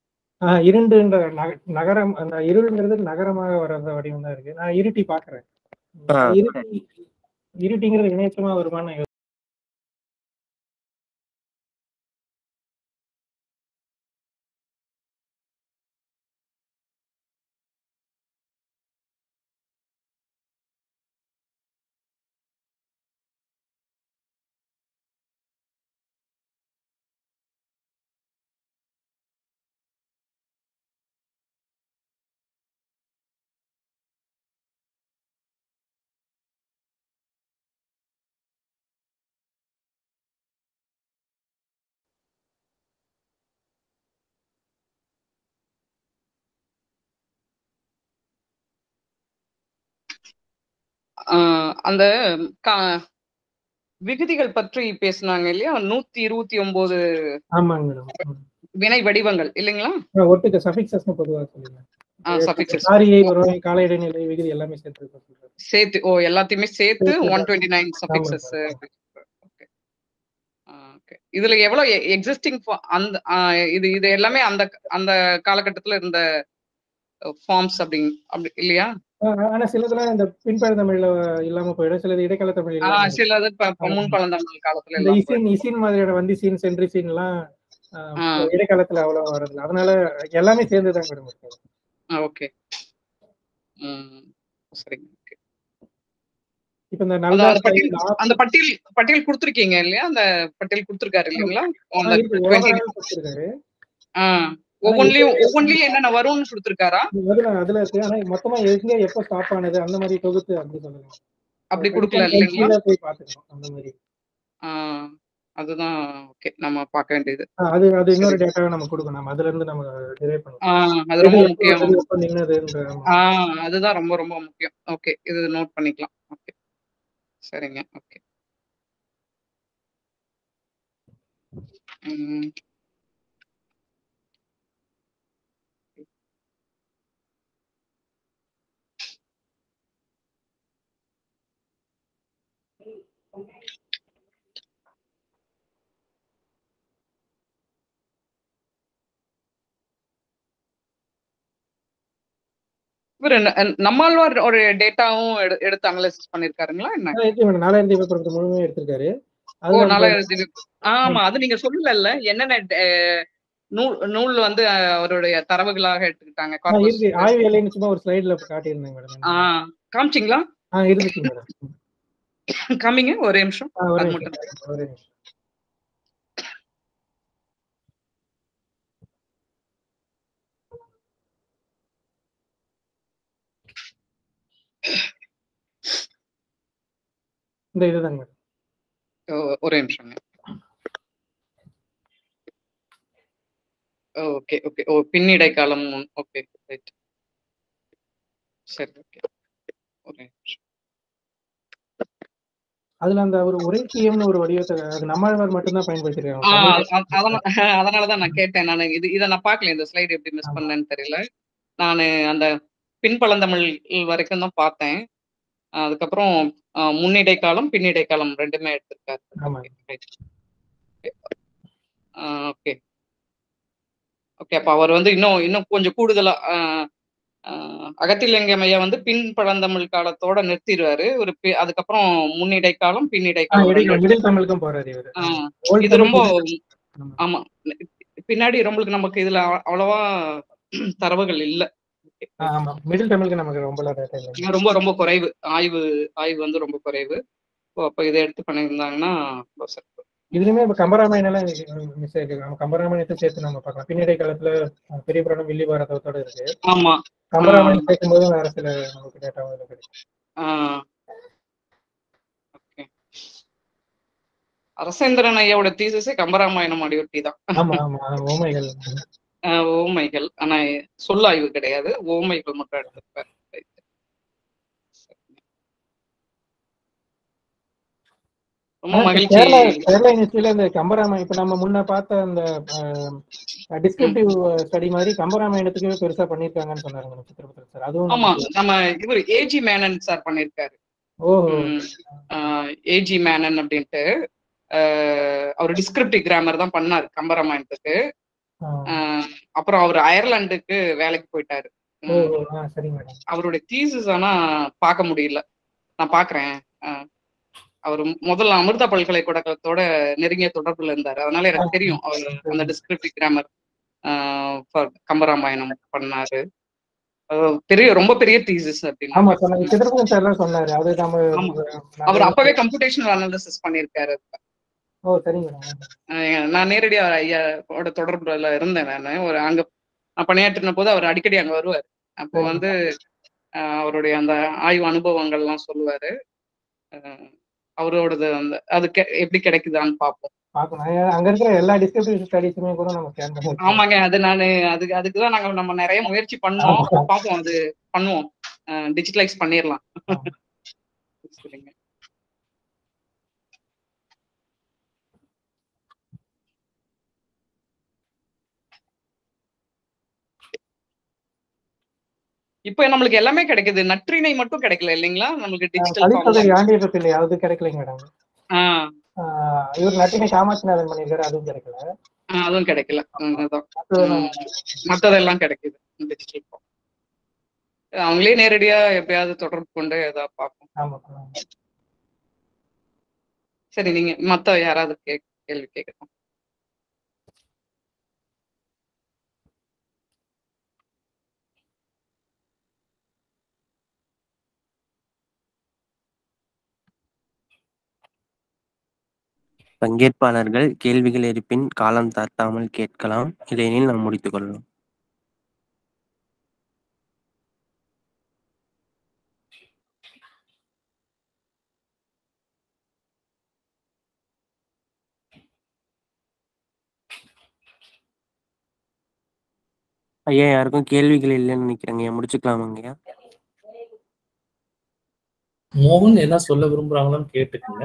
Speaker 3: இருண்டுன்ற நக- நகரம் அந்த இருள்ங்கிறது நகரமாக வர்ற வடிவம் தான் இருக்கு நான் இருட்டி பாக்குறேன். இருட்டி இருட்டிங்கிறது வினைச்சமா வருமானம்
Speaker 4: அந்த கா- விகுதிகள் பற்றி பேசுனாங்க இல்லையா? நூத்தி இருபத்தி ஒன்பது வினை வடிவங்கள் இல்லைங்களா?
Speaker 3: ஒட்டுக்க சஃபிக்சஸ்னு பொதுவாக விகுதி எல்லாமே சேர்த்து
Speaker 4: ஓ எல்லாத்தையுமே சேர்த்து ஒன் டுவெண்ட்டி நைன் சஃபிக்சஸ் இதுல எவ்வளவு எக்ஸிஸ்டிங் அந்த இது இது எல்லாமே அந்த அந்த காலகட்டத்துல இருந்த ஃபார்ம்ஸ் அப்படி அப்படி இல்லையா?
Speaker 3: ஆனா சிலதெல்லாம் இந்த பின்பெயர் தமிழ்ல இல்லாம போயிடும் சிலது இடைக்கால தமிழ்.
Speaker 4: சிலது. முன் பழந்தமிழ் காலத்துல
Speaker 3: இந்த இசின் இசின் மாதிரியான வந்து சீன் சென்ட்ரி சீன் எல்லாம். இடைக்காலத்துல அவ்வளவு வரதில்ல அதனால எல்லாமே சேர்ந்துதான் மேடம்
Speaker 4: ஓகே சரிங்க.
Speaker 3: இப்ப இந்த நல்லா
Speaker 4: அந்த பட்டியல் பட்டியல் கொடுத்துருக்கீங்க இல்லையா அந்த பட்டியல் கொடுத்துருக்காரு இல்லைங்களா அந்த 20
Speaker 3: கொடுத்திருக்காரு
Speaker 4: ஒவ்வொன்றிலயும் ஒவ்வொன்றிலயும் என்னென்ன வரும்னு கொடுத்துருக்காரா?
Speaker 3: அதுல அதுல இருக்கு ஆனா மொத்தமா எங்க எப்ப ஸ்டாப் ஆனது அந்த மாதிரி தொகுத்து அப்படி சொல்லுங்க.
Speaker 4: அப்படி கொடுக்கல இல்லைங்களா?
Speaker 3: கீழே போய் பாத்துக்கணும் அந்த மாதிரி.
Speaker 4: அதுதான் ஓகே நம்ம பார்க்க வேண்டியது.
Speaker 3: அது அது இன்னொரு டேட்டாவை நம்ம கொடுக்கணும் அதுல இருந்து நம்ம டிரைவ்
Speaker 4: அது ரொம்ப முக்கியம். ஆ அதுதான் ரொம்ப ரொம்ப முக்கியம். ஓகே இது நோட் பண்ணிக்கலாம். ஓகே. சரிங்க ஓகே. ம். இவரு நம்மாழ்வார் ஒரு டேட்டாவும் எடுத்து அனலைசிஸ் பண்ணிருக்காருங்களா என்ன?
Speaker 3: நாலாயிரத்தி இருபத்தி முழுமையாக எடுத்திருக்காரு.
Speaker 4: ஓ நாலாயிரத்தி ஆமா அது நீங்க சொல்லல என்னென்ன நூல் நூல் வந்து அவருடைய தரவுகளாக எடுத்துக்கிட்டாங்க
Speaker 3: ஆய்வு சும்மா ஒரு ஸ்லைட்ல காட்டியிருந்தேங்க மேடம்
Speaker 4: ஆ காமிச்சிங்களா?
Speaker 3: ஆ இருந்துச்சு மேடம்.
Speaker 4: காமிங்க ஒரே நிமிஷம். அது
Speaker 3: நிமிஷம்.
Speaker 4: மட்டும்.
Speaker 3: இந்த இதுதாங்க மேடம்
Speaker 4: ஒரே நிமிஷங்க. Okay okay. ஓ பின்னிடை காலம் ஓகே ரைட். சரி ஓகே. ஒரே நிமிஷம்.
Speaker 3: அதுல அந்த ஒரு உரைக்கியம்னு ஒரு வடிவத்தை அது நம்மாழ்வார் மட்டும்தான் பயன்படுத்திருக்காங்க.
Speaker 4: அதனாலதான் நான் கேட்டேன் நான். இது இதை நான் பார்க்கல இந்த ஸ்லைடு எப்படி மிஸ். பண்ணேன்னு தெரியல. நான் அந்த பின்பழந்தமிழ் வரைக்கும் தான் பார்த்தேன். அதுக்கப்புறம் முன்னிடை காலம் பின்னிடை காலம் ரெண்டுமே எடுத்திருக்காரு. ஓகே. ஓகே அப்ப அவர் வந்து இன்னும் இன்னும் கொஞ்சம் கூடுதலா அகத்திலிங்கம் ஐயா வந்து பின் பழந்தமிழ் காலத்தோட நிறுத்திடுவாரு. ஒரு அதுக்கப்புறம் முன்னிடை காலம் பின்னிடை காலம் இது ரொம்ப
Speaker 3: ஆமா.
Speaker 4: பின்னாடி நம்மளுக்கு நமக்கு இதுல அவ- அவ்வளவா தரவுகள் இல்ல.
Speaker 3: மிடில் தமிழுக்கு நமக்கு ரொம்ப
Speaker 4: ரொம்ப ரொம்ப குறைவு. ஆய்வு ஆய்வு வந்து ரொம்ப குறைவு. அப்ப இதை எடுத்து பண்ணியிருந்தாங்கன்னா.
Speaker 3: இதுலயுமே இப்ப கம்பராமாயணம் மிஸ் ஆயிருக்கு. கம்பராமாயணத்தை சேர்த்து நம்ம பார்க்கலாம். பின்னடை காலத்துல பெரிய புராணம் வில்லி பாரதத்தோட இருக்கு.
Speaker 4: ஆமா.
Speaker 3: கம்பராமாயணம் சேர்க்கும் போது வேற சில நமக்கு டேட்டா கிடைக்கும்.
Speaker 4: okay. அரசேந்திரன் ஐயாவோட தீசஸே கம்பராமாயணம் அடியொட்டி தான்.
Speaker 3: ஆமா ஆமா. ஓமைகள்
Speaker 4: ஓமைகள். ஆனா சொல்லாய்வு கிடையாது. ஓமைகள் மட்டும் எடுத்திருப்பாரு
Speaker 3: கேரளா யூனிவர்சிட்டியில இந்த கம்பராமாயணம் இப்ப நம்ம முன்ன பார்த்த அந்த டிஸ்கிரிப்டிவ் ஸ்டடி மாதிரி கம்பராமாயணத்துக்கு பெருசா பண்ணிருக்காங்கன்னு சொன்னாங்க சித்திரபுத்திர சார். அதுவும்
Speaker 4: ஆமா. நம்ம இவர் ஏஜி மேனன் சார் பண்ணிருக்காரு. ஏஜி மேனன் அப்படின்ட்டு அவர் டிஸ்கிரிப்டிவ் கிராமர் தான் பண்ணாரு கம்பராமாயணத்துக்கு. அப்புறம் அவர் அயர்லாந்துக்கு வேலைக்கு போயிட்டாரு. அவருடைய தீசிஸ் ஆனா பார்க்க முடியல. நான் பாக்குறேன் அவர் முதல்ல அமிர்தா பல்கலைக்கழகத்தோட நெருங்கிய தொடர்புல இருந்தாரு. அதனால எனக்கு தெரியும் அவர் அந்த டிஸ்கிரிப்டிவ் கிராமர் கம்பராமாயணம் பண்ணாரு. பெரிய ரொம்ப பெரிய தீசிஸ் அப்படின்னு. அவர் அப்பவே கம்ப்யூட்டேஷனல் அனாலிசிஸ் பண்ணியிருக்காரு.
Speaker 3: ஓ சரிங்க
Speaker 4: நான் நேரடியா ஐயாவோட தொடர்புல இருந்தேன் நான். ஒரு அங்க நான் பணியாற்றின போது அவர் அடிக்கடி அங்க வருவார். அப்போ. வந்து அவருடைய அந்த ஆய்வு அனுபவங்கள்லாம் சொல்லுவாரு. அவரோடது அந்த அது எப்படி கிடைக்குதான்னு பார்ப்போம்.
Speaker 3: அங்க இருக்கிற எல்லா டிஸ்கிரிப்டிவ் ஸ்டடிஸுமே கூட நம்ம.
Speaker 4: ஆமாங்க அது நானு அதுக்கு அதுக்கு தான் நாங்க நம்ம நிறைய முயற்சி பண்ணோம். பார்ப்போம் அது பண்ணுவோம். டிஜிட்டலைஸ் பண்ணிடலாம் சரிங்க. இப்போ நம்மளுக்கு எல்லாமே கிடைக்குது. நற்றிணை மட்டும் கிடைக்கல இல்லைங்களா? நம்மளுக்கு டிஜிட்டல்
Speaker 3: ஆண்டியர் பிள்ளை அது கிடைக்கலைங்க மேடம் இவர் நட்டினை காமாட்சிநாதன் பண்ணியிருக்காரு அதுவும் கிடைக்கல.
Speaker 4: அதுவும் கிடைக்கல. மத்ததெல்லாம் கிடைக்குது டிஜிட்டல் ஃபார்ம் அவங்களே நேரடியா எப்பயாவது தொடர்பு கொண்டு ஏதாவது பார்ப்போம். சரி நீங்க மத்த யாராவது கேள்வி கேட்கலாம்
Speaker 1: பங்கேற்பாளர்கள் கேள்விகள் இருப்பின் காலம் தாழ்த்தாமல் கேட்கலாம். இல்லையெனில் நாம் முடித்துக் கொள்ளலாம் ஐயா யாருக்கும் கேள்விகள் இல்லைன்னு நினைக்கிறேங்க. ஐயா முடிச்சுக்கலாமாங்கய்யா
Speaker 5: மோகன் என்ன சொல்ல விரும்புறாங்களான்னு கேட்டுக்கோங்க.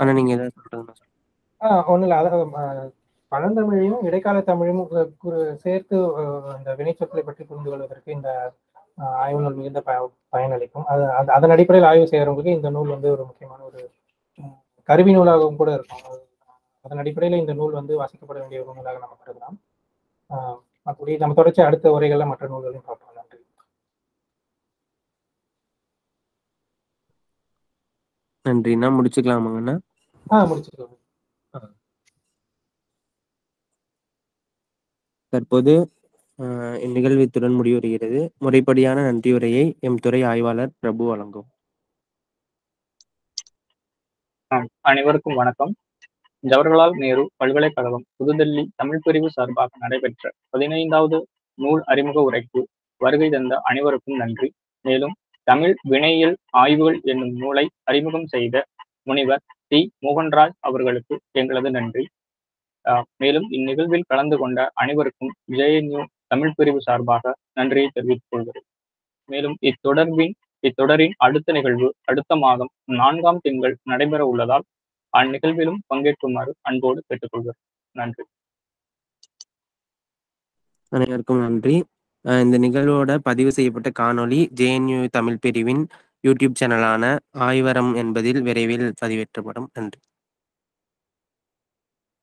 Speaker 1: ஆனா நீங்க ஏதாவது சொல்றதுன்னா.
Speaker 3: ஆஹ் ஒண்ணும் இல்ல. ஆஹ் பழந்தமிழையும் இடைக்கால கு- சேர்த்து அந்த வினைச்சொற்களை பற்றி புரிந்து கொள்வதற்கு இந்த ஆய்வு நூல் மிகுந்த ப பயனளிக்கும். அது அது- அதன் அடிப்படையில் ஆய்வு செய்யறவங்களுக்கு இந்த நூல் வந்து ஒரு முக்கியமான ஒரு கருவி நூலாகவும் கூட இருக்கும். அது- அதன் அடிப்படையில் இந்த நூல் வந்து வாசிக்கப்பட வேண்டிய ஒரு நூலாக நம்ம கருதலாம். அப்படி நம்ம தொடர்ச்சி அடுத்த உரைகள்ல மற்ற நூல்களையும் பார்ப்போம். நன்றி.
Speaker 1: நன்றிண்ணா முடிச்சுக்கலாமாங்கண்ணா
Speaker 3: முடிச்சுக்கலாம்
Speaker 1: தற்போது இந்நிகழ்வு இத்துடன் முடிவுறுகிறது. முறைப்படியான நன்றியுரையை எம் துறை ஆய்வாளர் பிரபு வழங்கும்.
Speaker 6: அனைவருக்கும் வணக்கம். ஜவஹர்லால் நேரு பல்கலைக்கழகம் புதுதில்லி தமிழ் பிரிவு சார்பாக நடைபெற்ற பதினைந்தாவது நூல் அறிமுக உரைக்கு வருகை தந்த அனைவருக்கும் நன்றி. மேலும் தமிழ் வினையியல் ஆய்வுகள் என்னும் நூலை அறிமுகம் செய்த முனிவர் டி மோகன்ராஜ் அவர்களுக்கு எங்களது நன்றி. மேலும் இந்நிகழ்வில் கலந்து கொண்ட அனைவருக்கும் ஜேஎன்யூ தமிழ் பிரிவு சார்பாக நன்றியை தெரிவித்துக் கொள்கிறேன். மேலும் இத்தொடர்பின் இத்தொடரின் அடுத்த நிகழ்வு அடுத்த மாதம் நான்காம் திங்கள் நடைபெற உள்ளதால் அந்நிகழ்விலும் பங்கேற்குமாறு அன்போடு கேட்டுக்கொள்கிறேன். நன்றி.
Speaker 1: அனைவருக்கும் நன்றி. அஹ் இந்த நிகழ்வோட பதிவு செய்யப்பட்ட காணொளி ஜேஎன்யூ தமிழ் பிரிவின் யூடியூப் சேனலான ஆய்வரம் என்பதில் விரைவில் பதிவேற்றப்படும். நன்றி.